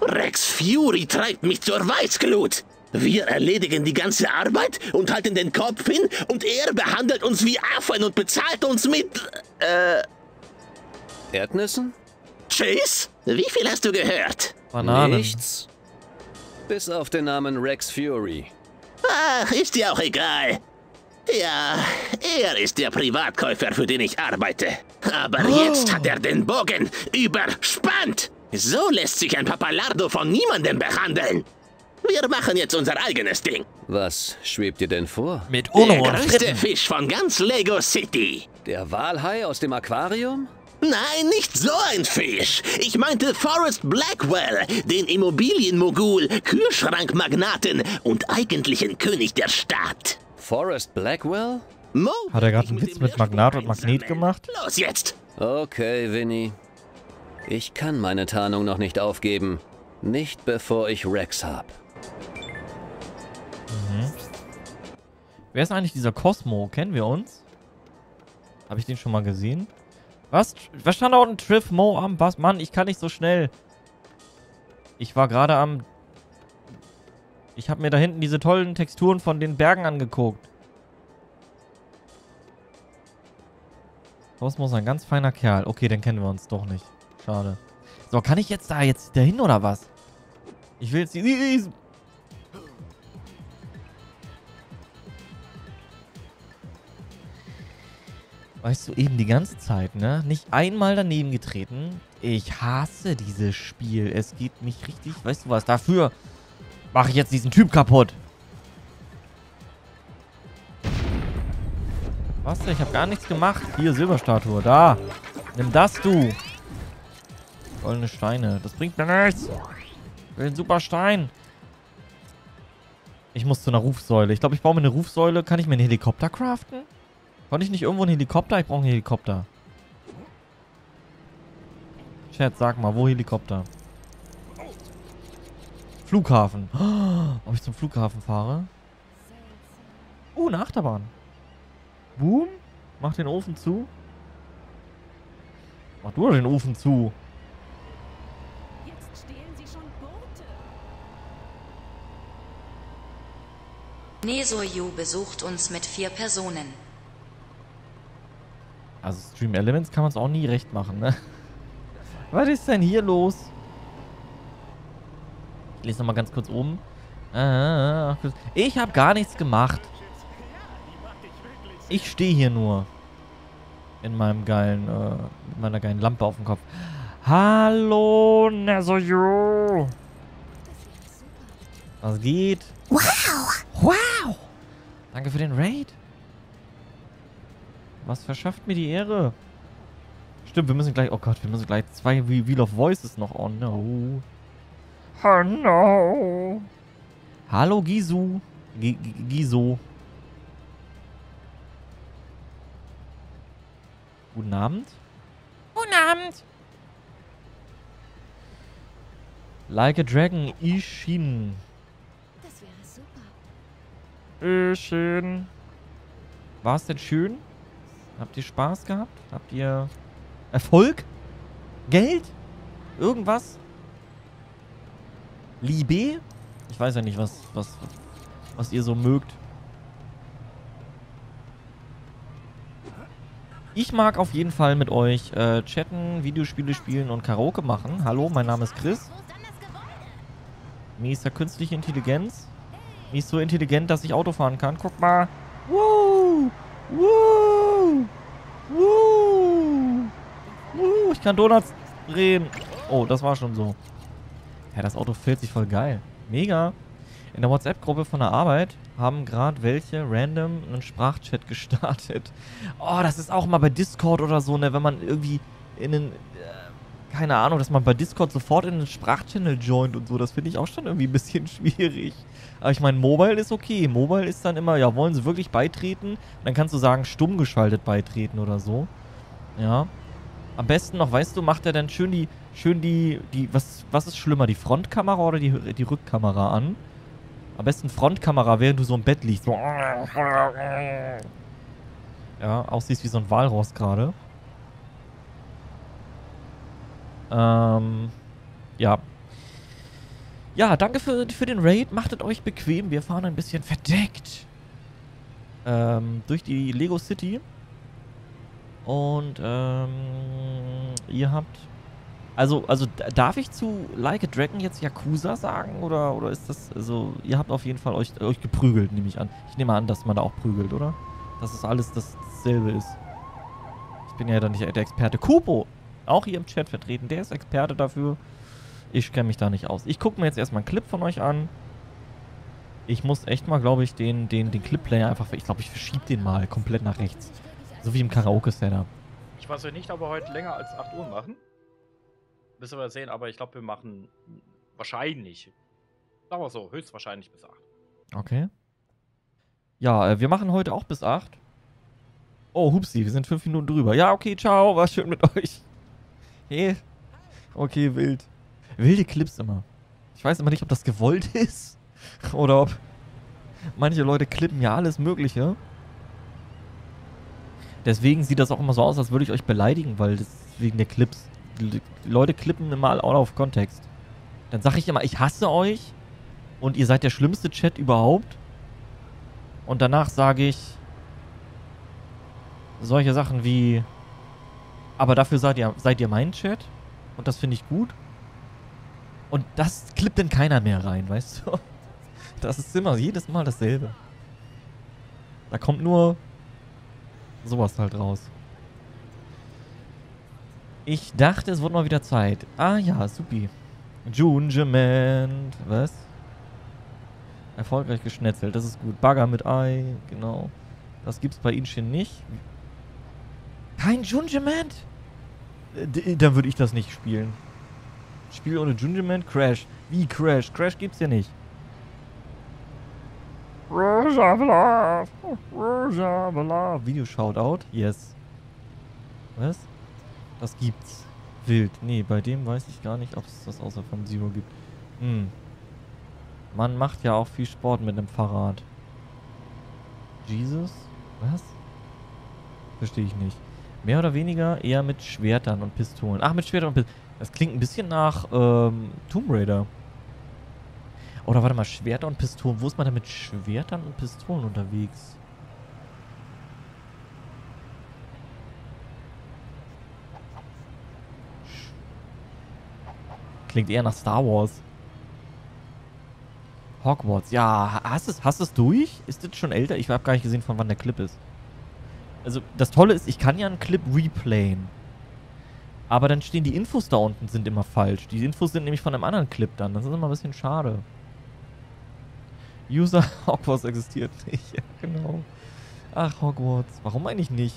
Rex Fury treibt mich zur Weißglut. Wir erledigen die ganze Arbeit und halten den Kopf hin und er behandelt uns wie Affen und bezahlt uns mit... Äh... Erdnüssen? Chase? Wie viel hast du gehört? Bananen. Nichts. Bis auf den Namen Rex Fury. Ach, ist dir auch egal. Ja, er ist der Privatkäufer, für den ich arbeite. Aber jetzt hat er den Bogen überspannt. So lässt sich ein Papalardo von niemandem behandeln. Wir machen jetzt unser eigenes Ding. Was schwebt dir denn vor? Mit Der größte Fisch von ganz Lego City. Der Walhai aus dem Aquarium? Nein, nicht so ein Fisch. Ich meinte Forrest Blackwell, den Immobilienmogul, Kühlschrankmagnaten und eigentlichen König der Stadt. Forrest Blackwell? Mo, Hat er gerade einen Witz mit Magnat und Magnet gemacht? los jetzt. Okay, Winnie. Ich kann meine Tarnung noch nicht aufgeben. Nicht bevor ich Rex hab. Mhm. Wer ist eigentlich dieser Cosmo? Kennen wir uns? Habe ich den schon mal gesehen? Was? Was stand da unten? Triff Mo am Bass? Mann, ich kann nicht so schnell. Ich war gerade am... Ich habe mir da hinten diese tollen Texturen von den Bergen angeguckt. Kosmos, ein ganz feiner Kerl. Okay, dann kennen wir uns doch nicht. Schade. So, kann ich jetzt da jetzt dahin oder was? Ich will jetzt die... Weißt du, eben die ganze Zeit, ne? Nicht einmal daneben getreten. Ich hasse dieses Spiel. Es geht mich richtig... Weißt du was? Dafür mache ich jetzt diesen Typ kaputt. Was denn? Ich habe gar nichts gemacht. Hier, Silberstatue. Da. Nimm das, du. Goldene Steine. Das bringt mir nichts. Ich will einen super Stein. Ich muss zu einer Rufsäule. Ich glaube, ich baue mir eine Rufsäule. Kann ich mir einen Helikopter craften? Konnte ich nicht irgendwo einen Helikopter? Ich brauche einen Helikopter. Chat, sag mal, wo Helikopter? Flughafen. Oh, ob ich zum Flughafen fahre? Uh, eine Achterbahn. Boom. Mach den Ofen zu. Mach du den Ofen zu. Jetzt stehlen sie schon Boote. Nesoyu besucht uns mit vier Personen. Also Stream Elements kann man es auch nie recht machen, ne? Was ist denn hier los? Ich lese nochmal ganz kurz oben. Ah, ich habe gar nichts gemacht. Ich stehe hier nur. In meinem geilen, äh, mit meiner geilen Lampe auf dem Kopf. Hallo, Nesoyo. Was geht? Wow! Wow! Danke für den Raid. Was verschafft mir die Ehre? Stimmt, wir müssen gleich... Oh Gott, wir müssen gleich zwei Wheel of Voices noch... Oh no. Oh no. Hallo, Gisu. G G Giso. Guten Abend. Guten Abend. Like a Dragon, Ishin. Das wäre super. Ishin. War es denn schön? Habt ihr Spaß gehabt? Habt ihr Erfolg? Geld? Irgendwas? Liebe? Ich weiß ja nicht, was, was, was ihr so mögt. Ich mag auf jeden Fall mit euch äh, chatten, Videospiele spielen und Karaoke machen. Hallo, mein Name ist Chris. Mir ist ja künstliche Intelligenz. Mir ist so intelligent, dass ich Auto fahren kann. Guck mal. Woo! Woo! Woo! Woo! Ich kann Donuts drehen. Oh, das war schon so. Ja, das Auto fährt sich voll geil. Mega. In der WhatsApp-Gruppe von der Arbeit haben gerade welche random einen Sprachchat gestartet. Oh, das ist auch mal bei Discord oder so, ne, wenn man irgendwie in einen, äh, keine Ahnung, dass man bei Discord sofort in einen Sprachchannel joint und so, das finde ich auch schon irgendwie ein bisschen schwierig. Aber ich meine, Mobile ist okay. Mobile ist dann immer, ja, wollen sie wirklich beitreten? Dann kannst du sagen, stumm geschaltet beitreten oder so. Ja. Am besten noch, weißt du, macht er dann schön die, schön die, die, was, was ist schlimmer, die Frontkamera oder die, die Rückkamera an? Am besten Frontkamera, während du so im Bett liegst. Ja, aussiehst wie so ein Walross gerade. Ähm, ja. Ja, danke für, für den Raid. Machtet euch bequem. Wir fahren ein bisschen verdeckt. Ähm, durch die Lego City. Und, ähm, ihr habt... Also, also darf ich zu Like a Dragon jetzt Yakuza sagen? Oder, oder ist das, also, ihr habt auf jeden Fall euch, euch geprügelt, nehme ich an. Ich nehme an, dass man da auch prügelt, oder? Dass es alles das, dasselbe ist. Ich bin ja dann nicht der Experte. Kupo, auch hier im Chat vertreten, der ist Experte dafür. Ich kenne mich da nicht aus. Ich gucke mir jetzt erstmal einen Clip von euch an. Ich muss echt mal, glaube ich, den, den, den Clip-Player einfach, ich glaube, ich verschiebe den mal komplett nach rechts. So wie im Karaoke-Setup. Ich weiß euch nicht, ob wir heute länger als 8 Uhr machen. Müssen wir sehen, aber ich glaube, wir machen wahrscheinlich, sagen wir so, höchstwahrscheinlich bis 8. Okay. Ja, äh, wir machen heute auch bis 8. Oh, hupsi, wir sind 5 Minuten drüber. Ja, okay, ciao, war schön mit euch. Hey. Okay, wild. Wilde Clips immer. Ich weiß immer nicht, ob das gewollt ist oder ob manche Leute klippen ja alles Mögliche. Deswegen sieht das auch immer so aus, als würde ich euch beleidigen, weil das wegen der Clips. Leute klippen immer out of Kontext. Dann sage ich immer, ich hasse euch und ihr seid der schlimmste Chat überhaupt. Und danach sage ich solche Sachen wie Aber dafür seid ihr, seid ihr mein Chat. Und das finde ich gut. Und das klippt denn keiner mehr rein, weißt du? Das ist immer jedes Mal dasselbe. Da kommt nur sowas halt raus. Ich dachte, es wird mal wieder Zeit. Ah ja, supi. Jungement. Was? Erfolgreich geschnetzelt. Das ist gut. Bagger mit Ei. Genau. Das gibt's bei Inshin nicht. Kein Jungement? Äh, Dann würde ich das nicht spielen. Spiel ohne Jungement? Crash. Wie Crash? Crash gibt's ja nicht. Video Shoutout? Yes. Was? Das gibt's. Wild. Nee, bei dem weiß ich gar nicht, ob es das außer von Zero gibt. Hm. Man macht ja auch viel Sport mit einem Fahrrad. Jesus? Was? Verstehe ich nicht. Mehr oder weniger eher mit Schwertern und Pistolen. Ach, mit Schwertern und Pistolen. Das klingt ein bisschen nach ähm, Tomb Raider. Oder warte mal, Schwerter und Pistolen. Wo ist man denn mit Schwertern und Pistolen unterwegs? Klingt eher nach Star Wars. Hogwarts. Ja, hast du es hast du's durch? Ist das schon älter? Ich habe gar nicht gesehen, von wann der Clip ist. Also, das Tolle ist, ich kann ja einen Clip replayen. Aber dann stehen die Infos da unten, sind immer falsch. Die Infos sind nämlich von einem anderen Clip dann. Das ist immer ein bisschen schade. User Hogwarts existiert nicht. Ja, genau. Ach, Hogwarts. Warum eigentlich nicht?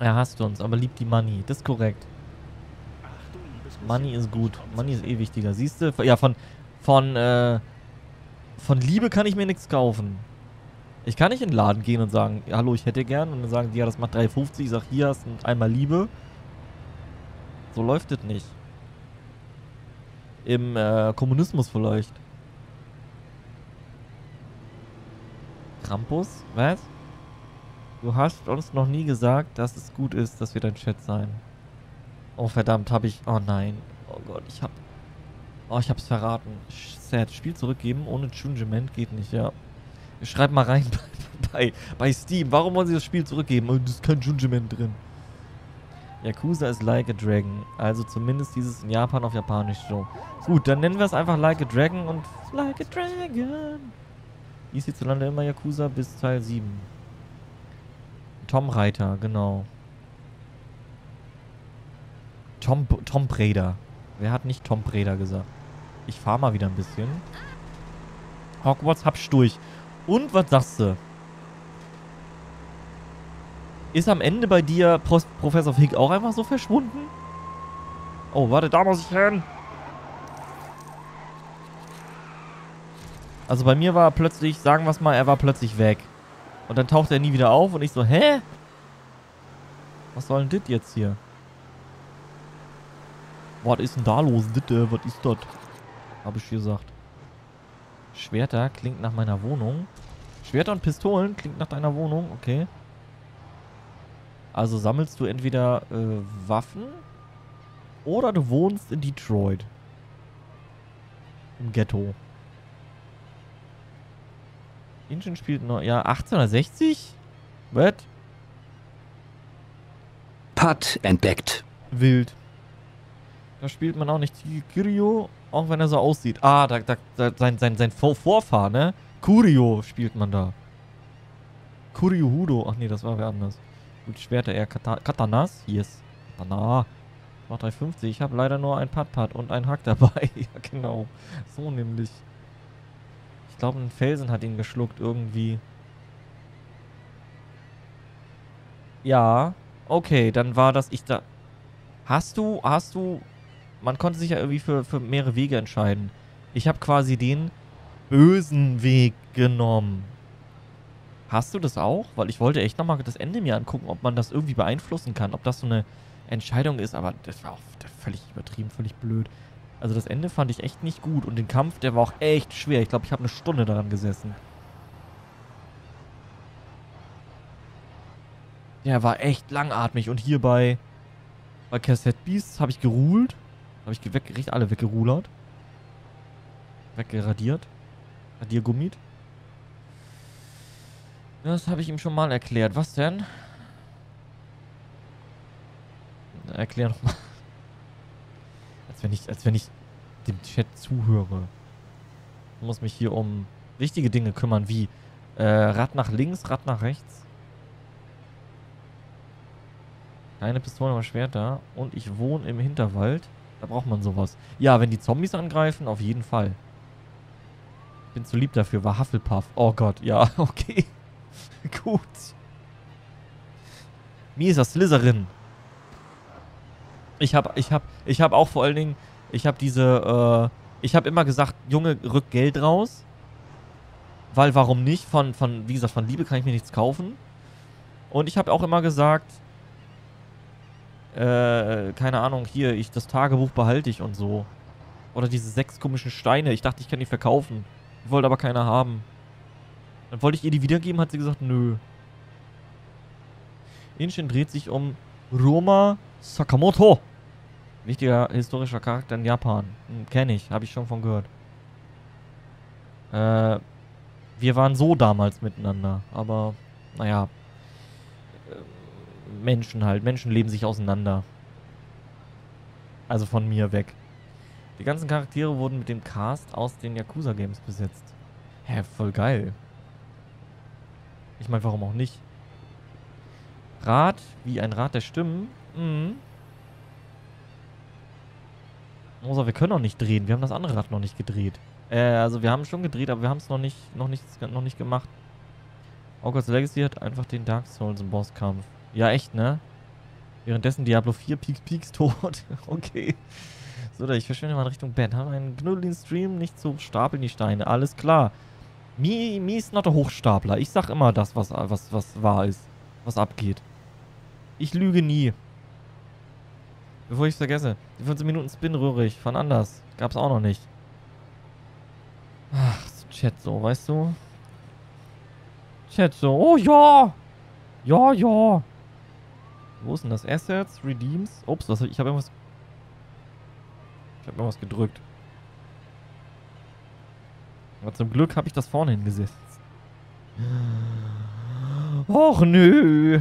Er hasst uns, aber liebt die Money. Das ist korrekt. Money ist gut. Money ist eh wichtiger. Siehst du? Ja, von, von, äh, von Liebe kann ich mir nichts kaufen. Ich kann nicht in den Laden gehen und sagen, hallo, ich hätte gern. Und dann sagen die, ja, das macht 3,50. Ich sag, hier hast du einmal Liebe. So läuft das nicht. Im äh, Kommunismus vielleicht. Krampus? Was? Du hast uns noch nie gesagt, dass es gut ist, dass wir dein Chat sein. Oh verdammt, hab ich... Oh nein. Oh Gott, ich hab... Oh, ich hab's verraten. Sad. Spiel zurückgeben ohne Chungement geht nicht, ja. Schreib mal rein bei, bei, bei Steam. Warum wollen sie das Spiel zurückgeben? Oh, das ist kein Judgment drin. Yakuza ist Like a Dragon. Also zumindest dieses in Japan auf Japanisch so. Gut, dann nennen wir es einfach Like a Dragon und Like a Dragon. Hieß hierzulande immer Yakuza bis Teil 7. Tom Reiter, genau. Tom, Tom Breda. Wer hat nicht Tom Breda gesagt? Ich fahr mal wieder ein bisschen. Hogwarts hab's durch. Und was sagst du? Ist am Ende bei dir Pro Professor Fig auch einfach so verschwunden? Oh, warte, da muss ich hin. Also bei mir war er plötzlich, sagen wir es mal, er war plötzlich weg. Und dann taucht er nie wieder auf und ich so, hä? Was soll denn das jetzt hier? Was ist denn da los, bitte? Was ist das? Habe ich gesagt. Schwerter klingt nach meiner Wohnung. Schwerter und Pistolen klingt nach deiner Wohnung, okay. Also sammelst du entweder äh, Waffen oder du wohnst in Detroit. Im Ghetto. Inchen spielt noch, ja, 1860? Was? Putt entdeckt. Wild. Da spielt man auch nicht Kirio, auch wenn er so aussieht. Ah, da, da, da sein, sein, sein Vorfahr, ne? Kurio spielt man da. Kurio Hudo. Ach nee, das war wer anders. Gut, Schwerter eher Kata Katanas. Yes. Katana. Noch 350. Ich habe leider nur ein Pat-Pat und ein Hack dabei. ja, genau. So nämlich. Ich glaube, ein Felsen hat ihn geschluckt irgendwie. Ja. Okay, dann war das ich da. Hast du, hast du. Man konnte sich ja irgendwie für, für mehrere Wege entscheiden. Ich habe quasi den bösen Weg genommen. Hast du das auch? Weil ich wollte echt nochmal das Ende mir angucken, ob man das irgendwie beeinflussen kann. Ob das so eine Entscheidung ist. Aber das war auch völlig übertrieben, völlig blöd. Also das Ende fand ich echt nicht gut. Und den Kampf, der war auch echt schwer. Ich glaube, ich habe eine Stunde daran gesessen. Der war echt langatmig. Und hier bei, bei Cassette Beasts habe ich geruhlt. Habe ich weg, richtig alle weggerulert. Weggeradiert. Radiergummit. Das habe ich ihm schon mal erklärt. Was denn? erklär noch mal. Als wenn ich, als wenn ich dem Chat zuhöre. Ich muss mich hier um wichtige Dinge kümmern, wie äh, Rad nach links, Rad nach rechts. Keine Pistole, aber Schwert da. Und ich wohne im Hinterwald. Da braucht man sowas. Ja, wenn die Zombies angreifen, auf jeden Fall. Bin zu lieb dafür, war Hufflepuff. Oh Gott, ja, okay. Gut. Mir ist das Slytherin. Ich hab, ich hab, ich hab auch vor allen Dingen, ich hab diese, äh, ich hab immer gesagt, Junge, rück Geld raus. Weil warum nicht? Von, von, wie gesagt, von Liebe kann ich mir nichts kaufen. Und ich habe auch immer gesagt, äh, keine Ahnung, hier, ich, das Tagebuch behalte ich und so. Oder diese sechs komischen Steine. Ich dachte, ich kann die verkaufen. Ich wollte aber keiner haben. Dann wollte ich ihr die wiedergeben, hat sie gesagt, nö. Inshin dreht sich um Roma Sakamoto. Wichtiger historischer Charakter in Japan. Hm, Kenne ich, habe ich schon von gehört. Äh, wir waren so damals miteinander, aber naja. Menschen halt. Menschen leben sich auseinander. Also von mir weg. Die ganzen Charaktere wurden mit dem Cast aus den Yakuza-Games besetzt. Hä, voll geil. Ich meine, warum auch nicht? Rad, wie ein Rad der Stimmen. Mhm. Außer wir können noch nicht drehen. Wir haben das andere Rad noch nicht gedreht. Äh, also wir haben schon gedreht, aber wir haben es noch nicht, noch, nicht, noch nicht gemacht. Hogwarts Legacy hat einfach den Dark Souls im Bosskampf. Ja, echt, ne? Währenddessen Diablo 4 Peaks Peaks tot. okay. So, ich verschwinde mal in Richtung Bett. Haben einen knuddeligen Stream, nicht so stapeln die Steine. Alles klar. Mi, mi ist not der Hochstapler. Ich sag immer das, was, was, was wahr ist. Was abgeht. Ich lüge nie. Bevor ich es vergesse. Die 15 Minuten Spin rührig. Von anders. Gab's auch noch nicht. Ach, so Chat so, weißt du? Chat so. Oh ja! Ja, ja. Wo ist denn das? Assets, Redeems. Ups, was, ich habe irgendwas... Ich habe irgendwas gedrückt. Aber zum Glück habe ich das vorne hingesetzt. Och nö.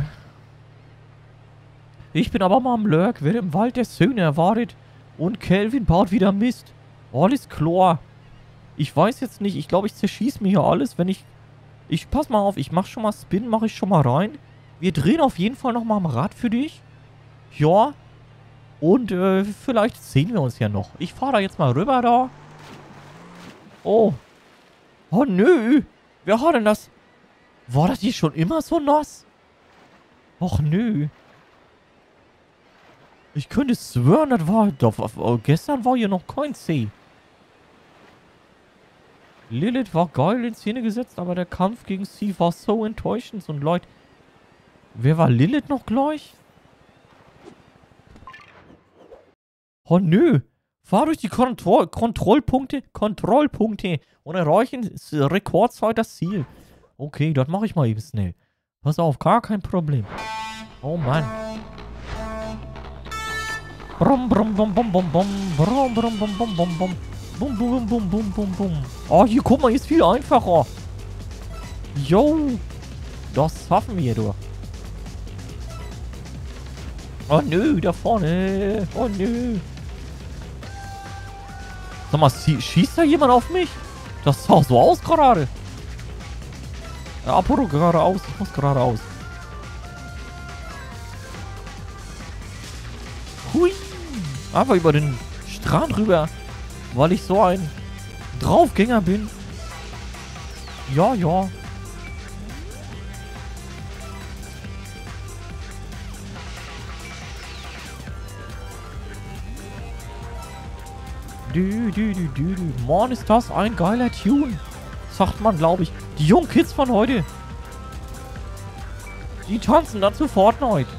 Ich bin aber mal am Lurk, wer im Wald der Söhne erwartet. Und Kelvin baut wieder Mist. Alles klar. Ich weiß jetzt nicht, ich glaube, ich zerschieße mir hier alles, wenn ich... Ich, pass mal auf, ich mach schon mal Spin, mache ich schon mal rein. Wir drehen auf jeden Fall nochmal am Rad für dich. Ja. Und äh, vielleicht sehen wir uns ja noch. Ich fahre da jetzt mal rüber da. Oh. Oh nö. Wer hat denn das? War das hier schon immer so nass? Och nö. Ich könnte schwören, das war... Doch, gestern war hier noch kein See. Lilith war geil in Szene gesetzt, aber der Kampf gegen sie war so enttäuschend. Und Leute, wer war Lilith noch gleich? Oh nö. Fahr durch die Kontroll Kontrollpunkte, Kontrollpunkte und erreichen Rekordzeit das Ziel. Okay, das mache ich mal eben schnell. Pass auf, gar kein Problem. Oh Mann. Brumm, brumm, bum, bum, bum, bum. Brumm, brumm, bum, bum, bum, bum. Bum, bum, bum, bum, bum, bum. Oh, hier, guck mal, hier ist viel einfacher. Yo. Das schaffen wir doch. Oh nö, da vorne. Oh nö. Sag mal, schießt da jemand auf mich? Das sah so aus gerade. Ja, Apollo geradeaus. Ich muss geradeaus. Hui. Einfach über den Strand rüber. Weil ich so ein Draufgänger bin. Ja, ja. Du, du, du, du, du. Mann, ist das ein geiler Tune. Sagt man, glaube ich. Die jungen Kids von heute. Die tanzen dazu Fortnite.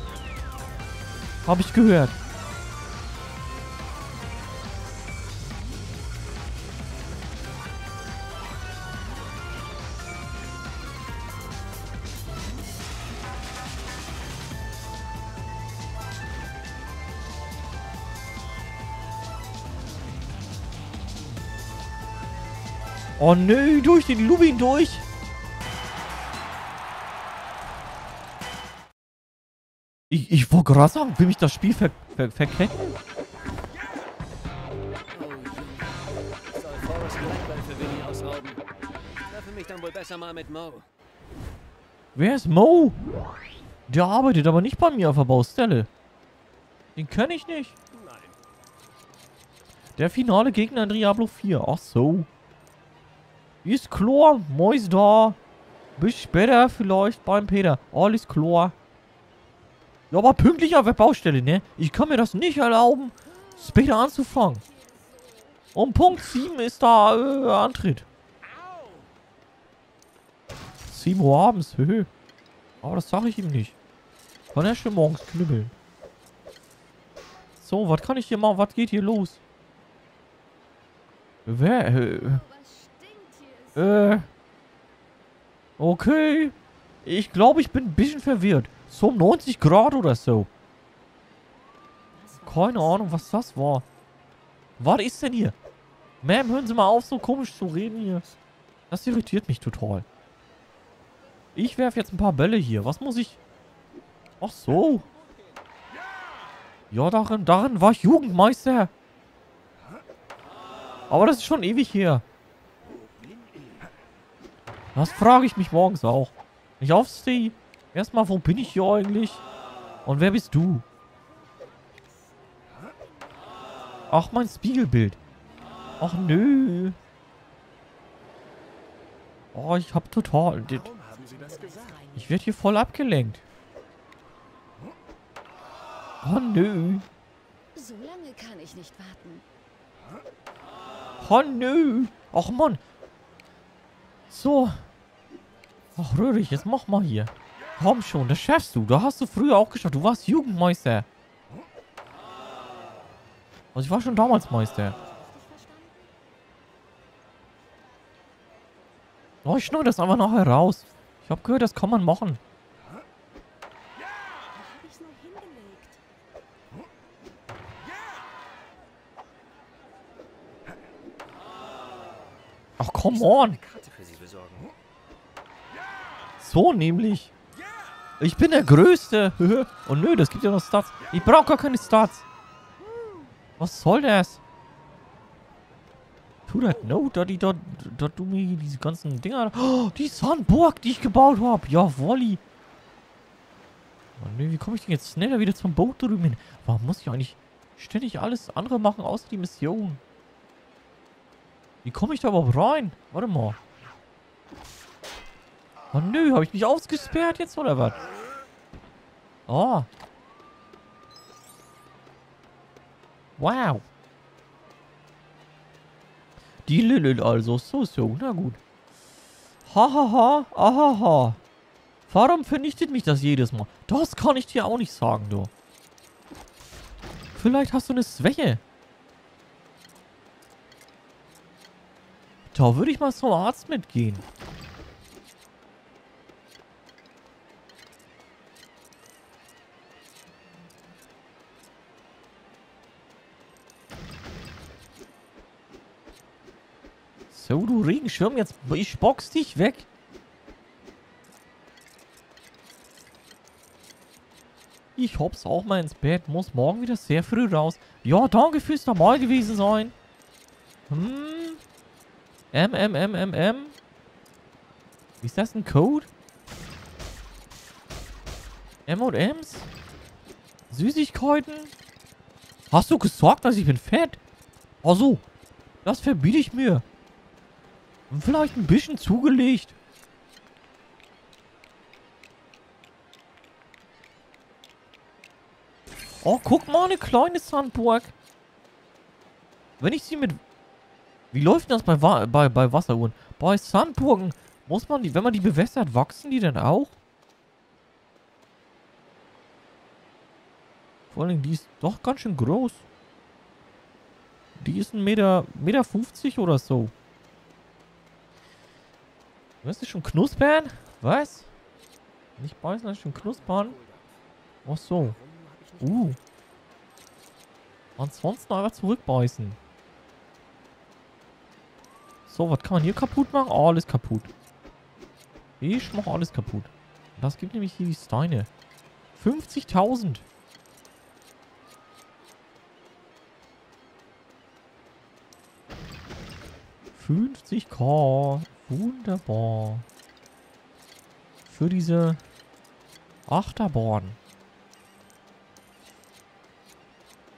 Habe ich gehört. Oh nö, durch den Lubin durch. Ich, ich wollte gerade sagen, will mich das Spiel ver, ver, Mo. Wer ist Mo? Der arbeitet aber nicht bei mir auf der Baustelle. Den kenne ich nicht. Der finale Gegner in Diablo 4. Ach so. Ist klar. Mois da. Bis später vielleicht beim Peter. Alles klar. Ja, aber pünktlich auf der Baustelle, ne? Ich kann mir das nicht erlauben, später anzufangen. Um Punkt 7 ist da äh, Antritt. 7 Uhr abends, höhö. Aber das sage ich ihm nicht. Kann er schon morgens knüppeln. So, was kann ich hier machen? Was geht hier los? Wer? Äh, äh. Okay. Ich glaube, ich bin ein bisschen verwirrt. So um 90 Grad oder so. Keine Ahnung, was das war. Was ist denn hier? Ma'am, hören Sie mal auf, so komisch zu reden hier. Das irritiert mich total. Ich werfe jetzt ein paar Bälle hier. Was muss ich... Ach so. Ja, darin, darin war ich Jugendmeister. Aber das ist schon ewig her. Das frage ich mich morgens auch. Ich aufstehe. Erstmal, wo bin ich hier eigentlich? Und wer bist du? Ach, mein Spiegelbild. Ach, nö. Oh, ich hab total... Ich werde hier voll abgelenkt. Oh, nö. So lange kann ich nicht warten. Oh, nö. Ach, Mann. So. Ach, Röhrig, jetzt mach mal hier. Komm schon, das schaffst du. Da hast du früher auch geschafft. Du warst Jugendmeister. Also ich war schon damals Meister. Oh, ich schneide das einfach nachher raus. Ich habe gehört, das kann man machen. Ach, come on. So nämlich. Ich bin der Größte. Und nö, das gibt ja noch Stats. Ich brauche gar keine Stats. Was soll das? Tu das no, da die dort, dort du mir diese ganzen Dinger. Oh, die Sandburg, die ich gebaut habe. Ja, Wolli. Oh, nö, wie komme ich denn jetzt schneller wieder zum Boot drüben hin? Warum muss ich eigentlich ständig alles andere machen, außer die Mission? Wie komme ich da überhaupt rein? Warte mal. Oh nö, habe ich mich ausgesperrt jetzt oder was? Oh. Wow. Die Lilith also. So, so. Na gut. Hahaha. Ahaha. Warum vernichtet mich das jedes Mal? Das kann ich dir auch nicht sagen, du. Vielleicht hast du eine Schwäche. Da würde ich mal zum Arzt mitgehen. So, du Regenschirm, jetzt ich box dich weg. Ich hops auch mal ins Bett, muss morgen wieder sehr früh raus. Ja, danke fürs dabei gewesen sein. Hm. M, M, M, M, M. Ist das ein Code? M&M's? Süßigkeiten? Hast du gesagt, dass ich bin fett? Ach so. Das verbiete ich mir. Vielleicht ein bisschen zugelegt. Oh, guck mal, eine kleine Sandburg. Wenn ich sie mit... Wie läuft das bei, bei, bei Wasseruhren? Bei Sandburgen muss man die... Wenn man die bewässert, wachsen die denn auch? Vor allem, die ist doch ganz schön groß. Die ist ein Meter, Meter 50 oder so. Wirst du schon knuspern? Was? Nicht beißen, schon knuspern. Ach so. Uh. Ansonsten einfach zurückbeißen. So, was kann man hier kaputt machen? Oh, alles kaputt. Ich mache alles kaputt. Das gibt nämlich hier die Steine. 50.000. ...50k. Wunderbar. Für diese Achterbahn.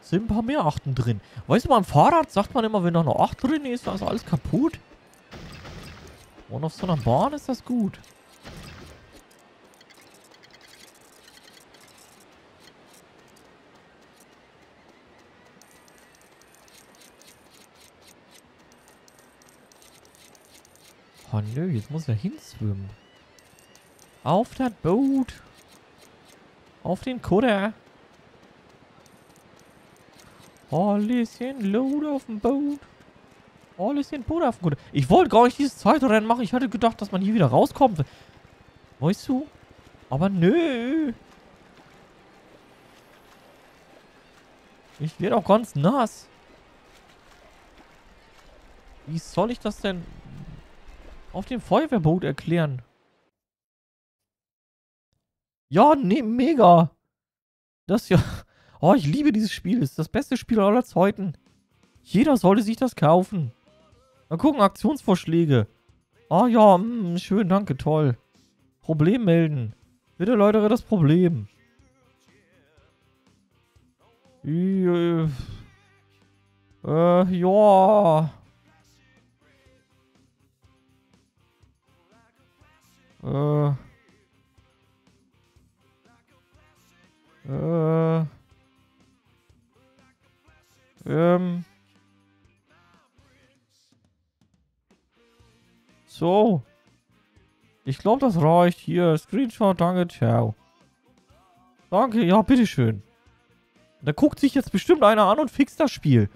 Sind ein paar mehr Achten drin. Weißt du, beim Fahrrad sagt man immer, wenn da eine Acht drin ist, da ist alles kaputt. Und auf so einer Bahn ist das gut. Oh nö, jetzt muss er hinschwimmen. Auf das Boot. Auf den Kutter. Alles in Load auf dem Boot. Alles in Boot auf dem Kutter. Ich wollte gar nicht dieses zweite Rennen machen. Ich hatte gedacht, dass man hier wieder rauskommt. Weißt du? Aber nö. Ich werde auch ganz nass. Wie soll ich das denn auf dem Feuerwehrboot erklären? Ja, nee, mega. Das ja... Oh, ich liebe dieses Spiel. Das ist das beste Spiel aller Zeiten. Jeder sollte sich das kaufen. Mal gucken, Aktionsvorschläge. Ah ja, mh, schön, danke, toll. Problem melden. Bitte läutere das Problem. Äh, äh, ja. Äh. Äh. Ähm. So. Ich glaube, das reicht. Hier, Screenshot, danke, ciao. Danke, ja, bitteschön. Da guckt sich jetzt bestimmt einer an und fixt das Spiel.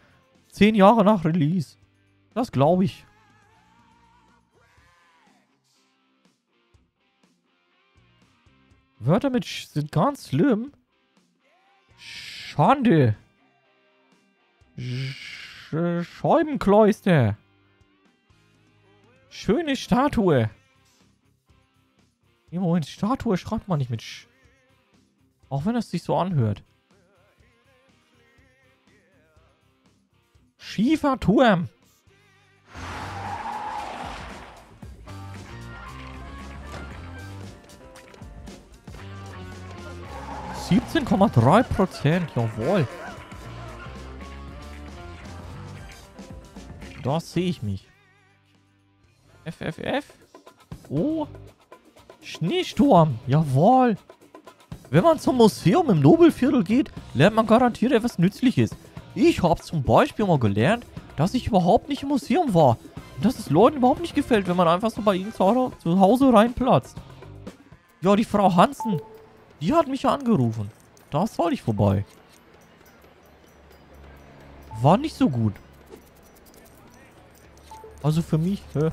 Zehn Jahre nach Release. Das glaube ich. Wörter mit Sch sind ganz schlimm. Schande. Sch Scheibenkloster. Schöne Statue. Im Moment, Statue schreibt man nicht mit Sch. Auch wenn es sich so anhört. Schiefer Turm. Siebzehn Komma drei Prozent, jawohl. Da sehe ich mich. FFF. Oh. Schneesturm. Jawohl. Wenn man zum Museum im Nobelviertel geht, lernt man garantiert etwas Nützliches. Ich habe zum Beispiel mal gelernt, dass ich überhaupt nicht im Museum war. Und dass es Leuten überhaupt nicht gefällt, wenn man einfach so bei ihnen zu Hause reinplatzt. Ja, die Frau Hansen, die hat mich ja angerufen. Da soll ich vorbei. War nicht so gut. Also für mich, hä?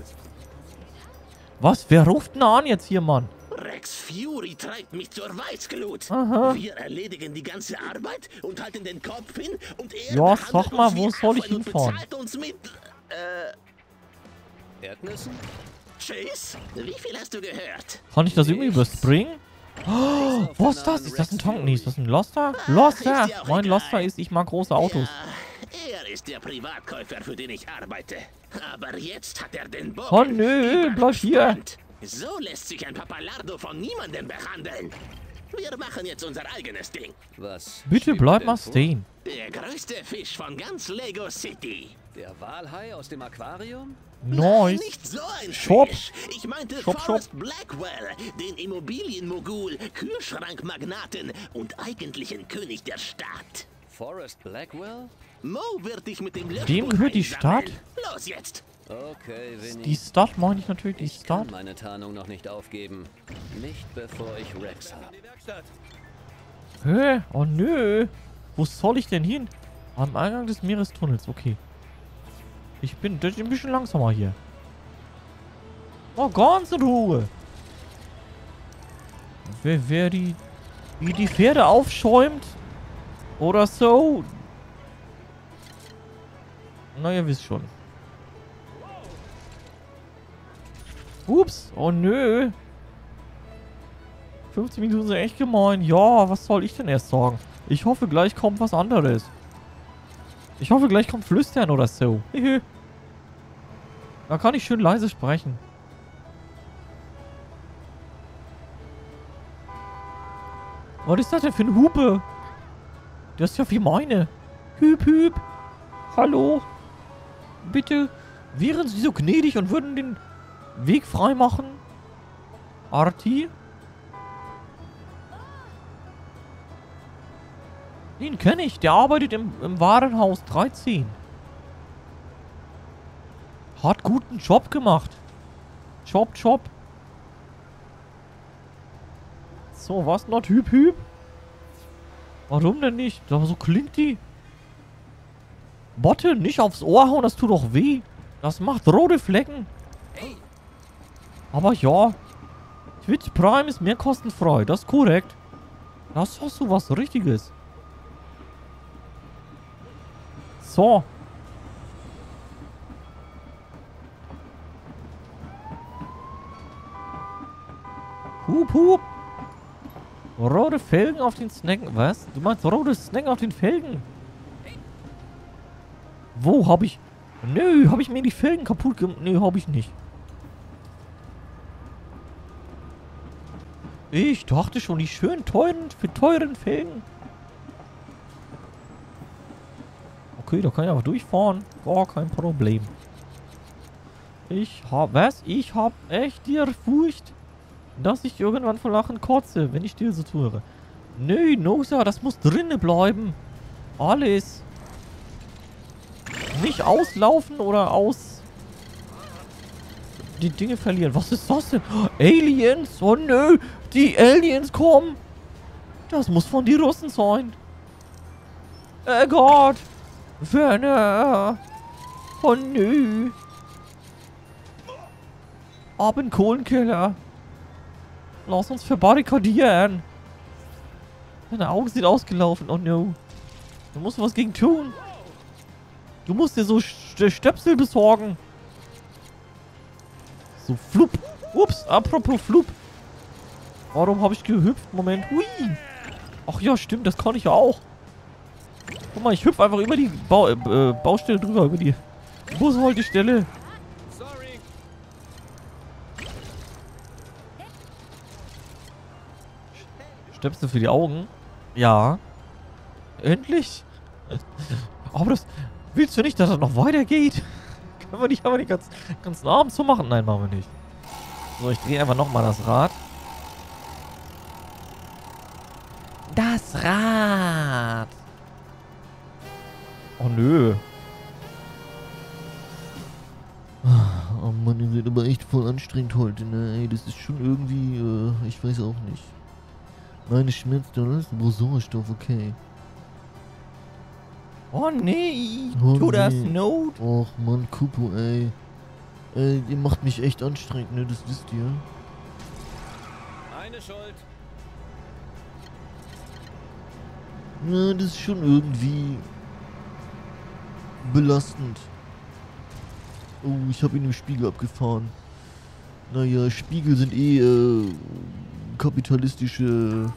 Was? Wer ruft denn an jetzt hier, Mann? Rex Fury treibt mich zur Weißglut. Aha. Wir erledigen die ganze Arbeit und halten den Kopf hin und er Ja, sag mal, wo soll ich hinfahren? uns mit, äh... Erdnüssen? Chase, wie viel hast du gehört? Kann ich das irgendwie überspringen? Oh, was ist das? Ist das ein Tank? Nee, ist das ein Loster? Loster! Mein Loster ist, ich mag große Autos. Er ist der Privatkäufer, für den ich arbeite. Aber jetzt hat er den Bogen Oh nö, bleib hier. So lässt sich ein Papalardo von niemandem behandeln. Wir machen jetzt unser eigenes Ding. Was? Bitte bleib mal stehen. Der größte Fisch von ganz Lego City. Der Walhai aus dem Aquarium? Nice. Nicht so ein Shop. Fisch. Ich meinte Shop, Forrest Blackwell, den Immobilienmogul, Kühlschrankmagnaten und eigentlichen König der Stadt. Forrest Blackwell? Mo wird dich mit dem Dem gehört die. Stadt? Los jetzt. Okay, Winnie. Die Stadt meine ich natürlich, die Ich Stadt. kann meine Tarnung noch nicht aufgeben. Nicht bevor ich Rex habe. Hä? Oh nö. Wo soll ich denn hin? Am Eingang des Meerestunnels, okay. Ich bin, ist ein bisschen langsamer hier. Oh, ganz in Ruhe. Wer, wer die, wie die Pferde aufschäumt oder so. Na, ihr wisst schon. Ups, oh nö. 15 Minuten sind echt gemein. Ja, was soll ich denn erst sagen? Ich hoffe, gleich kommt was anderes. Ich hoffe, gleich kommt Flüstern oder so. Da kann ich schön leise sprechen. Was ist das denn für eine Hupe? Das ist ja wie meine. Hüp, hüp. Hallo. Bitte, wären Sie so gnädig und würden den Weg frei machen? Arti? Den kenne ich. Der arbeitet im, im Warenhaus 13. Hat guten Job gemacht. Job, Job. So, was noch? Hüb, hüb? Warum denn nicht? So klingt die. Botte, nicht aufs Ohr hauen, das tut doch weh. Das macht rote Flecken. Aber ja. Twitch Prime ist mehr kostenfrei, das ist korrekt. Das hast du was Richtiges. So. Hup, hup. Rote Felgen auf den Snacken. Was? Du meinst rote Snacken auf den Felgen? Wo hab ich... Nö, hab ich mir die Felgen kaputt gemacht? Nö, hab ich nicht. Ich dachte schon, die schön teuren, für teuren Felgen. Okay, da kann ich aber durchfahren. Gar kein Problem. Ich hab... Was? Ich hab echt dir Furcht, dass ich irgendwann vor Lachen kotze, wenn ich dir so tue. Nö, Nosa, das muss drinnen bleiben. Alles. Nicht auslaufen oder aus... Die Dinge verlieren. Was ist das denn? Aliens? Oh nö, die Aliens kommen. Das muss von die Russen sein. Oh Gott. Werner. Oh nö. Ab in Kohlenkeller. Lass uns verbarrikadieren. Deine Augen sind ausgelaufen. Oh no. Du musst was gegen tun. Du musst dir so St Stöpsel besorgen. So flup. Ups, apropos flup. Warum habe ich gehüpft? Moment. Hui. Ach ja, stimmt, das kann ich ja auch. Guck mal, ich hüpfe einfach über die Bau äh, Baustelle drüber, über die Bushaltestelle. Stöpsel für die Augen? Ja. Endlich? Aber das... Willst du nicht, dass das noch weitergeht? Können wir nicht aber nicht ganz, ganz Abend so machen? Nein, machen wir nicht. So, ich drehe einfach nochmal das Rad. Das Rad. Oh nö. Oh Mann, ihr seid aber echt voll anstrengend heute, ne? Ey, das ist schon irgendwie, äh, ich weiß auch nicht. Meine schmerzt alles, aber Sauerstoff, okay. Oh nee, Oh, tu das nee. Not. Och Mann, Kupo, ey. Ey, ihr macht mich echt anstrengend, ne? Das wisst ihr. Meine Schuld. Na, das ist schon irgendwie belastend. Oh, ich habe ihn im Spiegel abgefahren. Naja, Spiegel sind eh äh, kapitalistische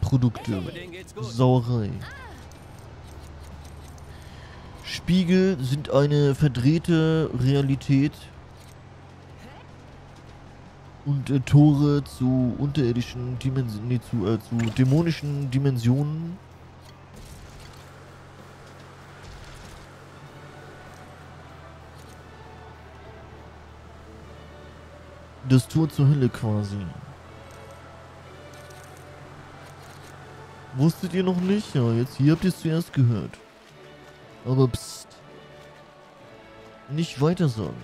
Produkte. Sauerei. Spiegel sind eine verdrehte Realität und äh, Tore zu unterirdischen Dimensionen, nee, zu, äh, zu dämonischen Dimensionen. Das Tor zur Hölle quasi. Wusstet ihr noch nicht? Ja, jetzt hier habt ihr es zuerst gehört. Aber psst. Nicht weiter sagen.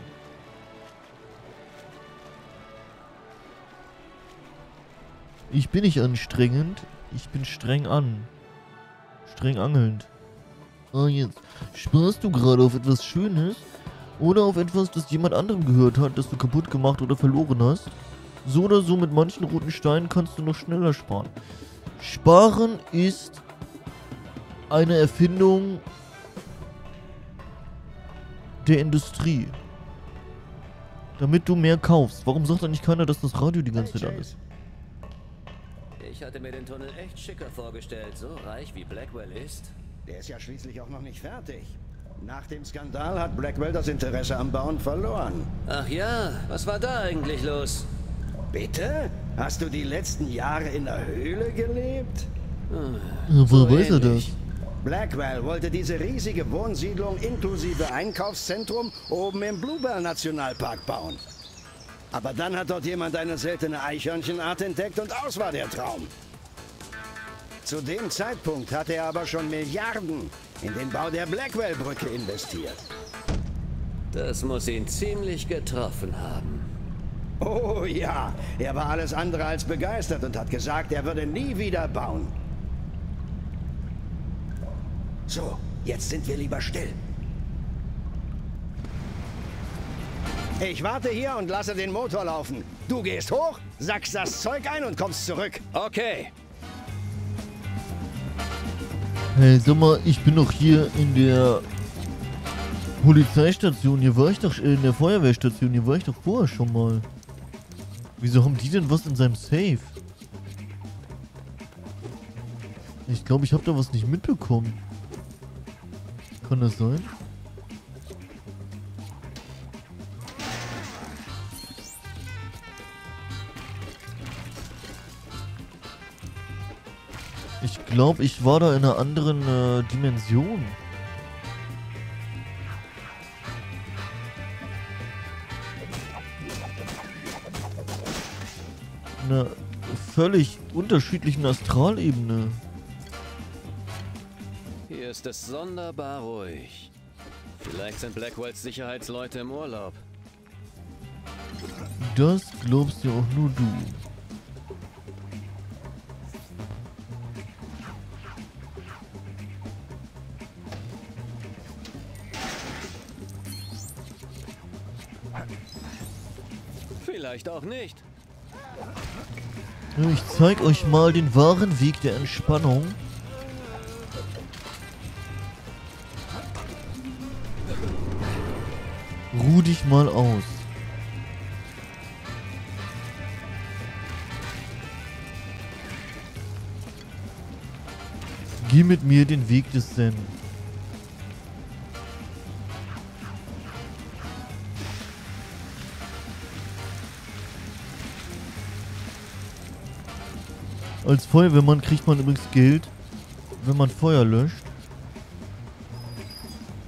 Ich bin nicht anstrengend, ich bin streng an. Streng angelnd. Ah, jetzt. Sparst du gerade auf etwas Schönes? Oder auf etwas, das jemand anderem gehört hat, das du kaputt gemacht oder verloren hast? So oder so mit manchen roten Steinen kannst du noch schneller sparen. Sparen ist eine Erfindung der Industrie. Damit du mehr kaufst. Warum sagt eigentlich keiner, dass das Radio die ganze Zeit an ist? Ich hatte mir den Tunnel echt schicker vorgestellt. So reich wie Blackwell ist. Der ist ja schließlich auch noch nicht fertig. Nach dem Skandal hat Blackwell das Interesse am Bauen verloren. Ach ja, was war da eigentlich los? Bitte? Hast du die letzten Jahre in der Höhle gelebt? Ja, woher weiß er das? Blackwell wollte diese riesige Wohnsiedlung inklusive Einkaufszentrum oben im Bluebell Nationalpark bauen. Aber dann hat dort jemand eine seltene Eichhörnchenart entdeckt und aus war der Traum. Zu dem Zeitpunkt hatte er aber schon Milliarden in den Bau der Blackwell-Brücke investiert. Das muss ihn ziemlich getroffen haben. Oh ja, er war alles andere als begeistert und hat gesagt, er würde nie wieder bauen. So, jetzt sind wir lieber still. Ich warte hier und lasse den Motor laufen. Du gehst hoch, sackst das Zeug ein und kommst zurück. Okay. Hey, sag mal, ich bin doch hier in der Polizeistation. Hier war ich doch, äh, in der Feuerwehrstation. Hier war ich doch vorher schon mal. Wieso haben die denn was in seinem Safe? Ich glaube, ich habe da was nicht mitbekommen. Kann das sein? Ich glaube, ich war da in einer anderen äh, Dimension. In einer völlig unterschiedlichen Astralebene. Hier ist es sonderbar ruhig. Vielleicht sind Blackwells Sicherheitsleute im Urlaub. Das glaubst ja auch nur du. Vielleicht auch nicht. Ich zeig euch mal den wahren Weg der Entspannung. Ruh dich mal aus. Geh mit mir den Weg des Zen. Als Feuerwehrmann kriegt man übrigens Geld, wenn man Feuer löscht.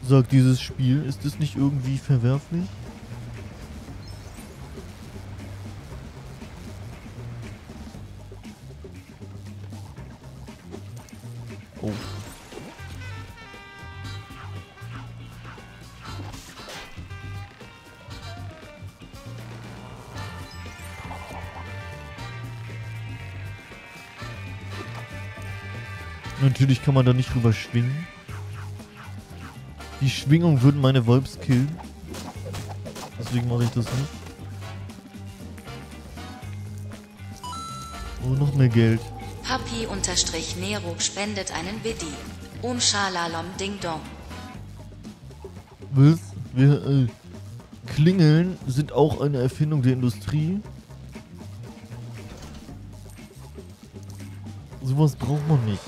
Sagt dieses Spiel, ist das nicht irgendwie verwerflich? Oh. Natürlich kann man da nicht rüber schwingen. Die Schwingung würden meine Wolfs killen. Deswegen mache ich das nicht. Oh, noch mehr Geld. Papi-Nero spendet einen Biddy. Um Schalalom Ding Dong. Was? Wir, äh, Klingeln sind auch eine Erfindung der Industrie. Sowas braucht man nicht.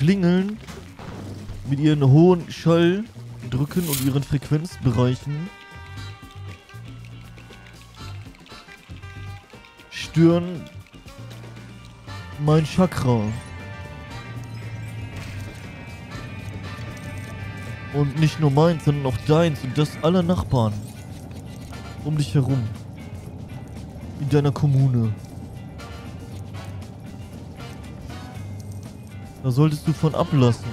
Klingeln mit ihren hohen Schalldrücken und ihren Frequenzbereichen stören mein Chakra. Und nicht nur meins, sondern auch deins und das aller Nachbarn. Um dich herum. In deiner Kommune. Da solltest du von ablassen.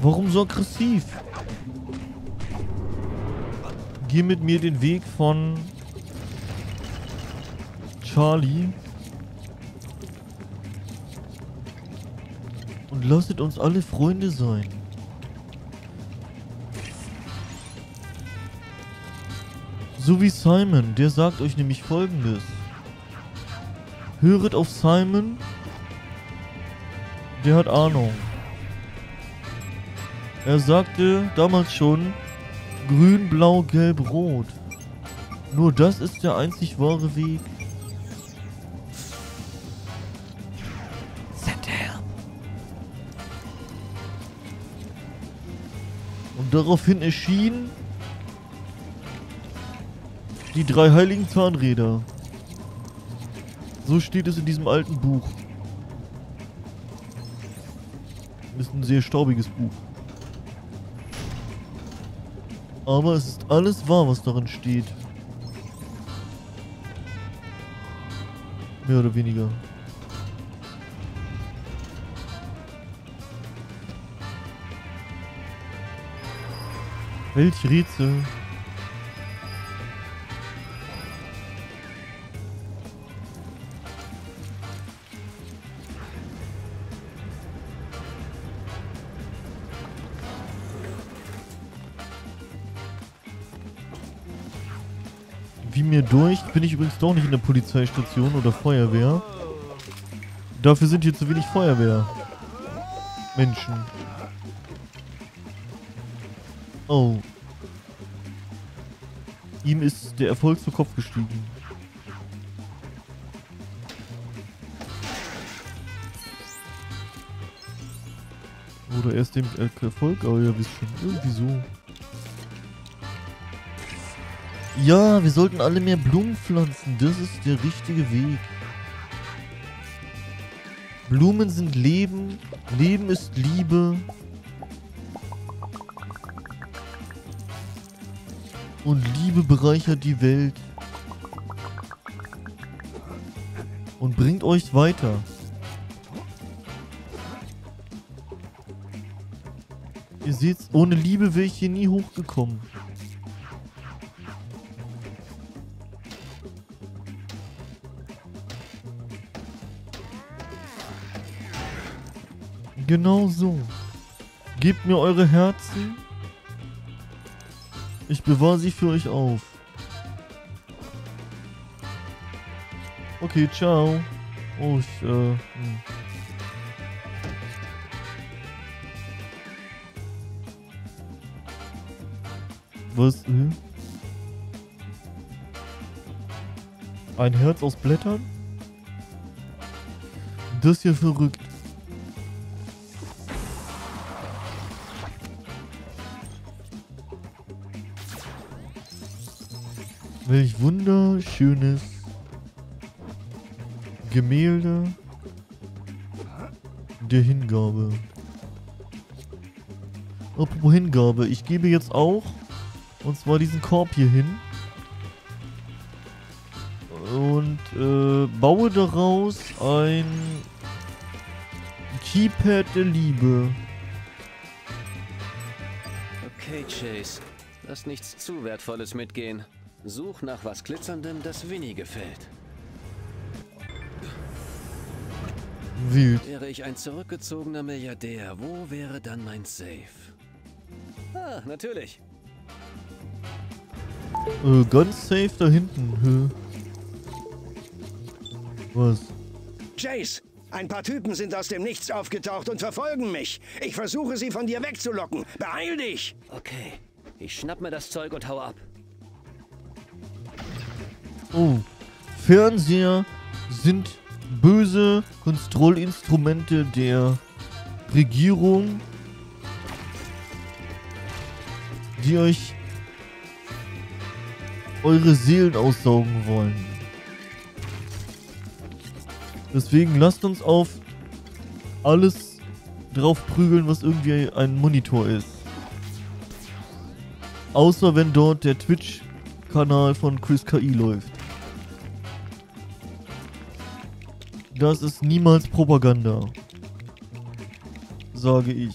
Warum so aggressiv? Geh mit mir den Weg von Charlie. Und lasset uns alle Freunde sein. So wie Simon, der sagt euch nämlich folgendes. Höret auf Simon. Der hat Ahnung. Er sagte damals schon, grün, blau, gelb, rot. Nur das ist der einzig wahre Weg. Und daraufhin erschienen die drei heiligen Zahnräder. So steht es in diesem alten Buch. Ist ein sehr staubiges Buch. Aber es ist alles wahr, was darin steht. Mehr oder weniger. Welch Rätsel. Wie mir durch, bin ich übrigens doch nicht in der Polizeistation oder Feuerwehr. Dafür sind hier zu wenig Feuerwehr. Menschen. Oh. Ihm ist der Erfolg zu Kopf gestiegen. Oder erst dem Erfolg? Oh ja, wisst schon. Irgendwie so. Ja, wir sollten alle mehr Blumen pflanzen. Das ist der richtige Weg. Blumen sind Leben. Leben ist Liebe. Und Liebe bereichert die Welt. Und bringt euch weiter. Ihr seht, ohne Liebe wäre ich hier nie hochgekommen. Genau so. Gebt mir eure Herzen. Ich bewahre sie für euch auf. Okay, ciao. Oh, ich, äh... Hm. Was? Hm? Ein Herz aus Blättern? Das ist ja verrückt. Welch wunderschönes Gemälde der Hingabe. Apropos Hingabe, ich gebe jetzt auch, und zwar diesen Korb hier hin. Und äh, baue daraus ein Keypad der Liebe. Okay, Chase. Lass nichts zu Wertvolles mitgehen. Such nach was Glitzerndem, das Winnie gefällt. Wild. Wäre ich ein zurückgezogener Milliardär, wo wäre dann mein Safe? Ah, natürlich. Äh, ganz safe da hinten. Was? Chase, ein paar Typen sind aus dem Nichts aufgetaucht und verfolgen mich. Ich versuche sie von dir wegzulocken. Beeil dich! Okay, ich schnapp mir das Zeug und hau ab. Oh. Fernseher sind böse Kontrollinstrumente der Regierung, die euch eure Seelen aussaugen wollen. Deswegen lasst uns auf alles drauf prügeln, was irgendwie ein Monitor ist. Außer wenn dort der Twitch-Kanal von Chris KI läuft. Das ist niemals Propaganda. Sage ich.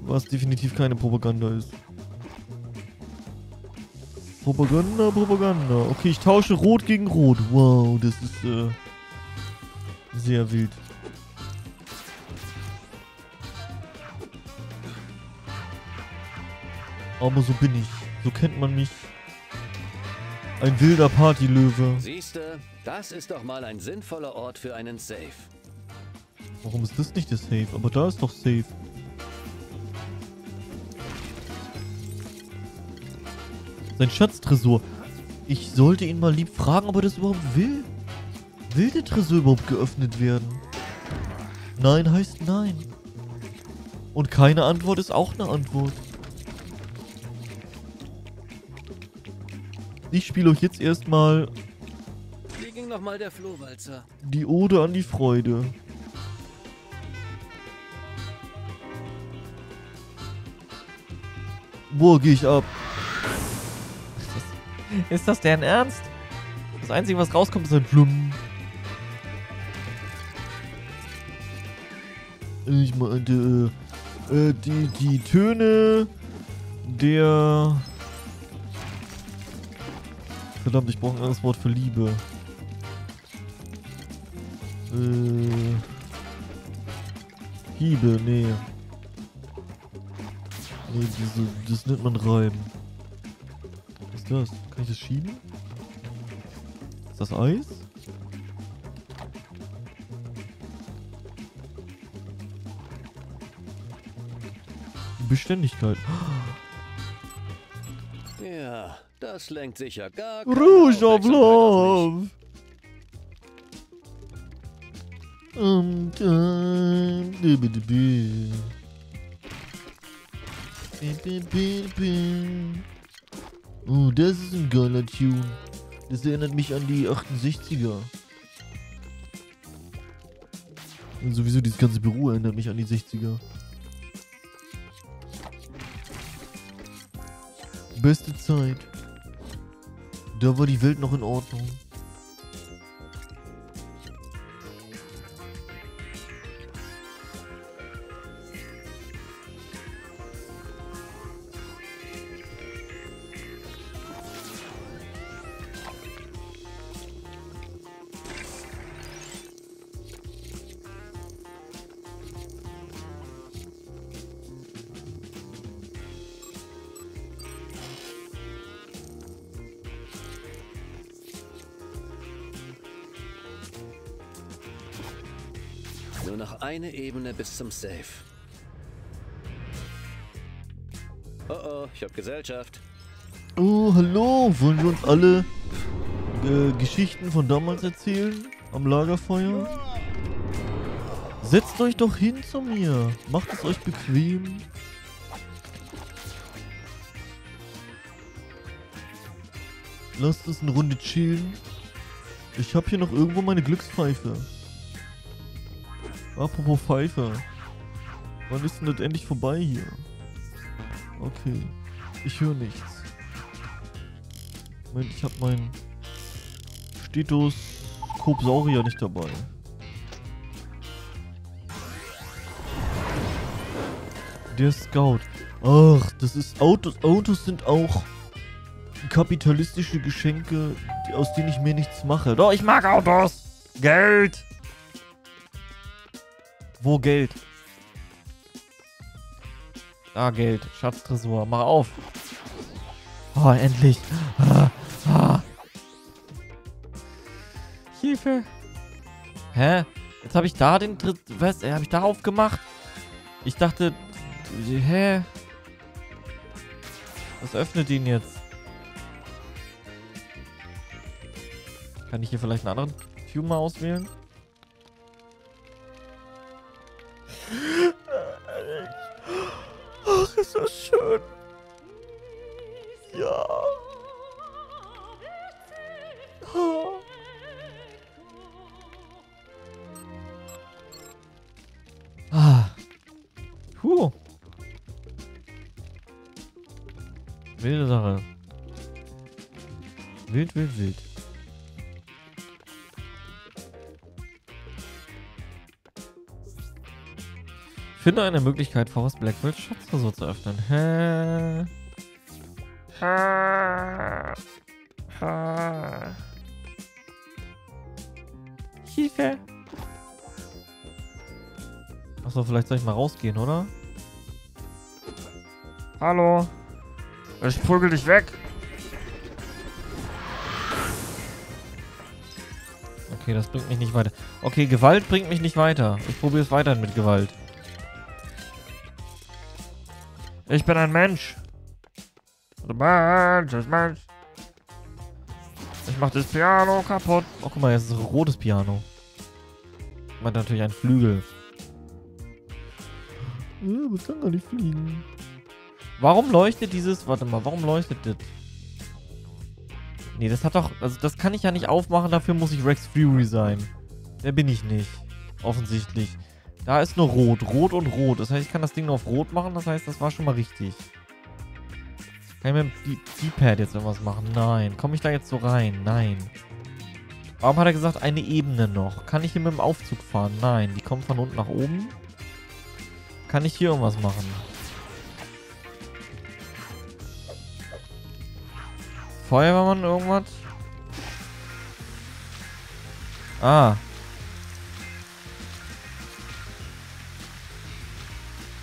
Was definitiv keine Propaganda ist. Propaganda, Propaganda. Okay, ich tausche Rot gegen Rot. Wow, das ist äh, sehr wild. Aber so bin ich. So kennt man mich. Ein wilder Partylöwe. Siehste, das ist doch mal ein sinnvoller Ort für einen Safe. Warum ist das nicht der Safe? Aber da ist doch Safe. Sein Schatztresor. Ich sollte ihn mal lieb fragen, ob er das überhaupt will. Will der Tresor überhaupt geöffnet werden? Nein heißt nein. Und keine Antwort ist auch eine Antwort. Ich spiele euch jetzt erstmal Wie ging nochmal der Flohwalzer? die Ode an die Freude. Boah, gehe ich ab. Ist das deren Ernst? Das Einzige, was rauskommt, ist ein Flum. Ich meinte, äh, äh, die, die Töne der... Verdammt, ich brauche ein anderes Wort für Liebe. Äh... Hiebe, nee. Nee, diese, das nennt man Reim. Was ist das? Kann ich das schieben? Ist das Eis? Beständigkeit. Das lenkt sicher gar Rouge of. Love! Bi- bi- bi- bi. Oh, das ist ein geiler Tune. Das erinnert mich an die 68er. Und sowieso dieses ganze Büro erinnert mich an die 60er. Beste Zeit. Da war die Welt noch in Ordnung. Ebene bis zum Safe. Oh oh, ich hab Gesellschaft. Oh, hallo. Wollen wir uns alle äh, Geschichten von damals erzählen? Am Lagerfeuer? Setzt euch doch hin zu mir. Macht es euch bequem. Lasst uns eine Runde chillen. Ich habe hier noch irgendwo meine Glückspfeife. Apropos Pfeife. Wann ist denn das endlich vorbei hier? Okay. Ich höre nichts. Moment, ich habe mein Stethoskop Saurier nicht dabei. Der Scout. Ach, das ist Autos. Autos sind auch kapitalistische Geschenke, aus denen ich mir nichts mache. Doch, ich mag Autos. Geld. Wo Geld? Ah, Geld. Schatztresor. Mach auf. Oh, endlich. Ah, ah. Hilfe. Hä? Jetzt habe ich da den Tritt. Was? Habe ich da aufgemacht? Ich dachte. Hä? Was öffnet ihn jetzt? Kann ich hier vielleicht einen anderen mal auswählen? Wild. Finde eine Möglichkeit, Forest Blackwells Schatztresor zu öffnen. Hä? Ha. Ha. Hilfe. Achso, vielleicht soll ich mal rausgehen, oder? Hallo? Ich prügel dich weg. Okay, das bringt mich nicht weiter. Okay, Gewalt bringt mich nicht weiter. Ich probiere es weiter mit Gewalt. Ich bin ein Mensch. Mensch, ein Mensch. Ich mach das Piano kaputt. Oh, guck mal, jetzt ist es ein rotes Piano. Man hat natürlich einen Flügel. Äh, Das kann gar nicht fliegen. Warum leuchtet dieses... Warte mal, warum leuchtet das? Nee, das hat doch... Also das kann ich ja nicht aufmachen, dafür muss ich Rex Fury sein. Der bin ich nicht. Offensichtlich. Da ist nur Rot. Rot und Rot. Das heißt, ich kann das Ding nur auf Rot machen. Das heißt, das war schon mal richtig. Kann ich mit dem D-Pad jetzt irgendwas machen? Nein. Komme ich da jetzt so rein? Nein. Warum hat er gesagt, eine Ebene noch? Kann ich hier mit dem Aufzug fahren? Nein. Die kommt von unten nach oben. Kann ich hier irgendwas machen? Feuerwehrmann irgendwas? Ah.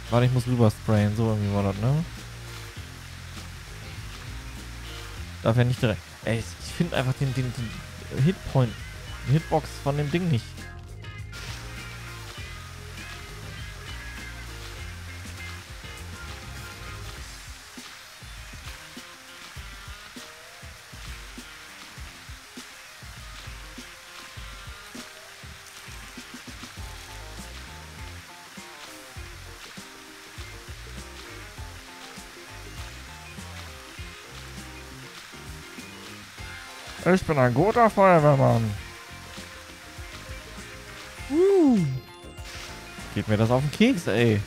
Warte, ich muss rüber sprayen. So irgendwie war das, ne? Darf ja nicht direkt. Ey, ich finde einfach den, den, den Hitpoint, Hitbox von dem Ding nicht. Ich bin ein guter Feuerwehrmann. Uh. Geht mir das auf den Keks, ey.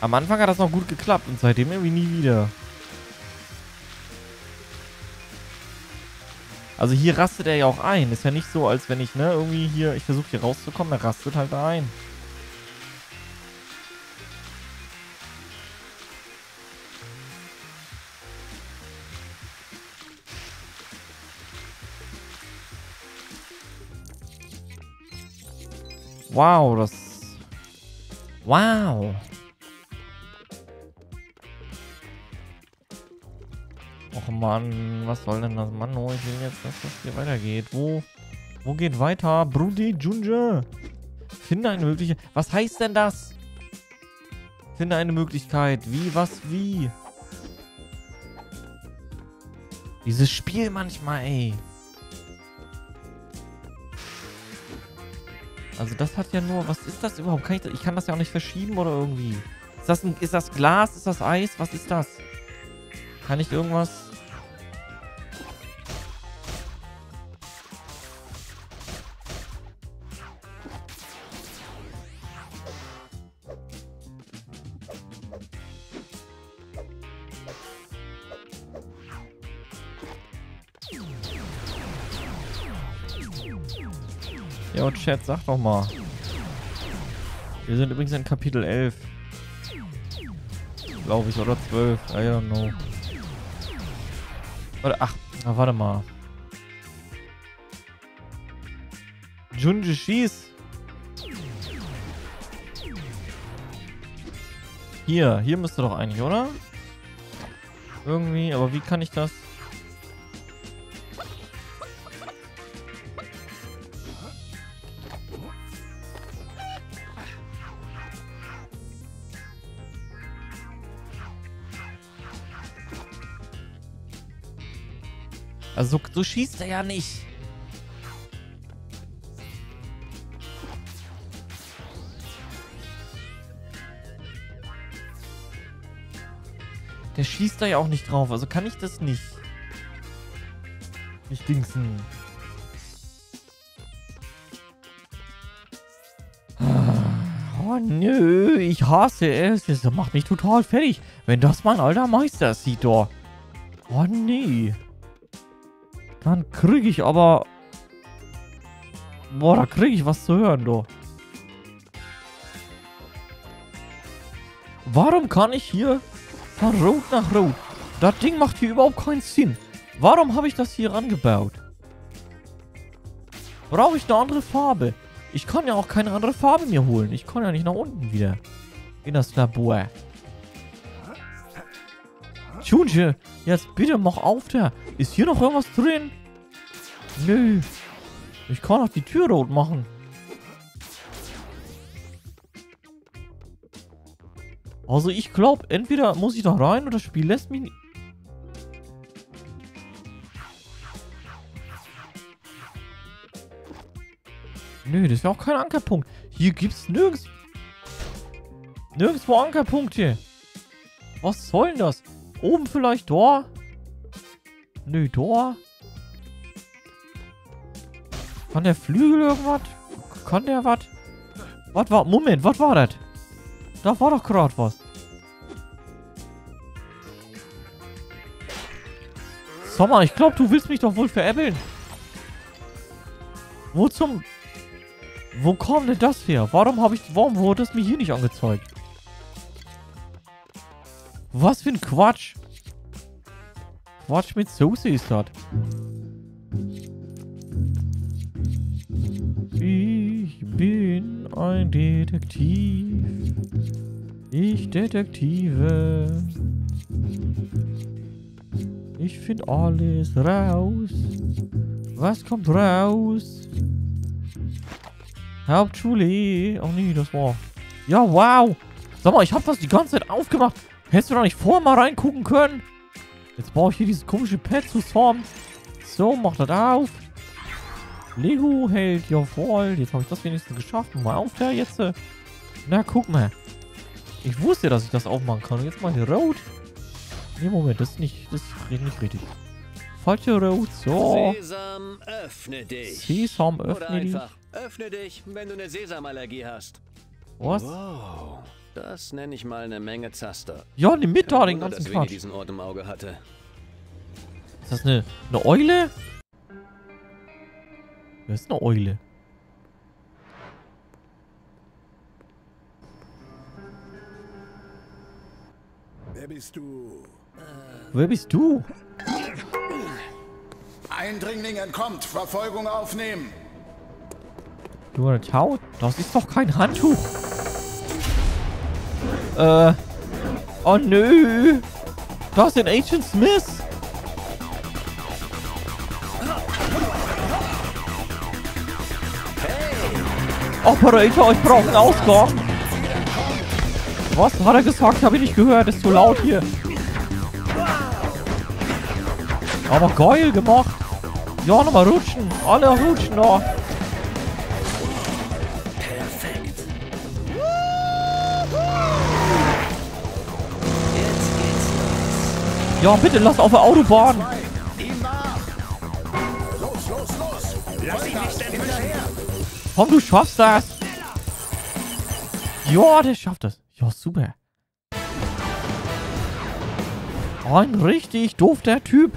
Am Anfang hat das noch gut geklappt und seitdem irgendwie nie wieder. Also hier rastet er ja auch ein. Ist ja nicht so, als wenn ich, ne, irgendwie hier, ich versuche hier rauszukommen, er rastet halt da ein. Wow, das... Wow. Och Mann, was soll denn das? Mann, oh, ich will jetzt, dass das hier weitergeht. Wo? Wo geht weiter? Brudi Junja. Finde eine Möglichkeit. Was heißt denn das? Finde eine Möglichkeit. Wie, was, wie? Dieses Spiel manchmal, ey. Also das hat ja nur... Was ist das überhaupt? Kann ich, das, ich kann das ja auch nicht verschieben oder irgendwie. Ist das, ein, ist das Glas? Ist das Eis? Was ist das? Kann ich irgendwas... Chat, sag doch mal. Wir sind übrigens in Kapitel 11. Glaube ich, oder 12. I don't know. Warte, ach, na, warte mal. Junji schieß. Hier, hier müsste doch eigentlich, oder? Irgendwie, aber wie kann ich das? Also so, schießt er ja nicht. Der schießt da ja auch nicht drauf. Also kann ich das nicht. Nicht dingsen. Oh nö, ich hasse es. Das macht mich total fertig. Wenn das mein alter Meister sieht, doch. Oh nee. Dann kriege ich aber... Boah, da kriege ich was zu hören, du. Warum kann ich hier von Rot nach Rot? Das Ding macht hier überhaupt keinen Sinn. Warum habe ich das hier rangebaut? Brauche ich eine andere Farbe? Ich kann ja auch keine andere Farbe mir holen. Ich kann ja nicht nach unten wieder. In das Labor. Junge, jetzt bitte mach auf da. Ist hier noch irgendwas drin? Nö. Ich kann auch die Tür rot machen. Also ich glaube, entweder muss ich da rein oder das Spiel lässt mich nicht... Nö, das wäre auch kein Ankerpunkt. Hier gibt's nirgends... Nirgendwo Ankerpunkte. Was soll denn das? Oben vielleicht da? Nö, da. Kann der Flügel irgendwas? Kann der was? Was war... Moment, was war das? Da war doch gerade was. Mal, ich glaube, du willst mich doch wohl veräppeln. Wo zum... Wo kommt denn das her? Warum habe ich... Warum wurde das mir hier nicht angezeigt? Was für ein Quatsch. Quatsch mit Soße ist das. Ich bin ein Detektiv. Ich Detektive. Ich finde alles raus. Was kommt raus? Hauptschule. Oh nee, das war... Ja, wow. Sag mal, ich habe das die ganze Zeit aufgemacht. Hättest du doch nicht vorher mal reingucken können? Jetzt brauche ich hier dieses komische Pad zu formen. So, mach das auf. Lego hält, jawohl. Jetzt habe ich das wenigstens geschafft. Mal auf da jetzt. Na, guck mal. Ich wusste, dass ich das aufmachen kann. Und jetzt mal hier rot. Nee, Moment, das ist nicht, das ist nicht richtig. Falsche rot, so. Sesam, öffne dich. Sesam, Oder öffne dich. einfach, öffne dich, wenn du eine Sesamallergie hast. Was? Wow, das nenne ich mal eine Menge Zaster. Ja, nimm mit da den ganzen Quatsch. diesen Ort im Auge hatte. Ist das eine, eine Eule? Wer ist eine Eule? Wer bist du? Wer bist du? Eindringling entkommt. Verfolgung aufnehmen. Du Tau? Das ist doch kein Handtuch. Äh. Oh nö. Das ist Agent Smith. Operator, ich brauche einen Ausgang. Was hat er gesagt? Habe ich nicht gehört. Ist zu laut hier. Aber geil gemacht. Ja, nochmal rutschen. Alle rutschen noch. Ja, bitte lass auf der Autobahn. Komm, du schaffst das. Ja, der schafft das. Ja, super. Ein richtig doof der Typ.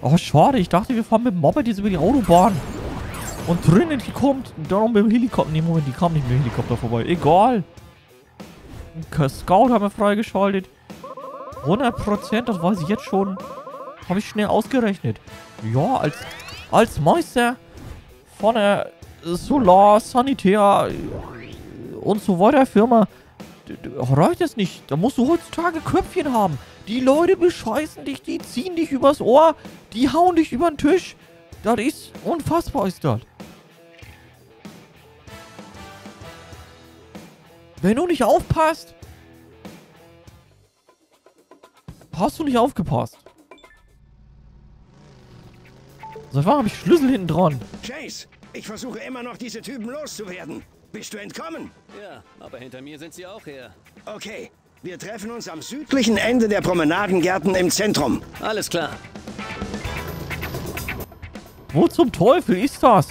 Oh, schade. Ich dachte, wir fahren mit dem Moped jetzt über die Autobahn. Und drinnen, die kommt noch mit dem Helikopter. Nee, Moment, die kam nicht mit dem Helikopter vorbei. Egal. Ein Scout haben wir freigeschaltet. 100%, das weiß ich jetzt schon. Habe ich schnell ausgerechnet. Ja, als, als Meister von der Solar, Sanitär und so weiter Firma reicht es nicht. Da musst du heutzutage Köpfchen haben. Die Leute bescheißen dich, die ziehen dich übers Ohr, die hauen dich über den Tisch. Das ist unfassbar, ist das. Wenn du nicht aufpasst, hast du nicht aufgepasst. Seit wann habe ich Schlüssel hinten dran? Chase, ich versuche immer noch, diese Typen loszuwerden. Bist du entkommen? Ja, aber hinter mir sind sie auch her. Okay, wir treffen uns am südlichen Ende der Promenadengärten im Zentrum. Alles klar. Wo zum Teufel ist das?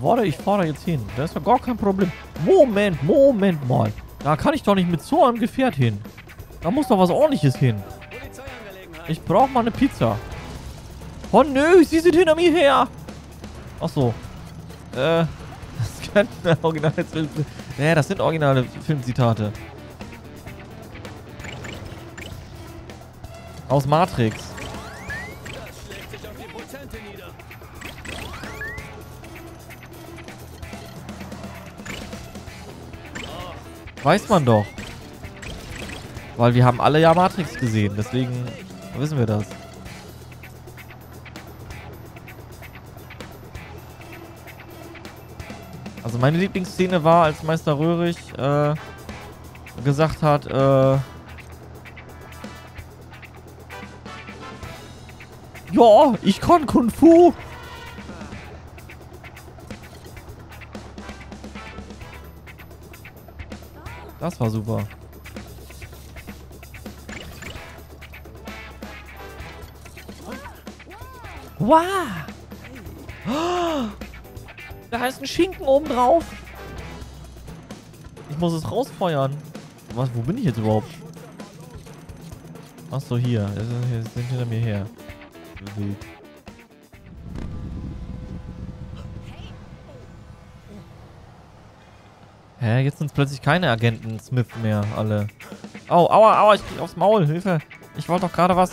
Warte, ich fahre da jetzt hin. Da ist doch gar kein Problem. Moment, Moment mal. Da kann ich doch nicht mit so einem Gefährt hin. Da muss doch was ordentliches hin. Ich brauche mal eine Pizza. Oh nö, sie sind hinter mir her. Ach so. Äh, das könnten originale Film... Nee, das sind originale Filmzitate. Aus Matrix. Weiß man doch. Weil wir haben alle ja Matrix gesehen, deswegen wissen wir das. Also meine Lieblingsszene war, als Meister Röhrig äh, gesagt hat, äh, Ja, ich kann Kung Fu. Das war super. Wow. Oh, da ist ein Schinken oben drauf. Ich muss es rausfeuern. Was, wo bin ich jetzt überhaupt? Achso, hier. Sie sind hinter mir her. Wild. Hä, jetzt sind es plötzlich keine Agenten Smith mehr, alle. Au, aua, aua, ich krieg aufs Maul, Hilfe. Ich wollte doch gerade was.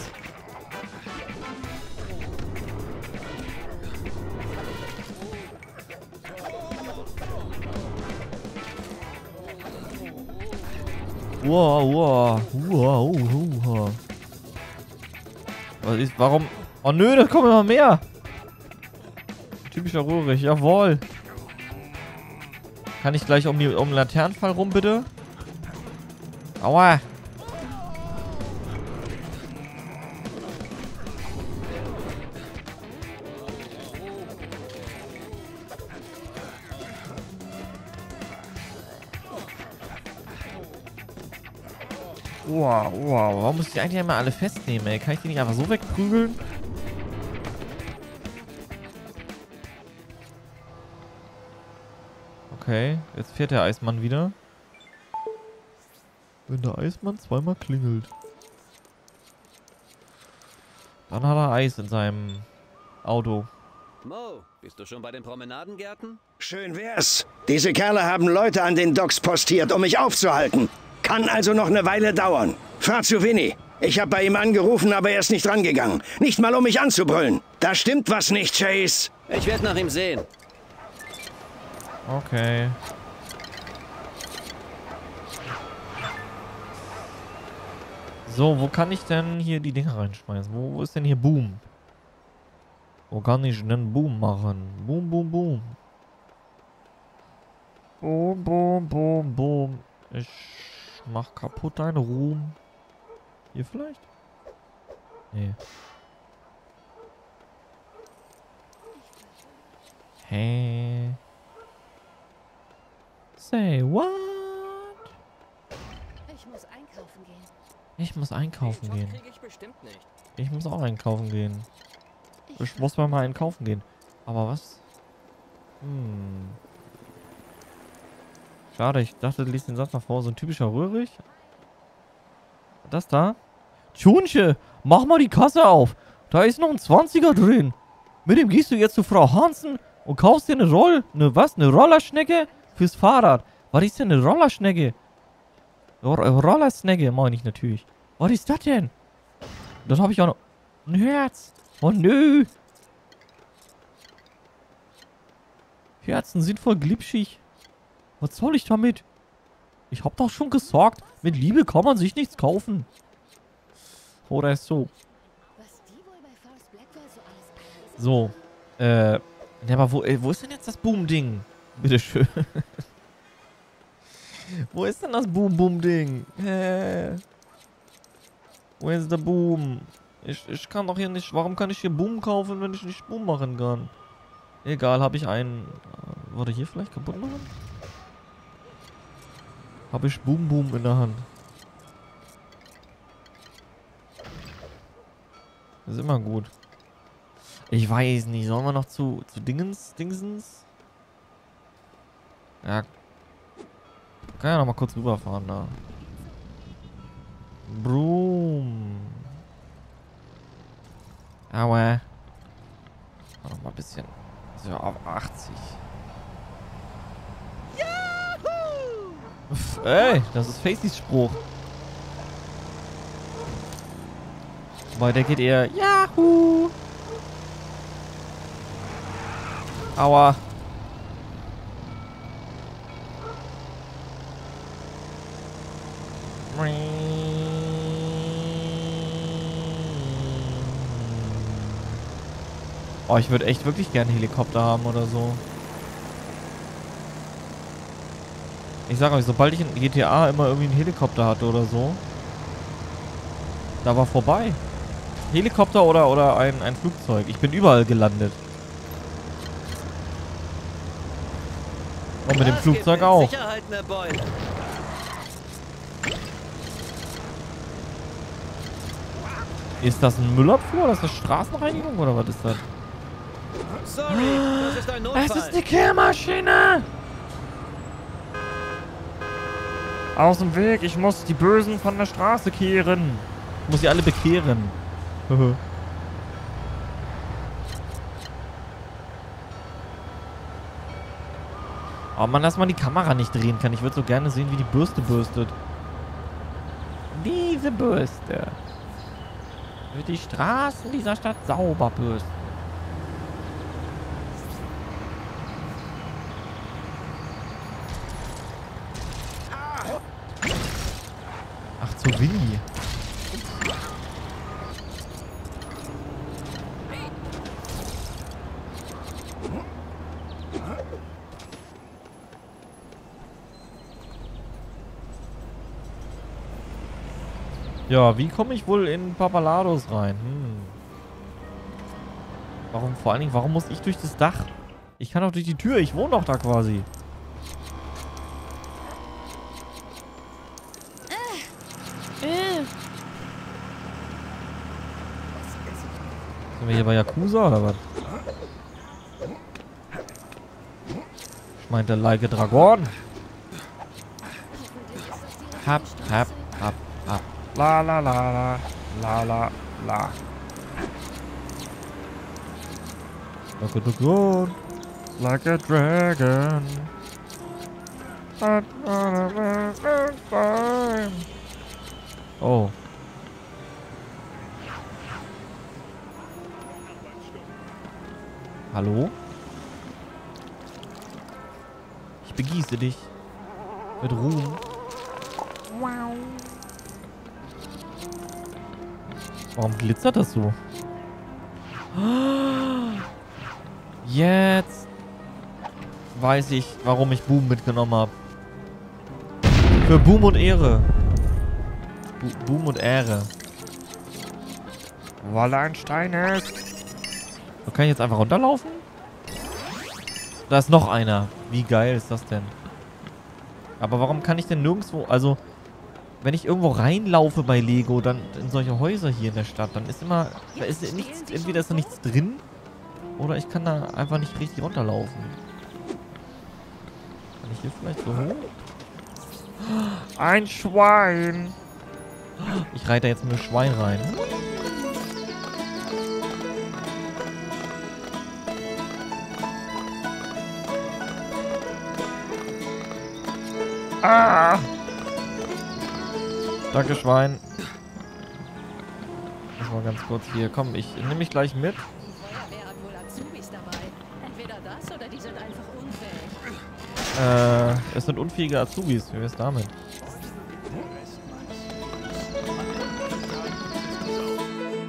Wow, wow, wow, wow. Was ist, warum? Oh nö, da kommen immer mehr. Typischer Röhrig, jawohl. Kann ich gleich um, die, um den Laternenfall rum, bitte? Aua. Wow, wow. Warum muss ich die eigentlich immer alle festnehmen, ey? Kann ich die nicht einfach so wegprügeln? Okay, jetzt fährt der Eismann wieder. Wenn der Eismann zweimal klingelt. Dann hat er Eis in seinem Auto. Mo, bist du schon bei den Promenadengärten? Schön wär's. Diese Kerle haben Leute an den Docks postiert, um mich aufzuhalten. Kann also noch eine Weile dauern. Fahr zu Winnie. Ich habe bei ihm angerufen, aber er ist nicht rangegangen. Nicht mal, um mich anzubrüllen. Da stimmt was nicht, Chase. Ich werde nach ihm sehen. Okay. So, wo kann ich denn hier die Dinger reinschmeißen? Wo, wo ist denn hier Boom? Wo kann ich denn Boom machen? Boom, boom, boom. Boom, boom, boom, boom. Ich mach kaputt deinen Ruhm. Hier vielleicht? Nee. Hä? Say what? Ich muss einkaufen gehen. Ich muss einkaufen gehen. ich bestimmt nicht. Ich muss auch einkaufen gehen. Ich muss mal mal einkaufen gehen. Aber was? Hm. Schade, ich dachte, du liest den Satz noch vor. So ein typischer Röhrig. Das da? Tschunche, mach mal die Kasse auf. Da ist noch ein 20er drin. Mit dem gehst du jetzt zu Frau Hansen und kaufst dir eine Roll... Eine was? Eine Rollerschnecke? Fürs Fahrrad. Was ist denn eine Rollerschnecke? R Rollersnecke meine ich natürlich. Was ist das denn? Das habe ich auch noch... Ein Herz. Oh nö. Herzen sind voll glitschig. Was soll ich damit? Ich hab doch schon gesagt, mit Liebe kann man sich nichts kaufen. Oder ist so. So. Äh. Ja, aber wo, äh, wo ist denn jetzt das Boom-Ding? Bitteschön. wo ist denn das Boom-Boom-Ding? Hä? Wo ist der Boom? Ich, ich kann doch hier nicht... Warum kann ich hier Boom kaufen, wenn ich nicht Boom machen kann? Egal, habe ich einen... Äh, Wurde hier vielleicht kaputt machen? Habe ich Boom Boom in der Hand. Das ist immer gut. Ich weiß nicht. Sollen wir noch zu, zu Dingens, Dingsens? Ja. Kann ja noch mal kurz rüberfahren da. Broom. Aua. Noch mal ein bisschen. So auf 80. Pff, ey, das ist Facys Spruch. Weil der geht eher Yahoo. Aua. Oh, ich würde echt wirklich gerne einen Helikopter haben oder so. Ich sag euch, sobald ich in GTA immer irgendwie einen Helikopter hatte oder so, da war vorbei. Helikopter oder, oder ein, ein Flugzeug. Ich bin überall gelandet. Und mit dem Flugzeug auch. Ist das ein Müllabfuhr oder ist das Straßenreinigung oder was ist das? Sorry, das ist ein Notfall. Es ist die Kehrmaschine! Aus dem Weg, ich muss die Bösen von der Straße kehren. Ich muss sie alle bekehren. oh Mann, dass man die Kamera nicht drehen kann. Ich würde so gerne sehen, wie die Bürste bürstet. Diese Bürste. Wird die Straßen dieser Stadt sauber bürsten. Ach, zu Winnie. Ja, wie komme ich wohl in Papalados rein? Hm. Warum, vor allen Dingen, warum muss ich durch das Dach? Ich kann doch durch die Tür, ich wohne doch da quasi. Sind wir hier bei Yakuza oder was? Ich meinte Like a Dragon. Hab, hab. La la la la. La la la. Like a dragon. Like a dragon. Oh. Hallo? Ich begieße dich. Mit Ruhm. Warum glitzert das so? Jetzt weiß ich, warum ich Boom mitgenommen habe. Für Boom und Ehre. Bu Boom und Ehre. Weil er ein Stein ist. So, kann ich jetzt einfach runterlaufen? Da ist noch einer. Wie geil ist das denn? Aber warum kann ich denn nirgendwo... Also, wenn ich irgendwo reinlaufe bei Lego, dann in solche Häuser hier in der Stadt, dann ist immer... Da ist nichts... Entweder ist da nichts drin, oder ich kann da einfach nicht richtig runterlaufen. Kann ich hier vielleicht so hoch? Ein Schwein! Ich reite da jetzt mit dem Schwein rein. Ah! Danke, Schwein. Das mal ganz kurz hier. Komm, ich nehme mich gleich mit. Äh, es sind unfähige Azubis. Wie wär's damit?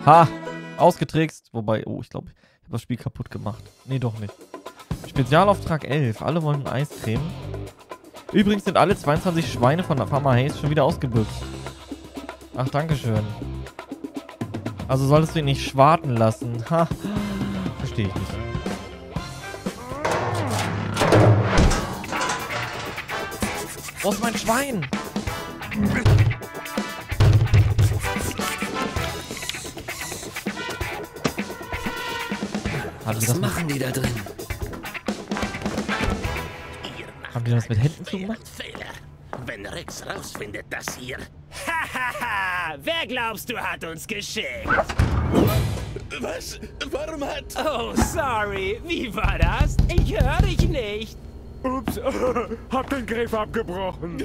Ha! Ausgetrickst. Wobei, oh, ich glaube, ich habe das Spiel kaputt gemacht. Nee, doch nicht. Spezialauftrag 11. Alle wollen Eiscreme. Übrigens sind alle 22 Schweine von Farmer Hayes schon wieder ausgebüxt. Ach, dankeschön. Also solltest du ihn nicht schwarten lassen. Ha. Verstehe ich nicht. Wo ist mein Schwein? Haben die Was das mit, machen die da drin? haben die das mit Händen zugemacht? Wenn Rex rausfindet, dass hier... Wer glaubst du hat uns geschickt? Was? Warum hat... Oh, sorry. Wie war das? Ich höre dich nicht. Ups, hab den Griff abgebrochen.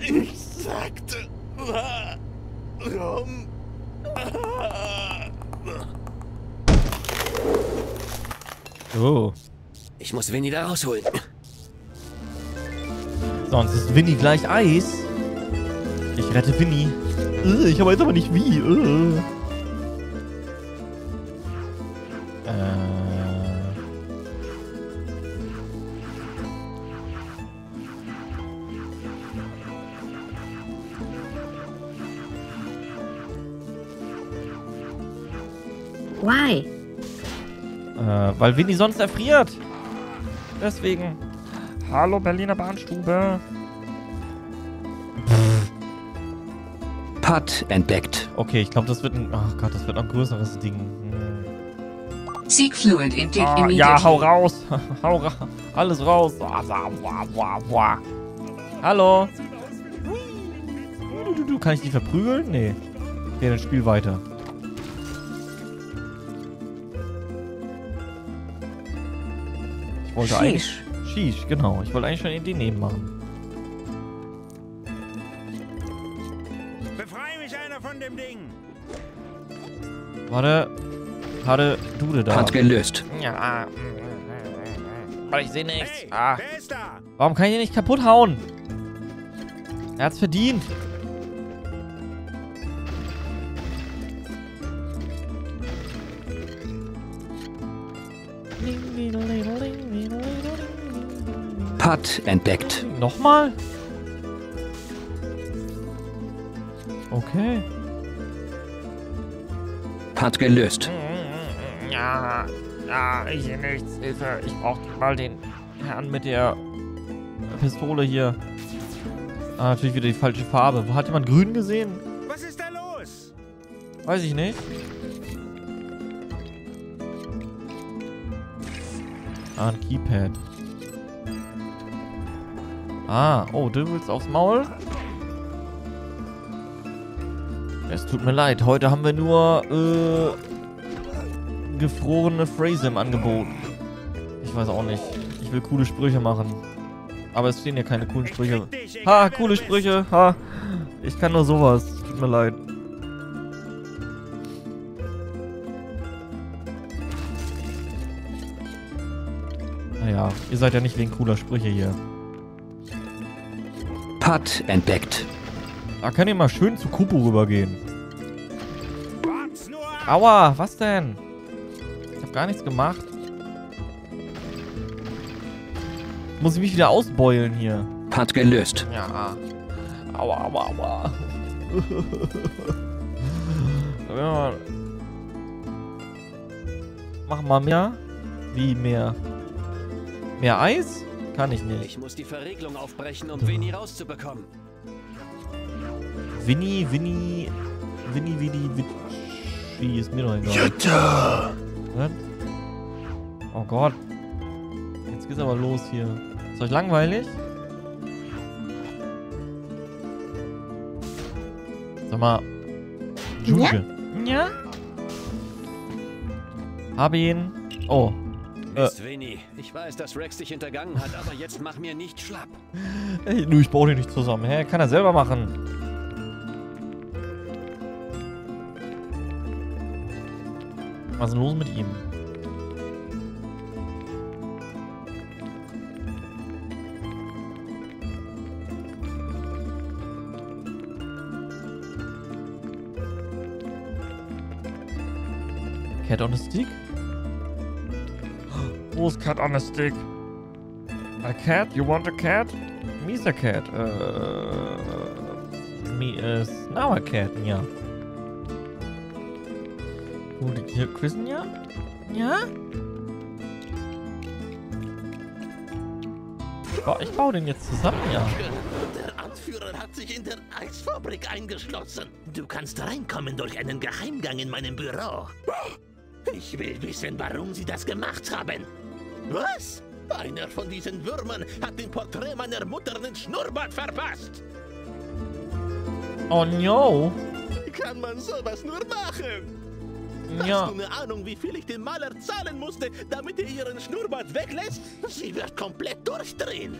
Ich sagte... Warum... Oh. Ich muss Winnie da rausholen. Sonst ist Winnie gleich Eis. Ich rette Winnie. Äh, ich habe jetzt aber nicht wie. Äh. äh. Why? Äh, weil Winnie sonst erfriert. Deswegen. Hallo Berliner Bahnstube. Putt entdeckt. Okay, ich glaube, das wird ein. Ach Gott, das wird noch ein größeres Ding. Hm. Seek fluid in Ah, ja, hau raus. hau ra Alles raus. Hallo. Du, du, du, Kann ich die verprügeln? Nee. Okay, dann spiel weiter. Ich wollte eigentlich... Sheesh, genau. Ich wollte eigentlich schon den nehmen machen. Warte. Hatte Dude da. Putt gelöst. Ja. Aber ich sehe nichts. ah. Warum kann ich den nicht kaputt hauen? Er hat's verdient. Putt entdeckt. Nochmal? Okay. Putt gelöst. Ja, ja, ich sehe nichts. Hilfe. Ich brauche mal den Herrn mit der Pistole hier. Ah, natürlich wieder die falsche Farbe. Hat jemand grün gesehen? Was ist da los? Weiß ich nicht. Ah, ein Keypad. Ah, oh, du willst aufs Maul? Es tut mir leid, heute haben wir nur äh, gefrorene Phrase im Angebot. Ich weiß auch nicht. Ich will coole Sprüche machen. Aber es stehen ja keine coolen Sprüche. Ha, coole Sprüche. Ha. Ich kann nur sowas. Tut mir leid. Naja, ihr seid ja nicht wegen cooler Sprüche hier. Putt entdeckt. Da kann ihr mal schön zu Kupu rübergehen. Aua, was denn? Ich hab gar nichts gemacht. Muss ich mich wieder ausbeulen hier? Putt gelöst. Ja. Aua, aua, aua. ja. Mach mal mehr. Wie mehr? Mehr Eis? Kann ich nicht. Ich muss die Verriegelung aufbrechen, um Winnie rauszubekommen. Winnie, Winnie, Winnie, Winnie, Winnie, ist mir doch egal. Jutta! Was? Oh Gott. Jetzt geht's aber los hier. Ist euch langweilig? Sag mal. Juge. Ja? Hab ihn. Oh. Äh, Mist, Winnie. Ich weiß, dass Rex dich hintergangen hat, aber jetzt mach mir nicht schlapp. ey, du, ich baue den nicht zusammen. Hä? Kann er selber machen. Was ist los mit ihm? Cat on a stick? Wo ist Cat on a stick? A cat? You want a cat? Me's a cat. Uh, me is now a cat, ja. Gut, hier küssen, ja? Ja? Ich baue, ich baue den jetzt zusammen, ja. Der Anführer hat sich in der Eisfabrik eingeschlossen. Du kannst reinkommen durch einen Geheimgang in meinem Büro. Ich will wissen, warum sie das gemacht haben. Was? Einer von diesen Würmern hat dem Porträt meiner Mutter einen Schnurrbart verpasst. Oh no. Wie kann man sowas nur machen? Ja. Hast du eine Ahnung, wie viel ich dem Maler zahlen musste, damit er ihren Schnurrbart weglässt? Sie wird komplett durchdrehen.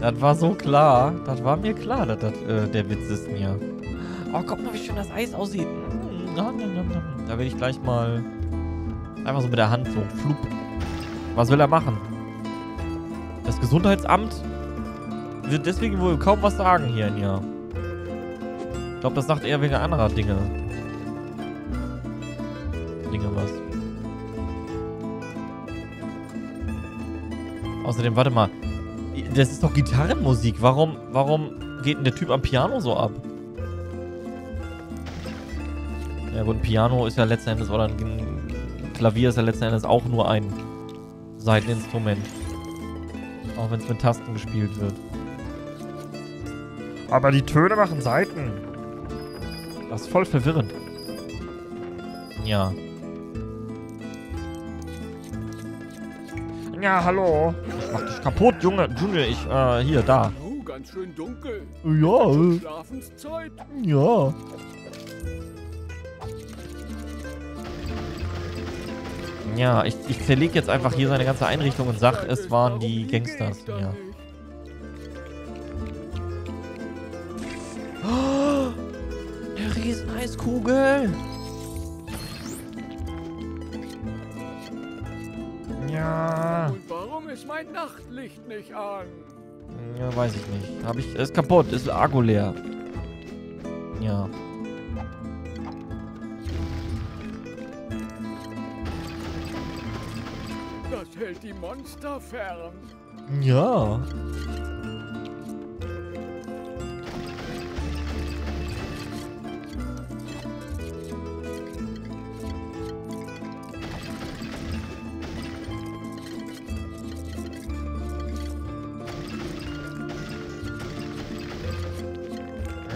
Das war so klar. Das war mir klar, dass das äh, der Witz ist mir. Oh, guck mal, wie schön das Eis aussieht. Nom. Da will ich gleich mal einfach so mit der Hand so flup. Was will er machen? Das Gesundheitsamt wird deswegen wohl kaum was sagen hier in ihr. Ich glaube, das sagt eher wegen anderer Dinge. Dinge was. Außerdem, warte mal. Das ist doch Gitarrenmusik. Warum, warum geht denn der Typ am Piano so ab? Ja gut, ein Piano ist ja letzten Endes oder ein Klavier ist ja letzten Endes auch nur ein Seiteninstrument. Auch wenn es mit Tasten gespielt wird. Aber die Töne machen Seiten. Das ist voll verwirrend. Ja. Ja, hallo. Ich mach dich kaputt, Junge. Junge, ich, äh, hier, da. Oh, ganz schön dunkel. Ja, Schlafenszeit. ja. Ja, ich, ich zerleg jetzt einfach hier seine ganze Einrichtung und sag, es waren die Gangsters. Ja. Oh, eine riesen Eiskugel. Ja. Und warum ist mein Nachtlicht nicht an? Ja, weiß ich nicht. Hab ich. Ist kaputt, ist Akku leer. Ja. Das hält die Monster fern. Ja.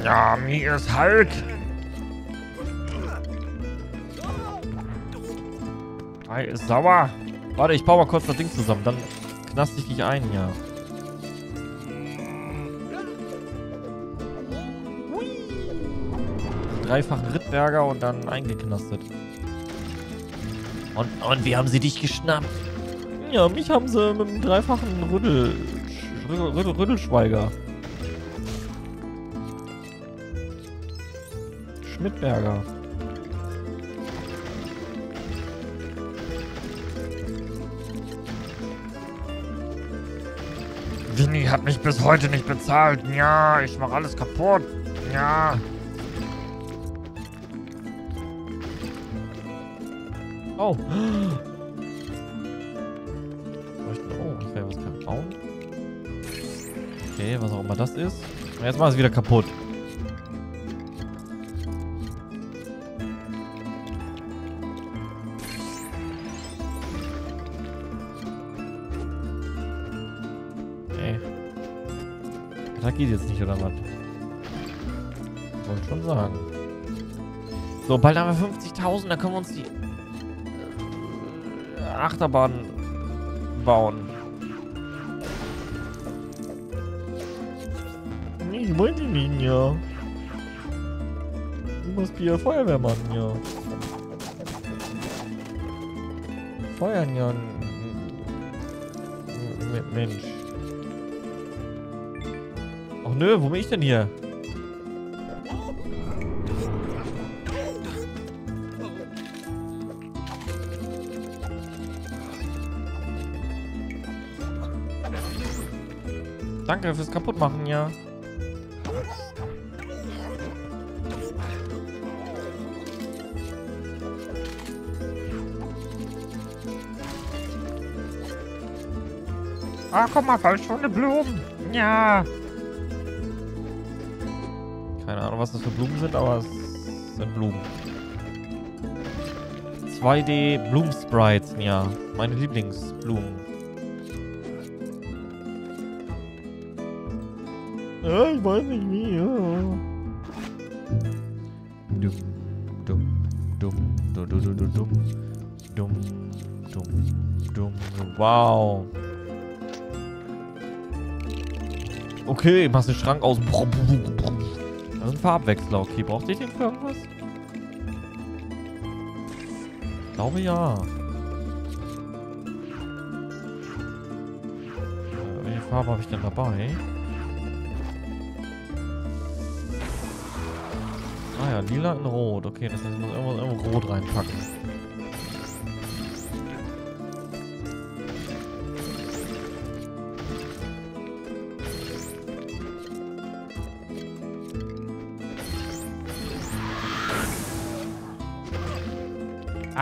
Ja, mir ist halt. Ei ist sauer. Warte, ich baue mal kurz das Ding zusammen. Dann knast ich dich ein, ja. Dreifachen Rittberger und dann eingeknastet. Und, und wie haben sie dich geschnappt? Ja, mich haben sie mit einem dreifachen Rüttel, Rüttel, Rüttelschweiger. Schmidberger. Winnie hat mich bis heute nicht bezahlt. Ja, ich mach alles kaputt. Ja. Oh. Oh, okay, was kann ich bauen? Okay, was auch immer das ist. Jetzt war es wieder kaputt. Das geht jetzt nicht, oder was? Wollte schon sagen. So, bald haben wir 50.000, dann können wir uns die äh, Achterbahn bauen. Ich wollte nicht, ja. Du musst hier Feuerwehrmann, ja. Feuern, ja. Mensch. Ach nö, wo bin ich denn hier? Danke fürs Kaputtmachen, ja. Ah, guck mal, falschschone Blumen. Ja. Was das für Blumen sind, aber es sind Blumen. 2D Blumensprites, ja. Meine Lieblingsblumen. Ja, ich weiß nicht wie, ja. Dumm, dumm, dumm, dumm, dumm, dumm, dumm, dumm, dumm, dumm, wow. Okay, machst den Schrank aus. Farbwechsler. Okay, braucht ihr den für irgendwas? Ich glaube ja. Äh, welche Farbe habe ich denn dabei? Ah ja, lila und rot. Okay, das heißt, ich muss irgendwo, irgendwo rot reinpacken.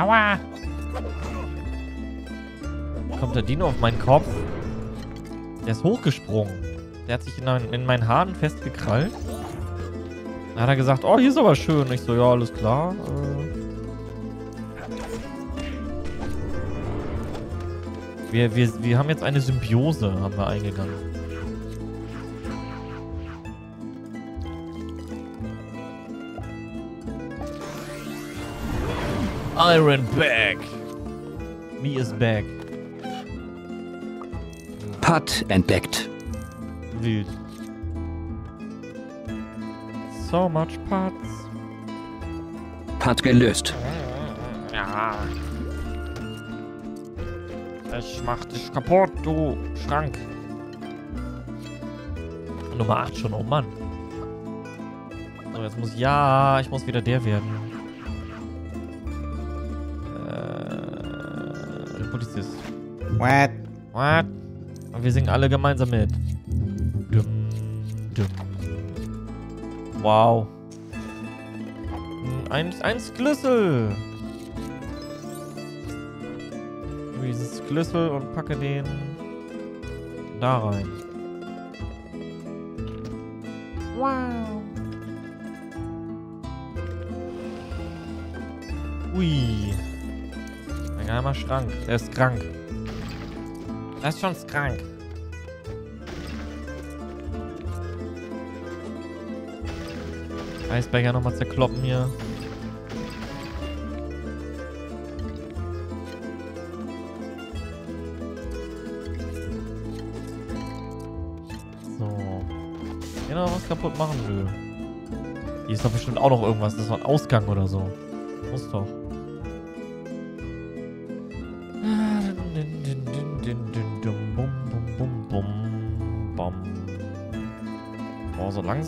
Aua! Kommt der Dino auf meinen Kopf? Der ist hochgesprungen. Der hat sich in, mein, in meinen Haaren festgekrallt. Dann hat er gesagt, oh, hier ist aber schön. Ich so, ja, alles klar. Äh. Wir, wir, wir haben jetzt eine Symbiose, haben wir eingegangen. Iron back. Me is back. Putt entdeckt. Wild. So much parts. Putt gelöst. Ja. Ich mach dich kaputt, du Schrank. Nummer 8 schon, oh Mann. So, jetzt muss... Ja, ich muss wieder der werden. What? What? Und wir singen alle gemeinsam mit. Dum, dum. Wow. Ein, ein Schlüssel. Dieses Schlüssel und packe den da rein. Wow. Ui. Ein geheimer Schrank. Der ist krank. Der ist schon krank. Eisberger nochmal zerkloppen hier. So. Genau, was kaputt machen will. Hier ist doch bestimmt auch noch irgendwas. Das war ein Ausgang oder so. Muss doch.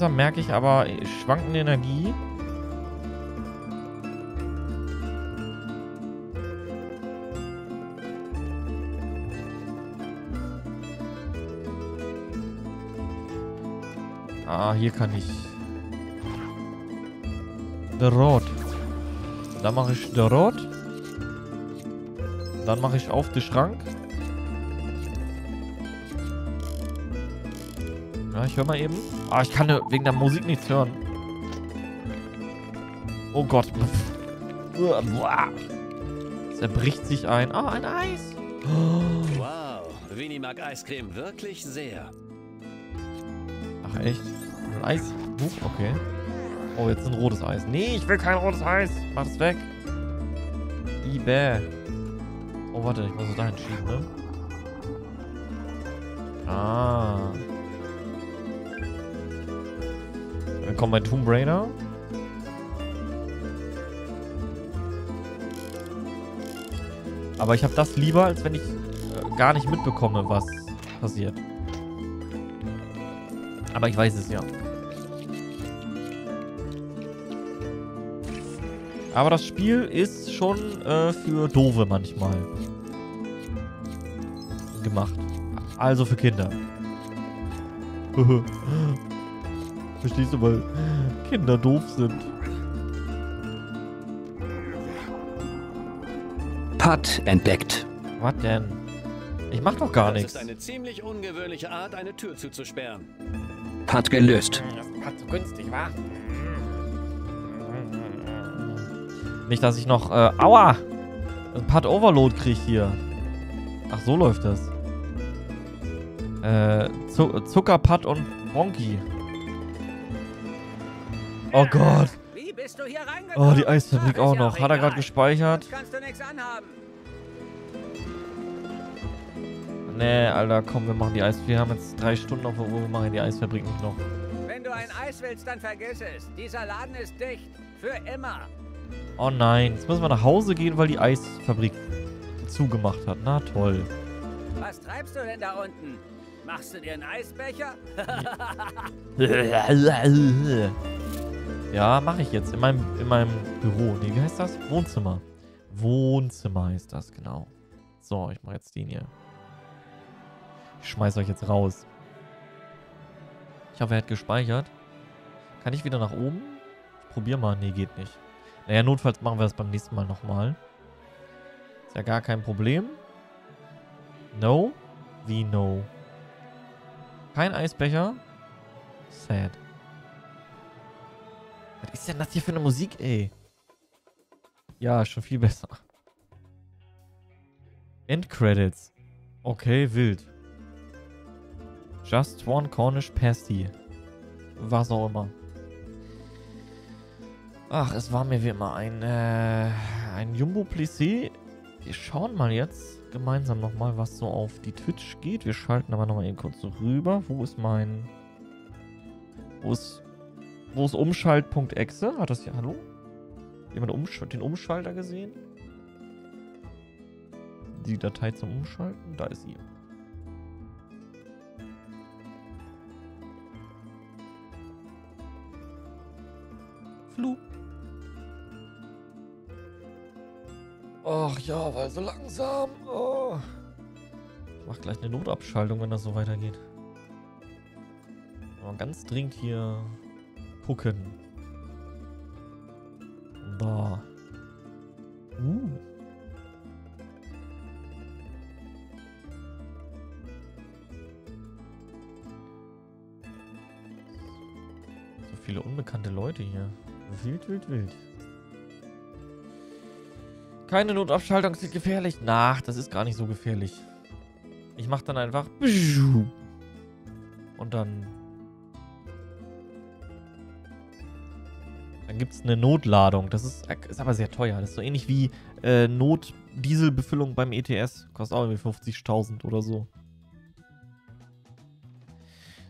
Langsam merke ich aber schwankende Energie. Ah, hier kann ich. Der Rot. Da mache ich der Rot. Dann mache ich auf den Schrank. Ich höre mal eben. Ah, ich kann wegen der Musik nichts hören. Oh Gott. Zerbricht sich ein. Ah, ein Eis. Wow, Winnie mag Eiscreme wirklich sehr. Ach, echt? Ein Eis? Okay. Oh, jetzt ein rotes Eis. Nee, ich will kein rotes Eis. Mach es weg. Ibä. Oh, warte, ich muss es dahin schieben, ne? Ah. Dann kommt mein Tomb Raider. Aber ich habe das lieber, als wenn ich äh, gar nicht mitbekomme, was passiert. Aber ich weiß es ja. Aber das Spiel ist schon äh, für Dove manchmal gemacht. Also für Kinder. Verstehst du, weil Kinder doof sind. Putt entdeckt. Was denn? Ich mach doch gar das nichts. ist eine ziemlich ungewöhnliche Art, eine Tür zuzusperren. Putt gelöst. Das war zu günstig, wa? Nicht, dass ich noch... Äh, aua! Ein Pad Overload krieg hier. Ach, so läuft das. Äh, Zu Zuckerpad und Bronchi. Oh Gott. Wie bist du hier reingekommen? Oh, die Eisfabrik auch noch. Hat er gerade gespeichert? Nee, Alter, komm, wir machen die Eis... Wir haben jetzt drei Stunden auf der Uhr, wir machen die Eisfabrik nicht noch. Wenn du ein Eis willst, dann vergiss es. Dieser Laden ist dicht. Für immer. Oh nein, jetzt müssen wir nach Hause gehen, weil die Eisfabrik zugemacht hat. Na toll. Was treibst du denn da unten? Machst du dir einen Eisbecher? Ja, mache ich jetzt. In meinem, in meinem Büro. Nee, wie heißt das? Wohnzimmer. Wohnzimmer heißt das, genau. So, ich mache jetzt den hier. Ich schmeiß euch jetzt raus. Ich hoffe, er hat gespeichert. Kann ich wieder nach oben? Ich probier mal. Nee, geht nicht. Naja, notfalls machen wir das beim nächsten Mal nochmal. Ist ja gar kein Problem. No? Wie no? Kein Eisbecher? Sad. Was ist denn das hier für eine Musik, ey? Ja, schon viel besser. Endcredits. Okay, wild. Just one Cornish Pasty. Was auch immer. Ach, es war mir wie immer ein, äh, ein Jumbo Plissé. Wir schauen mal jetzt gemeinsam nochmal, was so auf die Twitch geht. Wir schalten aber nochmal eben kurz rüber. Wo ist mein... Wo ist... Wo ist Umschalt.exe? Hat das hier... Hallo? Jemand umsch den Umschalter gesehen? Die Datei zum Umschalten? Da ist sie. Flu. Ach ja, weil so langsam. Oh. Ich mach gleich eine Notabschaltung, wenn das so weitergeht. Aber ganz dringend hier gucken. Da. Uh. So viele unbekannte Leute hier. Wild, wild, wild. Keine Notabschaltung ist gefährlich. Na, das ist gar nicht so gefährlich. Ich mach dann einfach. Und dann. Dann gibt es eine Notladung. Das ist, ist aber sehr teuer. Das ist so ähnlich wie äh, Notdieselbefüllung beim ETS. Kostet auch irgendwie 50.000 oder so.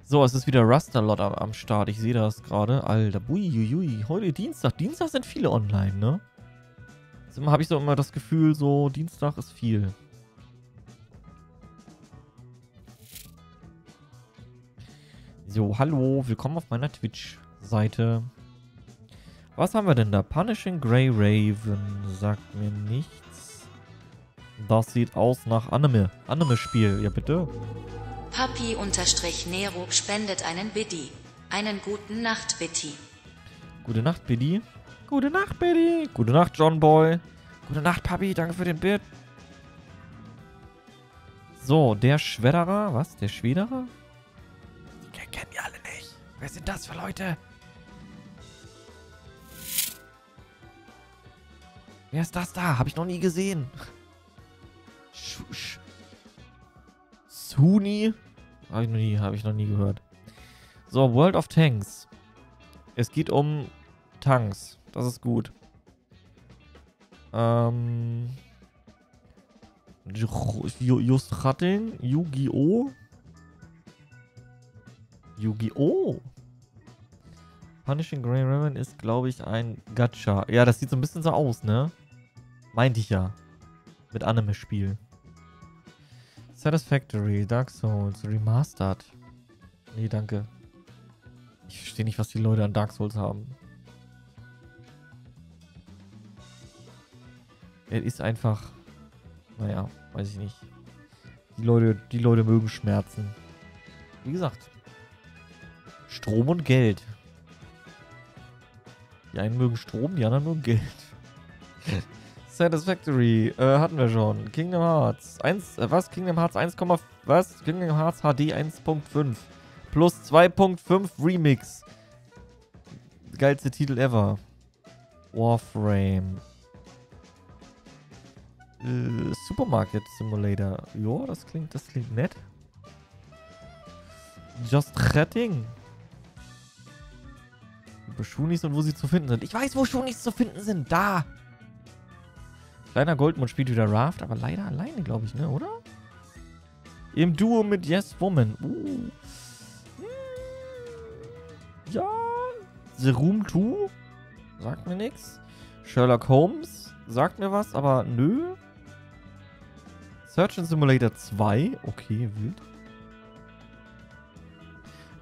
So, es ist wieder Rasterlot am, am Start. Ich sehe das gerade. Alter, buiuiui. Heute Dienstag. Dienstag sind viele online, ne? habe ich so immer das Gefühl, so Dienstag ist viel. So, hallo, willkommen auf meiner Twitch-Seite. Was haben wir denn da? Punishing Grey Raven sagt mir nichts. Das sieht aus nach Anime. Anime-Spiel, ja bitte. Papi-Nero spendet einen Biddy. Einen guten Nacht, Bitty. Gute Nacht, Biddy. Gute Nacht, Biddy. Gute Nacht, John Boy. Gute Nacht, Papi. Danke für den Bit. So, der Schwedderer. Was? Der Schwederer? Die kennen die alle nicht. Wer sind das für Leute? Wer ist das da? Habe ich noch nie gesehen. Sch Suni? Habe ich noch nie, habe ich noch nie gehört. So, World of Tanks. Es geht um Tanks. Das ist gut. Ähm. Just Ratting. Yu-Gi-Oh! Yu-Gi-Oh! Punishing Grey Raven ist, glaube ich, ein Gacha. Ja, das sieht so ein bisschen so aus, ne? Meinte ich ja. Mit Anime-Spiel. Satisfactory, Dark Souls, Remastered. Nee, danke. Ich verstehe nicht, was die Leute an Dark Souls haben. Er ist einfach. Naja, weiß ich nicht. Die Leute, die Leute mögen Schmerzen. Wie gesagt. Strom und Geld. Die einen mögen Strom, die anderen mögen Geld. Satisfactory, äh, hatten wir schon. Kingdom Hearts 1, äh, was? Kingdom Hearts 1, was? Kingdom Hearts HD 1.5 plus 2.5 Remix. Geilste Titel ever. Warframe. Äh, Supermarket Simulator. Ja, das klingt, das klingt nett. Just Chatting. Über Schunis und wo sie zu finden sind. Ich weiß, wo Schunis zu finden sind. Da. Kleiner Goldmund spielt wieder Raft, aber leider alleine, glaube ich, ne? Oder? Im Duo mit Yes Woman. Uh. Ja. The Room 2. Sagt mir nichts. Sherlock Holmes. Sagt mir was, aber nö. Search Simulator 2. Okay, wild.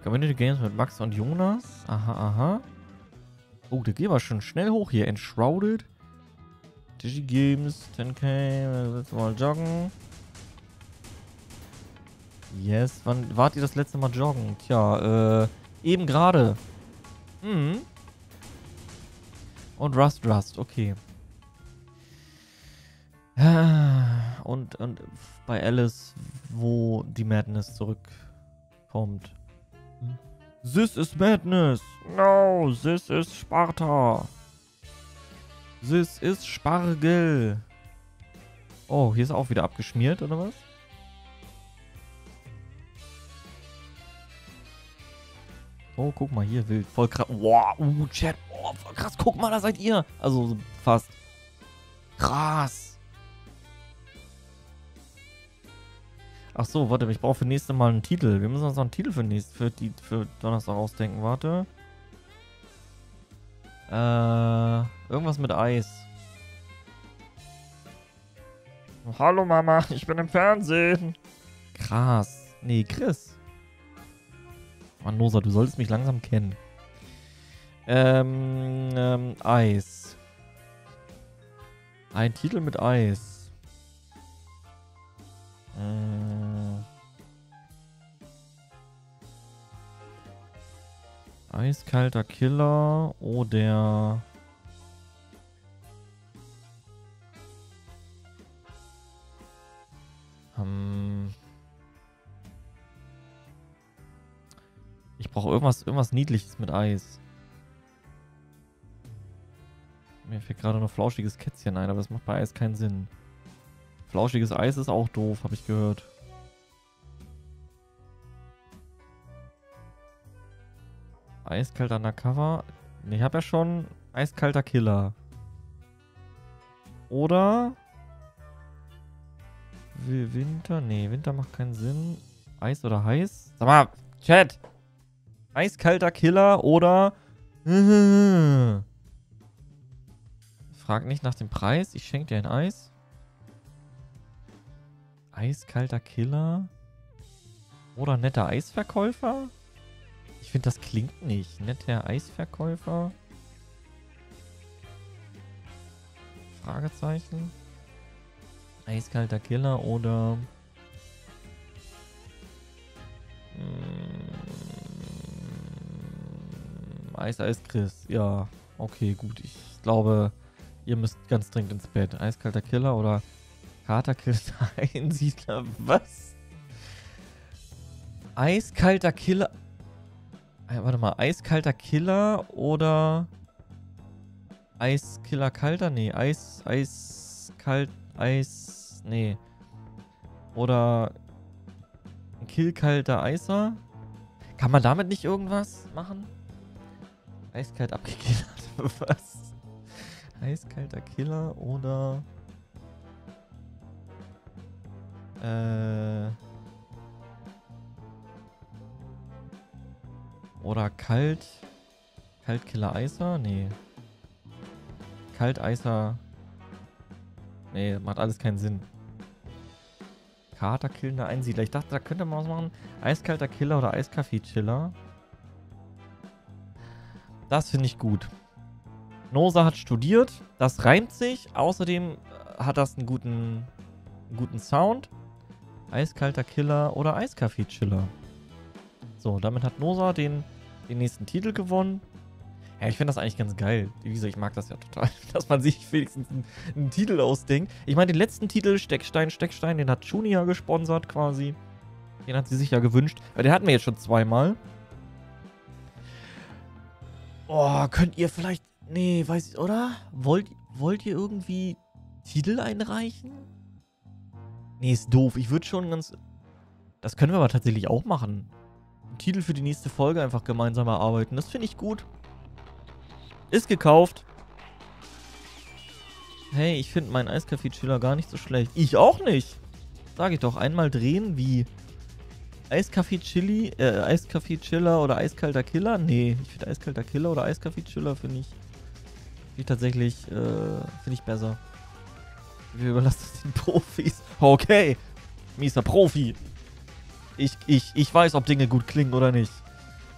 Community Games mit Max und Jonas. Aha, aha. Oh, der geht aber schon schnell hoch hier. Enshrouded. Digi Games, 10k. Jetzt mal joggen. Yes. Wann wart ihr das letzte Mal joggen? Tja, äh, eben gerade. Mhm. Und Rust Rust, okay. Und, und bei Alice, wo die Madness zurückkommt. This is Madness. No, this is Sparta. This ist Spargel. Oh, hier ist auch wieder abgeschmiert, oder was? Oh, guck mal, hier wild. Voll krass. Wow, uh, Chat. Oh, voll krass. Guck mal, da seid ihr. Also, fast. Krass. Ach so, warte, ich brauche für nächste Mal einen Titel. Wir müssen uns noch einen Titel für, nächst, für, die, für Donnerstag ausdenken. Warte. Äh, irgendwas mit Eis. Hallo Mama, ich bin im Fernsehen. Krass. Nee, Chris. Mann, Nosa, du solltest mich langsam kennen. Ähm, ähm, Eis. Ein Titel mit Eis. Äh. Eiskalter Killer oder ähm, Ich brauche irgendwas, irgendwas Niedliches mit Eis. Mir fällt gerade noch flauschiges Kätzchen ein, aber das macht bei Eis keinen Sinn. Flauschiges Eis ist auch doof, habe ich gehört. Eiskalter Undercover. Ich habe ja schon Eiskalter Killer. Oder Winter? Nee, Winter macht keinen Sinn. Eis oder heiß? Sag mal, Chat. Eiskalter Killer oder Frag nicht nach dem Preis. Ich schenke dir ein Eis. Eiskalter Killer oder netter Eisverkäufer? Ich finde, das klingt nicht. Netter Eisverkäufer. Fragezeichen. Eiskalter Killer oder... Hm, Eis, Eis, Chris. Ja, okay, gut. Ich glaube, ihr müsst ganz dringend ins Bett. Eiskalter Killer oder Katerkiller Einsiedler. Was? Eiskalter Killer. Äh, warte mal, eiskalter Killer oder Eiskiller kalter? Nee, Eis, Eiskalt, Eis, nee. Oder killkalter Eiser? Kann man damit nicht irgendwas machen? Eiskalt abgekillert. Was? Eiskalter Killer oder äh Oder kalt. Kaltkiller Eiser? Nee. Kalteiser. Nee, macht alles keinen Sinn. Katerkillender Einsiedler. Ich dachte, da könnte man was machen. Eiskalter Killer oder Eiskaffee-Chiller. Das finde ich gut. Nosa hat studiert. Das reimt sich. Außerdem äh, hat das einen guten, einen guten Sound. Eiskalter Killer oder Eiskaffee-Chiller. So, damit hat Nosa den, den nächsten Titel gewonnen. Ja, ich finde das eigentlich ganz geil. Wie gesagt, ich mag das ja total, dass man sich wenigstens einen, einen Titel ausdenkt. Ich meine, den letzten Titel, Steckstein, Steckstein, den hat Junia gesponsert quasi. Den hat sie sich ja gewünscht. Aber den hatten wir jetzt schon zweimal. Oh, könnt ihr vielleicht... Nee, weiß ich, oder? Wollt, wollt ihr irgendwie Titel einreichen? Nee, ist doof. Ich würde schon ganz... Das können wir aber tatsächlich auch machen. Titel für die nächste Folge einfach gemeinsam erarbeiten. Das finde ich gut. Ist gekauft. Hey, ich finde meinen Eiskaffee-Chiller gar nicht so schlecht. Ich auch nicht. Sag ich doch. Einmal drehen wie Eiskaffee-Chili, äh, Eiskaffee-Chiller oder Eiskalter Killer? Nee, ich finde Eiskalter Killer oder Eiskaffee-Chiller finde ich, find ich tatsächlich, äh, finde ich besser. Wir überlassen das den Profis. Okay. Mieser Profi. Ich, ich, ich weiß, ob Dinge gut klingen oder nicht.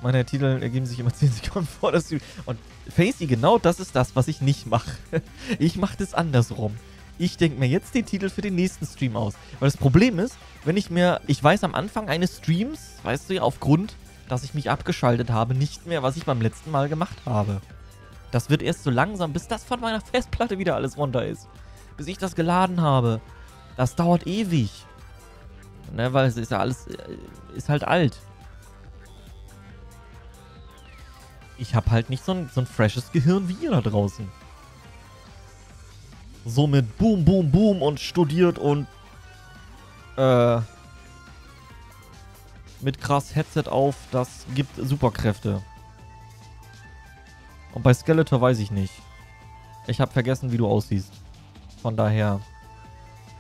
Meine Titel ergeben sich immer 10 Sekunden vor das Und Facey, genau das ist das, was ich nicht mache. Ich mache das andersrum. Ich denke mir jetzt den Titel für den nächsten Stream aus. Weil das Problem ist, wenn ich mir, ich weiß am Anfang eines Streams, weißt du ja, aufgrund, dass ich mich abgeschaltet habe, nicht mehr, was ich beim letzten Mal gemacht habe. Das wird erst so langsam, bis das von meiner Festplatte wieder alles runter ist. Bis ich das geladen habe. Das dauert ewig. Ne, weil es ist ja alles, äh, ist halt alt. Ich habe halt nicht so ein, so ein freshes Gehirn wie ihr da draußen. So mit Boom, Boom, Boom und studiert und äh, mit krass Headset auf, das gibt Superkräfte. Und bei Skeletor weiß ich nicht. Ich habe vergessen, wie du aussiehst. Von daher.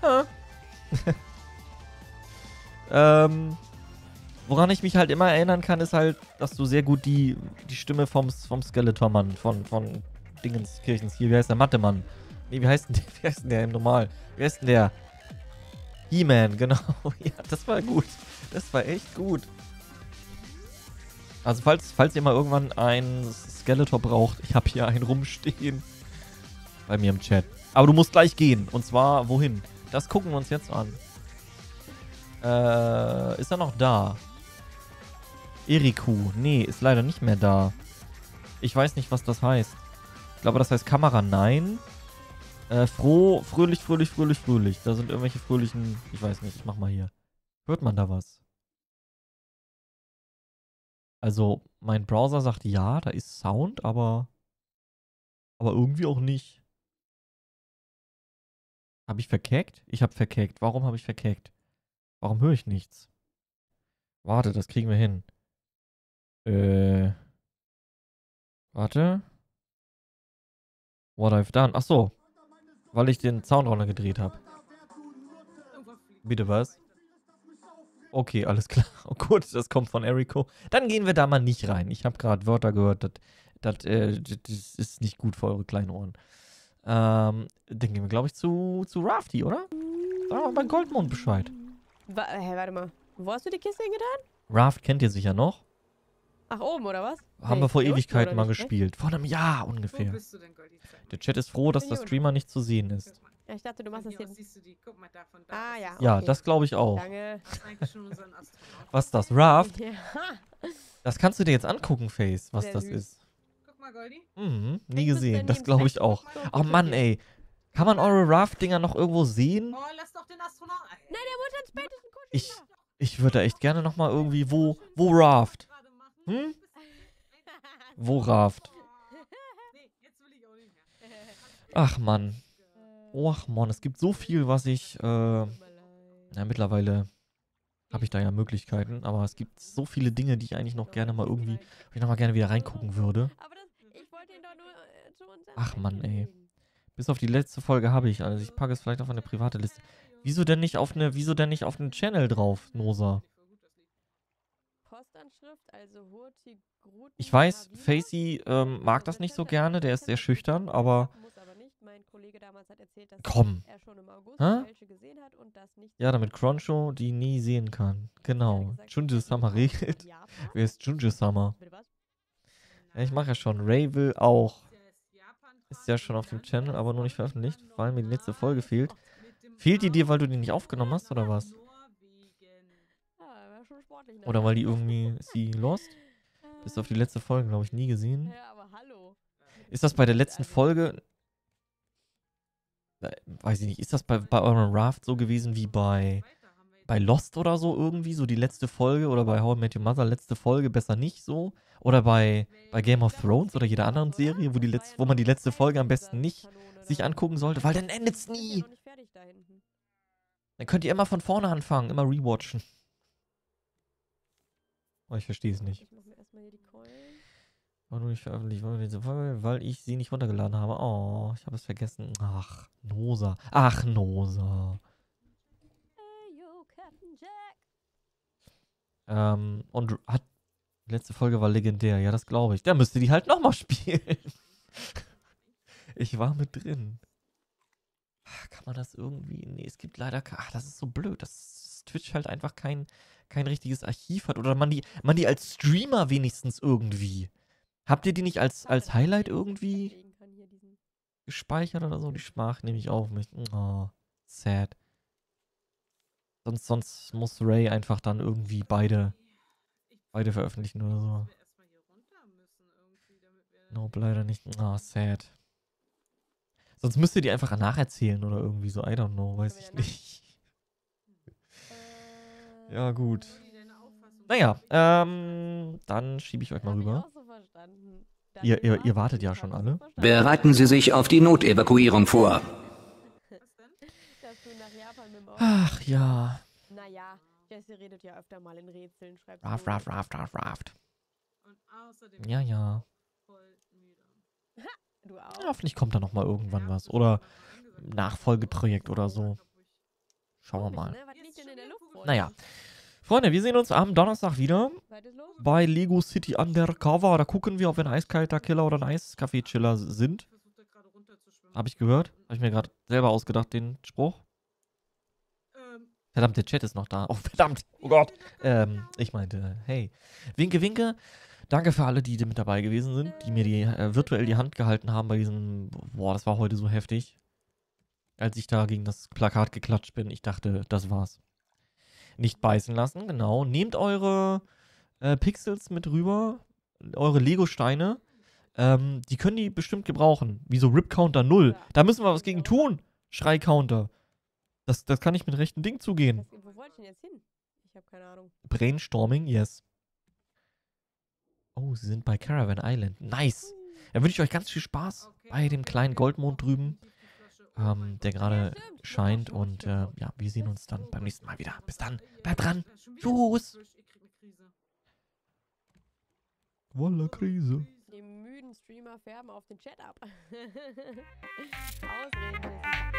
Ja. ähm, woran ich mich halt immer erinnern kann, ist halt, dass du sehr gut die, die Stimme vom, vom Skeletor-Mann, von, von Dingenskirchens hier, wie heißt der Mathe-Mann? Nee, wie heißt denn der, wie heißt denn der im Normal? Wie heißt denn der? He-Man, genau. ja, das war gut. Das war echt gut. Also falls, falls ihr mal irgendwann einen Skeletor braucht, ich habe hier einen rumstehen. Bei mir im Chat. Aber du musst gleich gehen. Und zwar wohin? Das gucken wir uns jetzt an. Äh, ist er noch da? Eriku. Nee, ist leider nicht mehr da. Ich weiß nicht, was das heißt. Ich glaube, das heißt Kamera nein. Äh, froh, fröhlich, fröhlich, fröhlich, fröhlich. Da sind irgendwelche fröhlichen. Ich weiß nicht, ich mach mal hier. Hört man da was? Also, mein Browser sagt ja, da ist Sound, aber. Aber irgendwie auch nicht. Habe ich verkeckt? Ich habe verkeckt. Warum habe ich verkeckt? Warum höre ich nichts? Warte, das kriegen wir hin. Äh. Warte. What I've done. Ach so. Weil ich den Sound runtergedreht habe. Bitte was? Okay, alles klar. Oh gut, das kommt von Eriko. Dann gehen wir da mal nicht rein. Ich habe gerade Wörter gehört, das, das, äh, das ist nicht gut für eure kleinen Ohren. Ähm, dann gehen wir, glaube ich, zu, zu Rafty, oder? Sag mal bei Goldmond Bescheid. Wa hä, warte mal. Wo hast du die Kiste hingetan? Raft kennt ihr sicher noch. Ach, oben, oder was? Haben Nee, wir vor Ewigkeiten mal nicht, ne? gespielt. Vor einem Jahr ungefähr. Der Chat ist froh, dass der Streamer nicht zu sehen ist. Ja, ich dachte, du machst das hier. Ah, ja. Ja, okay. das glaube ich auch. Danke. Was ist das? Raft? Ja. Das kannst du dir jetzt angucken, Face, was Sehr das süß. ist. Guck mal, Goldie. Mhm, nie gesehen. Das glaube ich auch. Oh Mann, ey. Kann man eure Raft-Dinger noch irgendwo sehen? Oh, lass doch den Astronauten. Nein, der wurde ins Bett. ist ein Ich, ich würde da echt gerne noch mal irgendwie, wo, wo Raft? Hm? Wo Raft? Ach Mann. Och Mann, es gibt so viel, was ich, äh, ja mittlerweile habe ich da ja Möglichkeiten, aber es gibt so viele Dinge, die ich eigentlich noch gerne mal irgendwie, ich noch mal gerne wieder reingucken würde. Ach Mann, ey. Bis auf die letzte Folge habe ich, also ich packe es vielleicht auf eine private Liste. Wieso denn nicht auf eine, wieso denn nicht auf einen Channel drauf, Nosa? Postanschrift, also. Ich weiß, Facey ähm, mag das nicht so gerne, der ist sehr schüchtern, aber Komm. Hä? ja, damit Cronshaw die nie sehen kann. Genau. Junju Summer regelt. Wer ist Junju Summer? Ja, ich mache ja schon. Ray will auch. Ist ja schon auf dem Channel, aber nur nicht veröffentlicht, weil mir die letzte Folge fehlt. Fehlt die dir, weil du die nicht aufgenommen hast, oder was? Oder weil die irgendwie. Ist die lost? Bis auf die letzte Folge, glaube ich, nie gesehen. Ist das bei der letzten Folge. Äh, Weiß ich nicht, ist das bei, bei eurem Raft so gewesen wie bei, bei Lost oder so irgendwie? So die letzte Folge oder bei How I Met Your Mother letzte Folge besser nicht so? Oder bei, bei Game of Thrones oder jeder anderen Serie, wo, die letzte, wo man die letzte Folge am besten nicht sich angucken sollte? Weil dann endet's nie. Dann könnt ihr immer von vorne anfangen, immer rewatchen. Oh, ich verstehe es nicht. Ich mach mir erstmal hier die Keulen. War nur nicht veröffentlicht, weil, ich sie nicht runtergeladen habe. Oh, ich habe es vergessen. Ach, Nosa. Ach, Nosa. Ähm, und hat. Die letzte Folge war legendär. Ja, das glaube ich. Da müsste die halt nochmal spielen. ich war mit drin. Ah, Kann man das irgendwie. Nee, es gibt leider. Ach, das ist so blöd, dass Twitch halt einfach kein, kein richtiges Archiv hat. Oder man die, man die als Streamer wenigstens irgendwie. Habt ihr die nicht als, als Highlight irgendwie gespeichert oder so? Die Schmach nehme ich auf mich. Oh, sad. Sonst, sonst muss Ray einfach dann irgendwie beide, beide veröffentlichen oder so. Nope, leider nicht. Ah, sad. Sonst müsst ihr die einfach nacherzählen oder irgendwie so. I don't know, weiß ich nicht. Ja, gut. Naja, ähm, dann schiebe ich euch mal rüber. Ihr, ihr, ihr wartet ja schon alle. Bereiten Sie sich auf die Notevakuierung vor. Ach ja. Naja, Jesse redet ja öfter mal in Rätseln, schreibt Raft, raft, raft, raft, raft. Und außerdem Ja, ja. Ja, hoffentlich kommt da noch mal irgendwann was. Oder ein Nachfolgeprojekt oder so. Schauen wir mal. Ne? Naja. Freunde, wir sehen uns am Donnerstag wieder bei Lego City Undercover. Da gucken wir, ob wir ein eiskalter Killer oder ein Eiskaffee-Chiller sind. Habe ich gehört. Habe ich mir gerade selber ausgedacht, den Spruch. Ähm, Verdammt, der Chat ist noch da. Oh, verdammt. Oh Gott. Ähm, ich meinte, hey. Winke, winke. Danke für alle, die mit dabei gewesen sind, die mir die, äh, virtuell die Hand gehalten haben bei diesem. Boah, das war heute so heftig. Als ich da gegen das Plakat geklatscht bin, ich dachte, das war's. Nicht beißen lassen, genau. Nehmt eure äh, Pixels mit rüber, eure Lego-Steine. Ähm, die können die bestimmt gebrauchen. Wie so Rip-Counter 0. Da müssen wir was gegen tun. Schrei-Counter. Das, das kann nicht mit rechten Ding zugehen. Wo wollte ich denn jetzt hin? Ich habe keine Ahnung. Brainstorming, yes. Oh, sie sind bei Caravan Island. Nice. Dann wünsche ich euch ganz viel Spaß bei dem kleinen Goldmond drüben, ähm, der gerade scheint. Und äh, ja, wir sehen uns dann beim nächsten Mal wieder. Bis dann. Bleibt dran. Tschüss. Voila, Krise. Die müden Streamer färben auf den Chat ab. Ausreden.